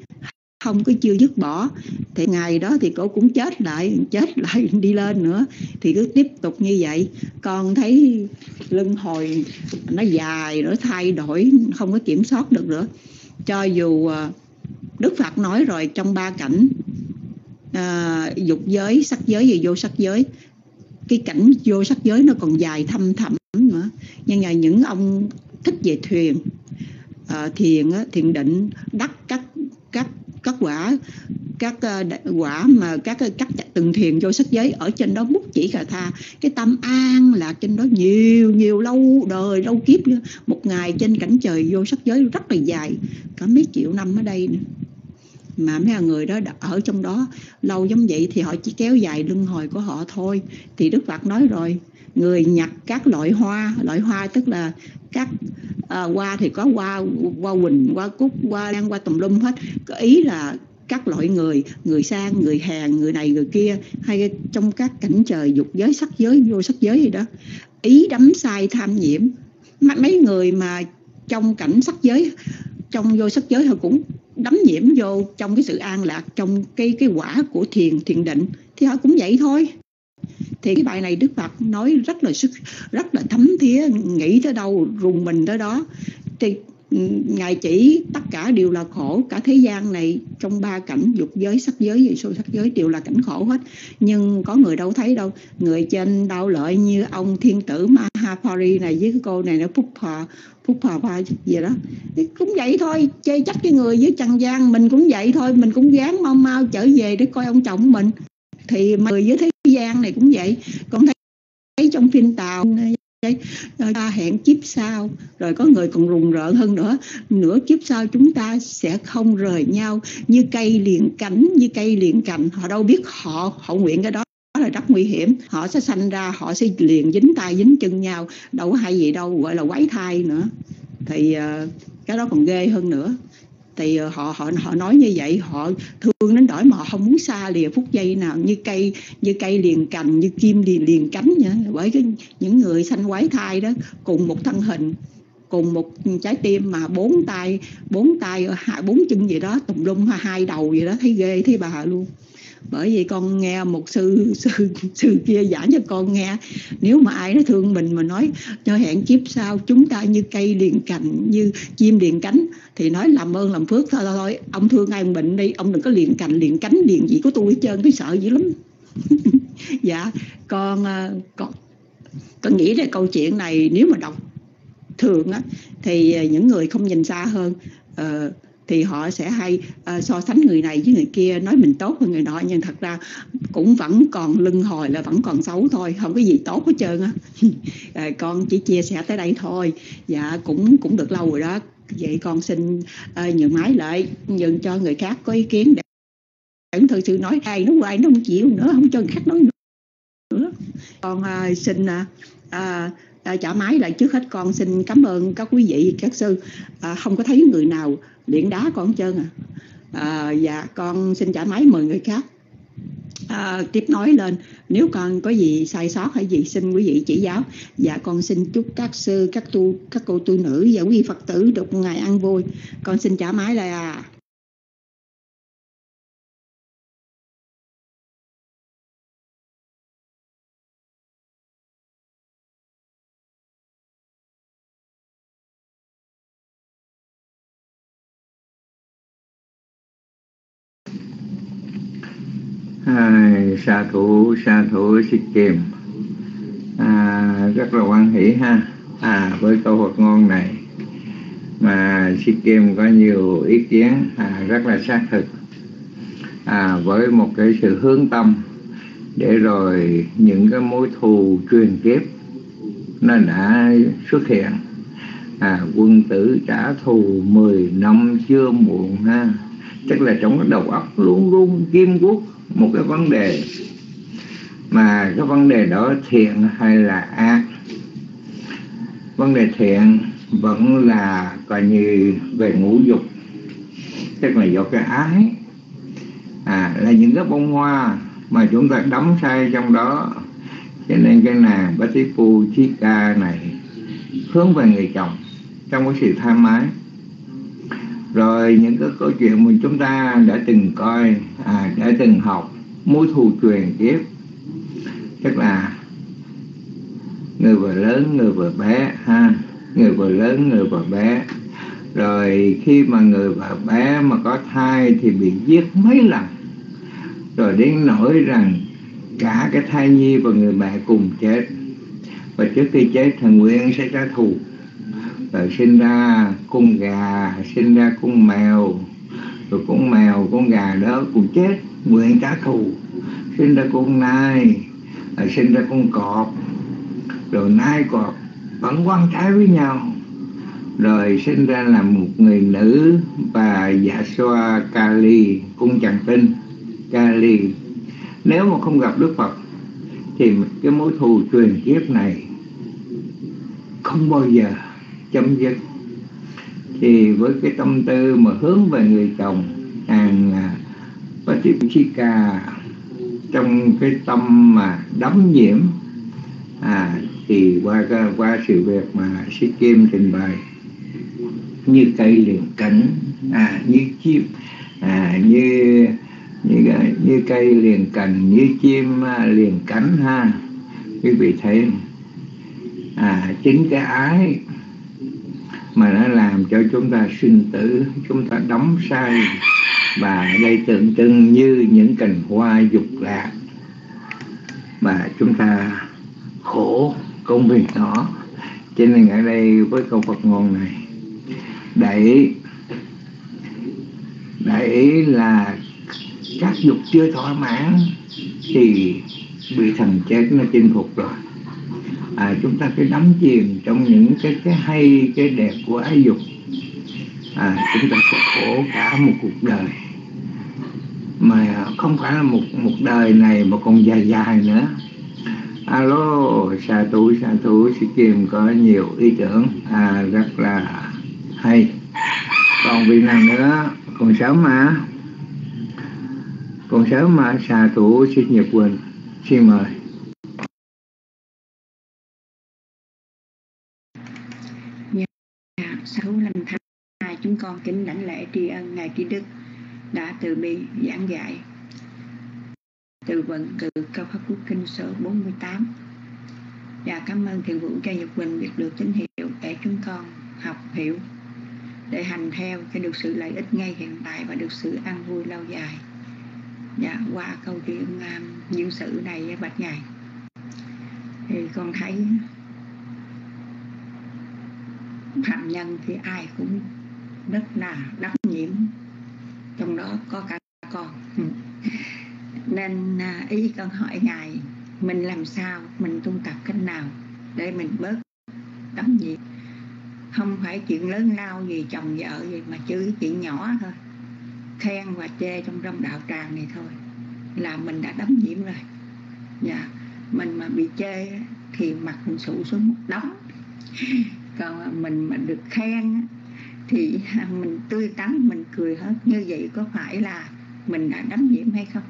không có chưa dứt bỏ. Thì ngày đó thì cổ cũng chết lại chết lại đi lên nữa. Thì cứ tiếp tục như vậy. Con thấy lưng hồi nó dài nó thay đổi không có kiểm soát được nữa. Cho dù à, Đức Phật nói rồi trong ba cảnh à, dục giới sắc giới và vô sắc giới cái cảnh vô sắc giới nó còn dài thâm thẳm nữa. Nhưng mà những ông thích về thuyền uh, thiền thiền định đắc các các các quả các uh, quả mà các ờ, các từng thiền vô sắc giới ở trên đó bút chỉ cả tha. Cái tâm an là trên đó nhiều nhiều lâu đời lâu kiếp nữa. một ngày trên cảnh trời vô sắc giới rất là dài cả mấy triệu năm ở đây nữa mà mấy người đó ở trong đó. Lâu giống vậy thì họ chỉ kéo dài luân hồi của họ thôi. Thì đức phật nói rồi người nhặt các loại hoa loại hoa tức là các à, hoa thì có hoa hoa quỳnh hoa cúc hoa lan hoa tùm lum hết. Có ý là các loại người người sang người hèn người này người kia hay trong các cảnh trời dục giới sắc giới vô sắc giới gì đó. Ý đắm sai tham nhiễm. Mấy người mà trong cảnh sắc giới trong vô sắc giới họ cũng đắm nhiễm vô trong cái sự an lạc, trong cái cái quả của thiền thiền định. Thì họ cũng vậy thôi. Thì cái bài này Đức Phật nói rất là sức, rất là thấm thía, nghĩ tới đâu, rùng mình tới đó. Thì ừ, ngài chỉ tất cả đều là khổ, cả thế gian này trong ba cảnh dục giới, sắc giới và sâu sắc giới đều là cảnh khổ hết. Nhưng có người đâu thấy đâu, người trên đau lợi như ông thiên tử Mahapari này với cái cô này nó phúc phà phúc phà gì đó. Thì cũng vậy thôi, chê trách cái người với trần gian mình cũng vậy thôi, mình cũng gán mau mau trở về để coi ông chồng mình. Thì người với thế gian này cũng vậy Còn thấy trong phim tàu ờ, ta hẹn kiếp sau, rồi có người còn rùng rợn hơn nữa. Nửa kiếp sau chúng ta sẽ không rời nhau, như cây liền cánh, như cây liền cành, họ đâu biết họ họ nguyện cái đó rất nguy hiểm. Họ sẽ sanh ra họ sẽ liền dính tay dính chân nhau đâu có hay gì đâu gọi là quái thai nữa. Thì uh, cái đó còn ghê hơn nữa. Thì ờ, họ họ họ nói như vậy họ thương đến đổi mà họ không muốn xa lìa phút giây nào như cây như cây liền cành như kim liền liền cánh nhá bởi cái những người sanh quái thai đó cùng một thân hình cùng một trái tim mà bốn tay bốn tay hai bốn chân gì đó tùm lum hai đầu gì đó thấy ghê thấy bà luôn bởi vì con nghe một sư sư sư kia giảng cho con nghe. Nếu mà ai nó thương mình mà nói cho hẹn kiếp sau chúng ta như cây liền cành như chim liền cánh thì nói làm ơn làm phước thôi thôi ông thương ai bệnh đi ông đừng có liền cành liền cánh liền gì của tôi hết trơn cái sợ dữ lắm. Dạ con ờ, con con nghĩ là câu chuyện này nếu mà đọc thường á thì ờ, những người không nhìn xa hơn uh, thì họ sẽ hay uh, so sánh người này với người kia nói mình tốt hơn người nọ. Nhưng thật ra cũng vẫn còn lưng hồi là vẫn còn xấu thôi không có gì tốt hết trơn á. À, con chỉ chia sẻ tới đây thôi. Dạ cũng cũng được lâu rồi đó. Vậy con xin uh, nhường máy lại nhường cho người khác có ý kiến để thực sự nói ai nó hoài nó không chịu nữa không cho người khác nói nữa. Con uh, xin uh, uh, trả máy lại trước hết. Con xin cảm ơn các quý vị các sư. À, không có thấy người nào điện đá con trơn à. à dạ con xin trả máy mời người khác. À, tiếp nói lên nếu con có gì sai sót hay gì xin quý vị chỉ giáo. Dạ con xin chúc các sư các tu các cô tu nữ và quý phật tử được một ngày ăn vui. Con xin trả máy lại sa thủ sa thủ xích kiềm à, rất là quan hỷ ha. À, với câu Phật ngôn này mà xích kiềm có nhiều ý kiến à, rất là xác thực. À, với một cái sự hướng tâm để rồi những cái mối thù truyền kiếp nó đã xuất hiện. À, quân tử trả thù 10 năm chưa muộn ha. Tức là trong cái đầu óc luôn luôn kim quốc một cái vấn đề mà cái vấn đề đó thiện hay là ác? Vấn đề thiện vẫn là coi như về ngũ dục, tức là do cái ái. À là những cái bông hoa mà chúng ta đắm say trong đó. Cho nên cái nàng Bát Tí Phu Chí Ca này hướng về người chồng trong cái sự tham ái rồi những cái câu chuyện mà chúng ta đã từng coi à, đã từng học mối thù truyền kiếp. Tức là người vừa lớn người vừa bé ha người vừa lớn người vừa bé. Rồi khi mà người vợ bé mà có thai thì bị giết mấy lần. Rồi đến nỗi rằng cả cái thai nhi và người mẹ cùng chết. Và trước khi chết thần nguyên sẽ trả thù rồi sinh ra con gà, sinh ra con mèo, rồi con mèo, con gà đó cũng chết nguyện trả thù sinh ra con nai rồi sinh ra con cọp. Rồi nai, cọp vẫn quan trái với nhau. Rồi sinh ra là một người nữ và dạ xoa Kali, cung chàng tinh Kali. Nếu mà không gặp Đức Phật, thì cái mối thù truyền kiếp này không bao giờ chấm dứt. Thì với cái tâm tư mà hướng về người chồng hàng Patichika trong cái tâm mà đắm nhiễm. À, thì qua qua sự việc mà sĩ kim trình bày như cây liền cánh à, như chim à, như như như cây liền cành như chim à, liền cánh ha. Quý vị thấy à chính cái ái mà nó làm cho chúng ta sinh tử, chúng ta đóng sai và đây tượng trưng như những cành hoa dục lạc mà chúng ta khổ công việc đó. Cho nên ở đây với câu Phật ngôn này đẩy đẩy là các dục chưa thỏa mãn thì bị thần chết, nó chinh phục rồi à, chúng ta cứ đắm chìm trong những cái cái hay cái đẹp của ái dục. À, chúng ta sẽ khổ cả một cuộc đời. Mà không phải là một một đời này mà còn dài dài nữa. Alo xà thủ xà thủ sĩ kim có nhiều ý tưởng. À, rất là hay. Còn vị nào nữa? Còn sớm mà. Còn sớm mà xà thủ xin nhật quỳnh. Xin mời. Thú sáu thai chúng con kính lãnh lễ tri ân ngài trí đức đã từ bi giảng dạy. Từ vận từ cao pháp quốc kinh số 48 và cảm ơn thiền vũ cho nhật quỳnh biết được tín hiệu để chúng con học hiểu để hành theo cho được sự lợi ích ngay hiện tại và được sự an vui lâu dài. Dạ qua câu chuyện um, những sự này bạch ngài. Thì con thấy phạm nhân thì ai cũng rất là đắc nhiễm. Trong đó có cả con. Nên à, ý con hỏi ngài, mình làm sao, mình tu tập cách nào để mình bớt đắc nhiễm? Không phải chuyện lớn lao gì chồng vợ gì mà chứ chuyện nhỏ thôi. Khen và chê trong trong đạo tràng này thôi là mình đã đắm nhiễm rồi. Dạ mình mà bị chê thì mặt mình sụ xuống một đống còn à, mình mà được khen thì à, mình tươi tắn, mình cười hết. Như vậy có phải là mình đã đắm nhiễm hay không?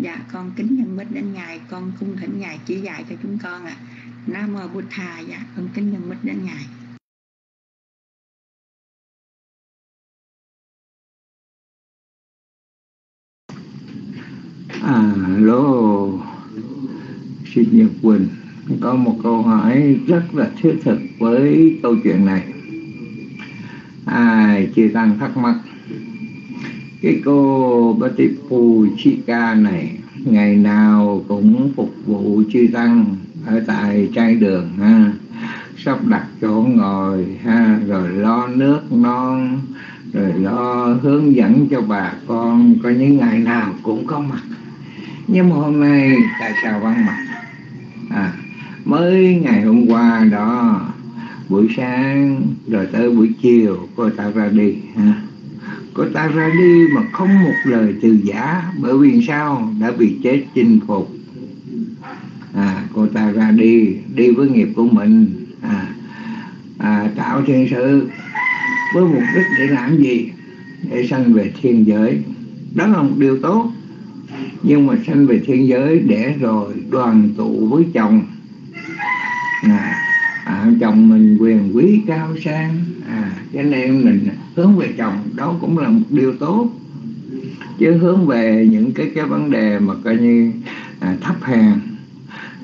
Dạ con kính nhân mít đến ngài, con cung thỉnh ngài chỉ dạy cho chúng con ạ. À. nam mô bụt thà dạ con kính nhân mít đến ngài. À xin nhật quỳnh có một câu hỏi rất là thiết thực với câu chuyện này. Ai chị tăng thắc mắc? Cái cô Batipu Chika này, ngày nào cũng phục vụ chư tăng ở tại trai đường, ha? Sắp đặt chỗ ngồi, ha? Rồi lo nước non, rồi lo hướng dẫn cho bà con có những ngày nào cũng có mặt. Nhưng mà hôm nay tại sao vắng mặt? À mới ngày hôm qua đó buổi sáng rồi tới buổi chiều cô ta ra đi ha. Cô ta ra đi mà không một lời từ giả bởi vì sao? Đã bị chết chinh phục. À cô ta ra đi đi với nghiệp của mình à, à tạo thiên sự với mục đích để làm gì? Để sanh về thiên giới. Đó là một điều tốt nhưng mà sanh về thiên giới để rồi đoàn tụ với chồng à, à, chồng mình quyền quý cao sang. À, cho nên mình hướng về chồng đó cũng là một điều tốt. Chứ hướng về những cái cái vấn đề mà coi như à, thấp hèn.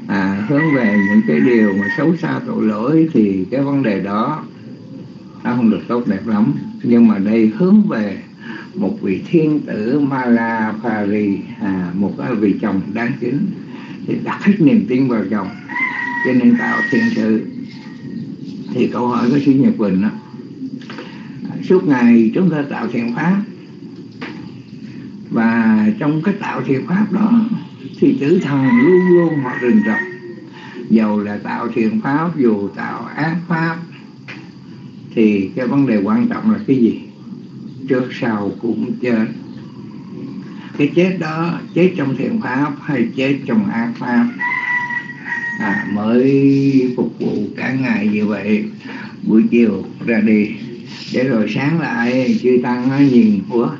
À, hướng về những cái điều mà xấu xa tội lỗi thì cái vấn đề đó nó không được tốt đẹp lắm. Nhưng mà đây hướng về một vị thiên tử Malapari à, một cái vị chồng đáng kính. Thì đặt hết niềm tin vào chồng cho nên tạo thiện sự. Thì câu hỏi của sư Nhật Bình đó suốt ngày chúng ta tạo thiện pháp. Và trong cái tạo thiện pháp đó, thì tử thần luôn luôn họ rình rập. Dầu là tạo thiện pháp, dù tạo ác pháp, thì cái vấn đề quan trọng là cái gì? Trước sau cũng chết. Cái chết đó, chết trong thiện pháp hay chết trong ác pháp? À, mới phục vụ cả ngày như vậy buổi chiều ra đi. Để rồi sáng lại chư tăng nhìn của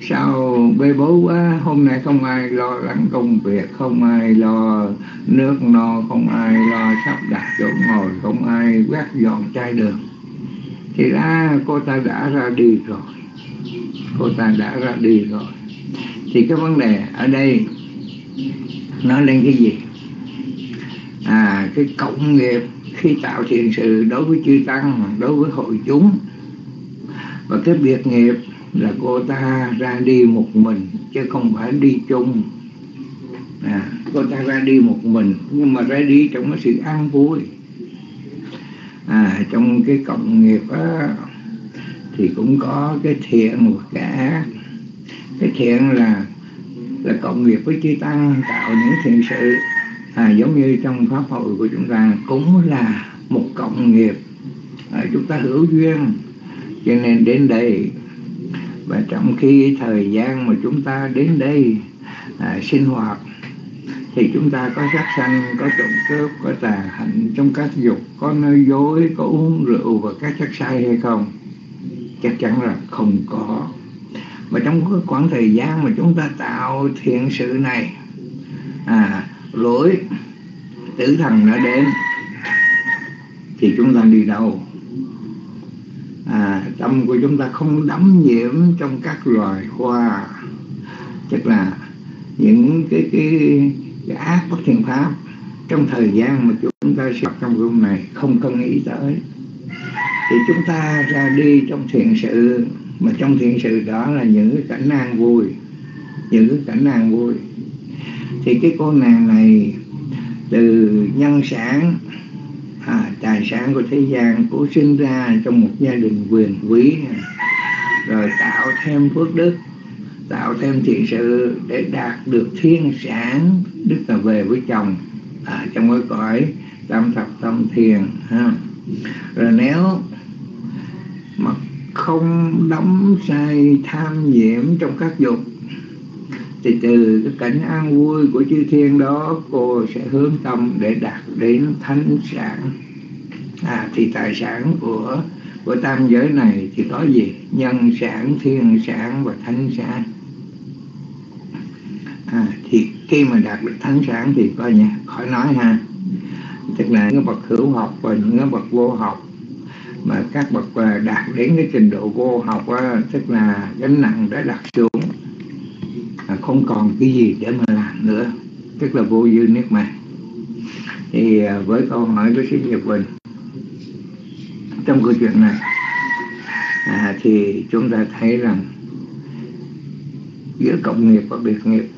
sao bê bố quá? Hôm nay không ai lo lắng công việc không ai lo nước no không ai lo sắp đặt chỗ ngồi không ai quét dọn chai đường. Thì ra cô ta đã ra đi rồi. Cô ta đã ra đi rồi. Thì cái vấn đề ở đây nói lên cái gì? À cái cộng nghiệp khi tạo thiện sự đối với chư tăng đối với hội chúng. Và cái biệt nghiệp là cô ta ra đi một mình chứ không phải đi chung. À, cô ta ra đi một mình nhưng mà ra đi trong cái sự an vui. À, trong cái cộng nghiệp á, thì cũng có cái thiện và cả cái thiện là là cộng nghiệp với chư tăng tạo những thiện sự à, giống như trong pháp hội của chúng ta cũng là một cộng nghiệp. À, chúng ta hữu duyên. Cho nên đến đây và trong khi thời gian mà chúng ta đến đây à, sinh hoạt thì chúng ta có sát sanh có trộm cướp có tà hạnh trong các dục có nơi dối có uống rượu và các chất say hay không? Chắc chắn là không có. Mà trong cái khoảng thời gian mà chúng ta tạo thiện sự này à lỗi. Tử thần đã đến thì chúng ta đi đâu? À, tâm của chúng ta không đắm nhiễm trong các loài hoa. Tức là những cái cái, cái ác bất thiện pháp trong thời gian mà chúng ta sẽ trong room này không cần nghĩ tới. Thì chúng ta ra đi trong thiện sự mà trong thiện sự đó là những cái cảnh an vui. Những cái cảnh an vui thì cái cô nàng này từ nhân sản à, tài sản của thế gian cô sinh ra trong một gia đình quyền quý rồi tạo thêm phước đức tạo thêm thiện sự để đạt được thiên sản đức là về với chồng à, trong cái cõi tam thập tâm thiền ha. Rồi nếu mà không đóng say tham nhiễm trong các dục thì từ cái cảnh an vui của chư thiên đó cô sẽ hướng tâm để đạt đến thánh sản. À, thì tài sản của của tam giới này thì có gì? Nhân sản thiên sản và thánh sản. À, thì khi mà đạt được thánh sản thì coi nha khỏi nói ha. Tức là những bậc hữu học và những bậc vô học mà các bậc à, đạt đến cái trình độ vô học á, tức là gánh nặng đã đặt xuống không còn cái gì để mà làm nữa. Tức là vô dư niết bàn thì à, với câu hỏi của sĩ Nhật Bình trong câu chuyện này à, thì chúng ta thấy rằng giữa cộng nghiệp và biệt nghiệp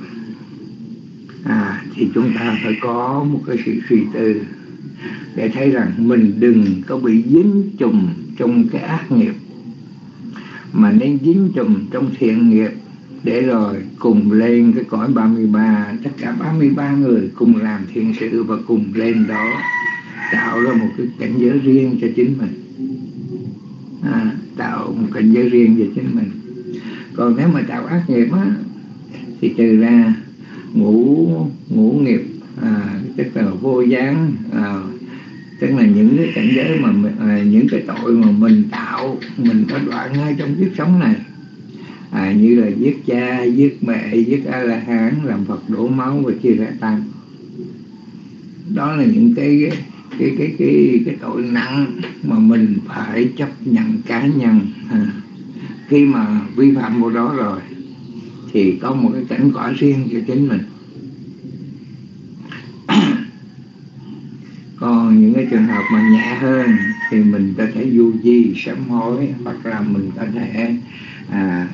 à, thì chúng ta phải có một cái sự suy tư để thấy rằng mình đừng có bị dính chùm trong cái ác nghiệp mà nên dính chùm trong thiện nghiệp để rồi cùng lên cái cõi 33 tất cả 33 người cùng làm thiên sự và cùng lên đó tạo ra một cái cảnh giới riêng cho chính mình. À, tạo một cảnh giới riêng cho chính mình. Còn nếu mà tạo ác nghiệp á thì trừ ra ngũ ngũ nghiệp à, tức là vô gián à, tức là những cái cảnh giới mà à, những cái tội mà mình tạo mình có đoạn ngay trong kiếp sống này à, như là giết cha giết mẹ giết a la hán làm phật đổ máu và chia rẽ tăng. Đó là những cái cái cái cái cái tội nặng mà mình phải chấp nhận cá nhân. À, khi mà vi phạm vào đó rồi thì có một cái cảnh cõi riêng cho chính mình. Còn những cái trường hợp mà nhẹ hơn thì mình có thể du di sám hối hoặc là mình có thể à,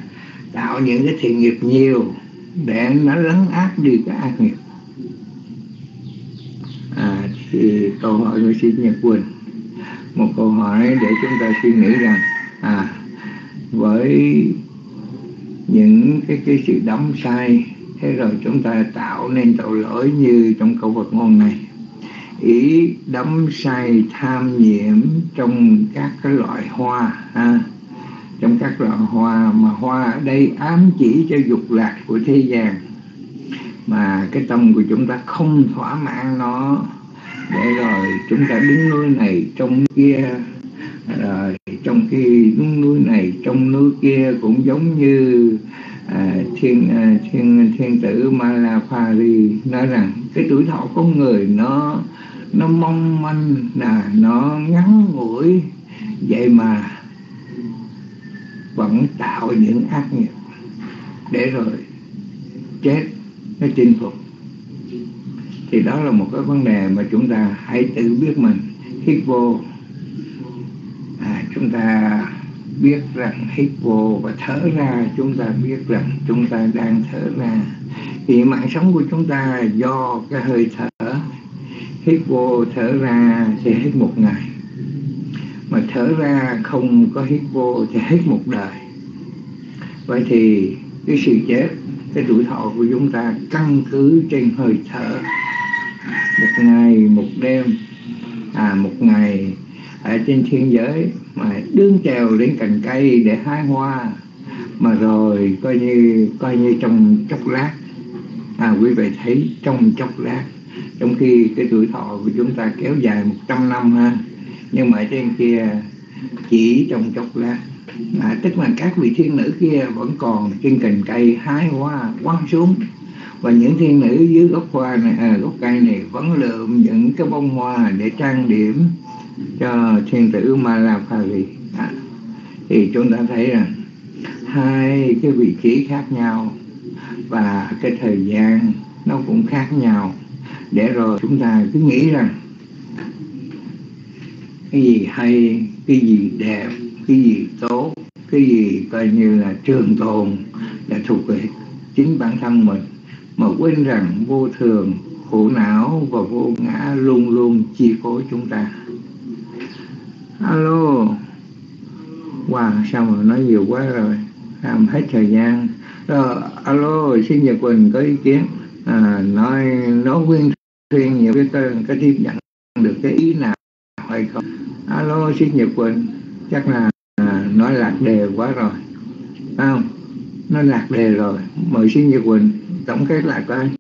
tạo những cái thiện nghiệp nhiều để nó lấn át đi cái ác nghiệp. À, thì câu hỏi của sĩ Nhật Quỳnh một câu hỏi để chúng ta suy nghĩ rằng à với những cái cái sự đóng sai thế rồi chúng ta tạo nên tội lỗi như trong câu vật ngôn này. Ý đắm say tham nhiễm trong các cái loại hoa ha trong các loại hoa mà hoa ở đây ám chỉ cho dục lạc của thế gian. Mà cái tâm của chúng ta không thỏa mãn nó. Để rồi chúng ta đứng núi này trong kia. Rồi trong khi đứng núi này trong núi kia cũng giống như à, thiên à, thiên thiên tử Malapari nói rằng cái tuổi thọ con người nó nó mong manh là nó ngắn ngủi. Vậy mà vẫn tạo những ác nghiệp. Để rồi chết nó chinh phục. Thì đó là một cái vấn đề mà chúng ta hãy tự biết mình. Hít vô. À, chúng ta biết rằng hít vô và thở ra chúng ta biết rằng chúng ta đang thở ra. Thì mạng sống của chúng ta do cái hơi thở. Hít vô thở ra sẽ hết một ngày mà thở ra không có hít vô thì hết một đời. Vậy thì cái sự chết, cái tuổi thọ của chúng ta căn cứ trên hơi thở. Một ngày, một đêm à một ngày ở trên thiên giới mà đương trèo lên cành cây để hái hoa, mà rồi coi như coi như trong chốc lát. À quý vị thấy trong chốc lát, trong khi cái tuổi thọ của chúng ta kéo dài 100 năm ha nhưng mà trên kia chỉ trong chốc lát. À, tức là các vị thiên nữ kia vẫn còn trên cành cây hái hoa quăng xuống. Và những thiên nữ dưới gốc hoa này à, gốc cây này vẫn lượm những cái bông hoa để trang điểm cho thiên tử Malapali à, thì chúng ta thấy rằng hai cái vị trí khác nhau và cái thời gian nó cũng khác nhau. Để rồi chúng ta cứ nghĩ rằng cái gì hay cái gì đẹp cái gì tốt cái gì coi như là trường tồn là thuộc về chính bản thân mình. Mà quên rằng vô thường khổ não và vô ngã luôn luôn chi phối chúng ta. Alo. Wow sao mà nói nhiều quá rồi? Làm hết thời gian. Rồi alo xin nhật quỳnh có ý kiến. À, nói nói nguyên thuyên nhiều cái tên có tiếp nhận được cái ý nào hay không? Alo xin nhật quỳnh. Chắc là à, nói lạc đề quá rồi. Phải không? Nó lạc đề rồi. Mời xin nhật quỳnh tổng kết lại coi.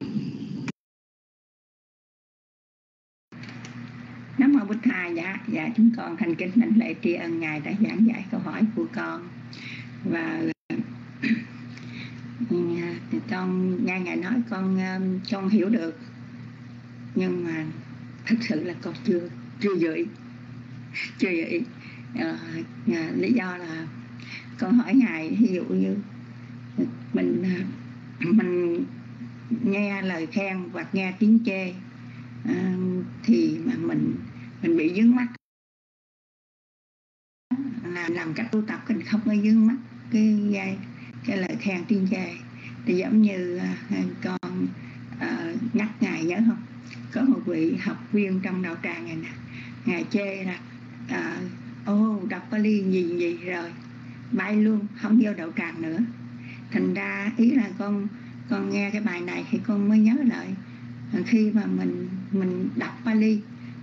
Nam mô Bích Thầy dạ dạ chúng con thành kính lãnh lễ tri ân ngài đã giảng dạy câu hỏi của con. Và à, con nghe ngài nói con à, con hiểu được. Nhưng mà thật sự là con chưa chưa dự chưa vậy à, à, lý do là con hỏi ngài ví dụ như mình ờ, mình nghe lời khen hoặc nghe tiếng chê à, thì mà mình mình bị dướng mắt là làm cách tu tập mình không có dướng mắt cái cái, cái lời khen tiếng chê. Thì giống như con à, nhắc ngài nhớ không? Có một vị học viên trong đạo tràng này nè ngài chê là à, oh, đọc Pali gì gì rồi bay luôn không vô đậu tràng nữa. Thành ra ý là con con nghe cái bài này thì con mới nhớ lại khi mà mình mình đọc Pali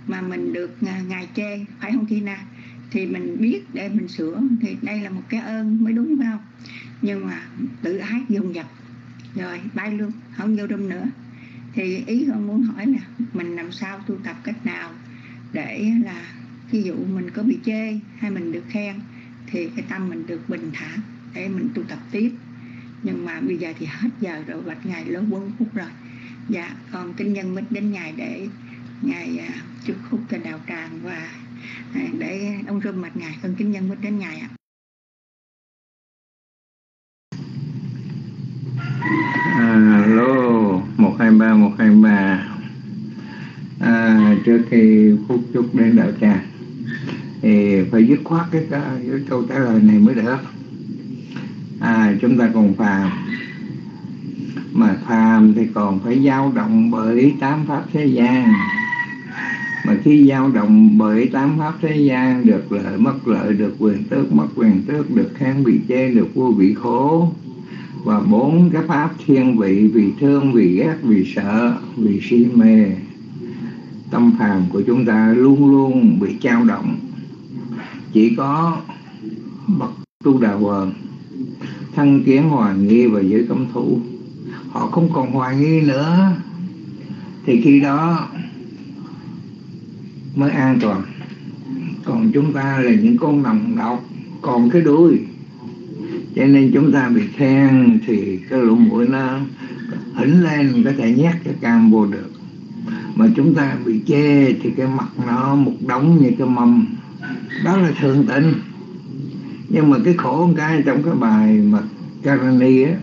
mà mình được à, ngài chê phải không Tina thì mình biết để mình sửa thì đây là một cái ơn mới đúng phải không? Nhưng mà tự ái dùng dập rồi bay luôn không vô room nữa. Thì ý con muốn hỏi là mình làm sao tu tập cách nào để là ví dụ mình có bị chê hay mình được khen thì cái tâm mình được bình thản để mình tu tập tiếp. Nhưng mà bây giờ thì hết giờ rồi bạch ngài lớn 4 phút rồi. Dạ còn kinh nhân mít đến ngày để ngài à, chúc phúc cho đạo tràng và à, để ông rơm mặt ngài. Con kính nhân mít đến ngài ạ. À, Alo một hai ba một hai ba. À, trước khi phút chúc đến đạo tràng thì phải dứt khoát cái, cái, câu trả lời này mới được. À, chúng ta còn phàm. Mà phàm thì còn phải dao động bởi tám pháp thế gian. Mà khi dao động bởi tám pháp thế gian được lợi mất lợi được quyền tước mất quyền tước được khen bị chê được vua bị khổ và bốn cái pháp thiên vị vì thương vì ghét vì sợ vì si mê. Tâm phàm của chúng ta luôn luôn bị trao động chỉ có bậc tu đà quần thân kiến hoài nghi và giới cấm thủ họ không còn hoài nghi nữa. Thì khi đó mới an toàn. Còn chúng ta là những con nòng độc còn cái đuôi. Cho nên chúng ta bị khen thì cái lỗ mũi nó hỉnh lên, có thể nhét cái cam vô được. Mà chúng ta bị chê thì cái mặt nó một đống như cái mâm đó là thường tình. Nhưng mà cái khổ một cái trong cái bài mà Karani á,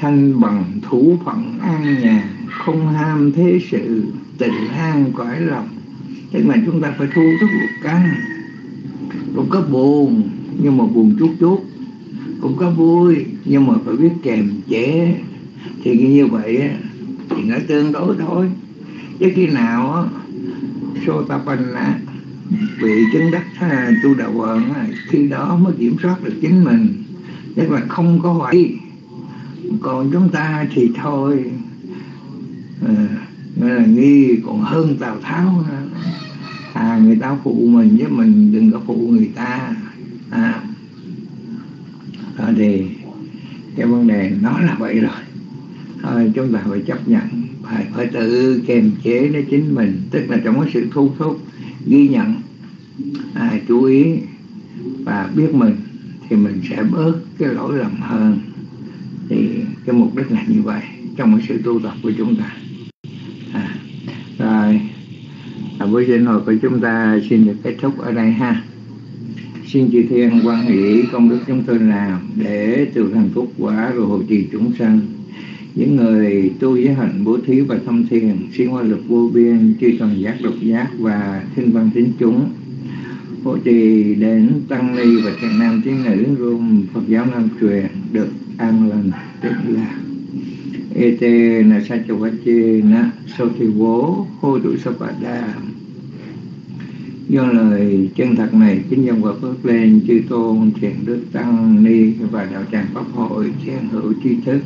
thanh bằng thủ phận an nhàn, không ham thế sự, tình an cõi lòng. Tức là chúng ta phải thu rất một căn cũng có buồn nhưng mà buồn chút chút, cũng có vui nhưng mà phải biết kèm chế. Thì như vậy thì nó tương đối thôi. Chứ khi nào Sotapanna vị chứng đắc tu đạo quận khi đó mới kiểm soát được chính mình. Tức là không có hoài còn chúng ta thì thôi. À, là nghi còn hơn tào tháo à người ta phụ mình với mình đừng có phụ người ta. À, à thì cái vấn đề nó là vậy rồi. Thôi chúng ta phải chấp nhận. Phải phải tự kiềm chế lấy chính mình. Tức là trong cái sự thu thúc ghi nhận à, chú ý và biết mình thì mình sẽ bớt cái lỗi lầm hơn. Thì cái mục đích là như vậy trong cái sự tu tập của chúng ta. À, rồi à, buổi sinh hồi của chúng ta xin được kết thúc ở đây ha. Xin chư thiên quan hỷ công đức chúng tôi làm để từ thành phúc quả rồi hộ trì chúng sanh những người tu giới hạnh bố thí và thông thiền xuyên qua lực vô biên chư toàn giác độc giác và thiên văn tín chúng hộ trì đến tăng ni và thiện nam tín nữ gồm phật giáo nam truyền, được an lành tức là ete na sa chu va chi na so thi vô hô tụ sa pa đa. Do lời chân thật này, kính dân và phước lên, chư tôn, thiện đức tăng ni và đạo tràng pháp hội thiện hữu tri thức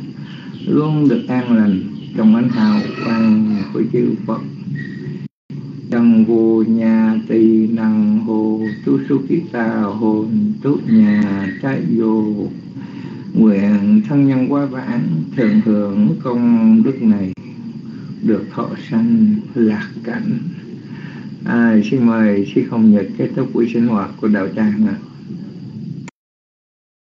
luôn được an lành trong ánh hào quang của chư Phật. Đăng vô nhà tỳ năng hồ tu su ký tà hồn tu nhà trái vô. Nguyện thân nhân quá vãng thường hưởng công đức này Được thọ sanh lạc cảnh. À, Xin mời sư không nhật kết thúc buổi sinh hoạt của đạo tràng ạ. à.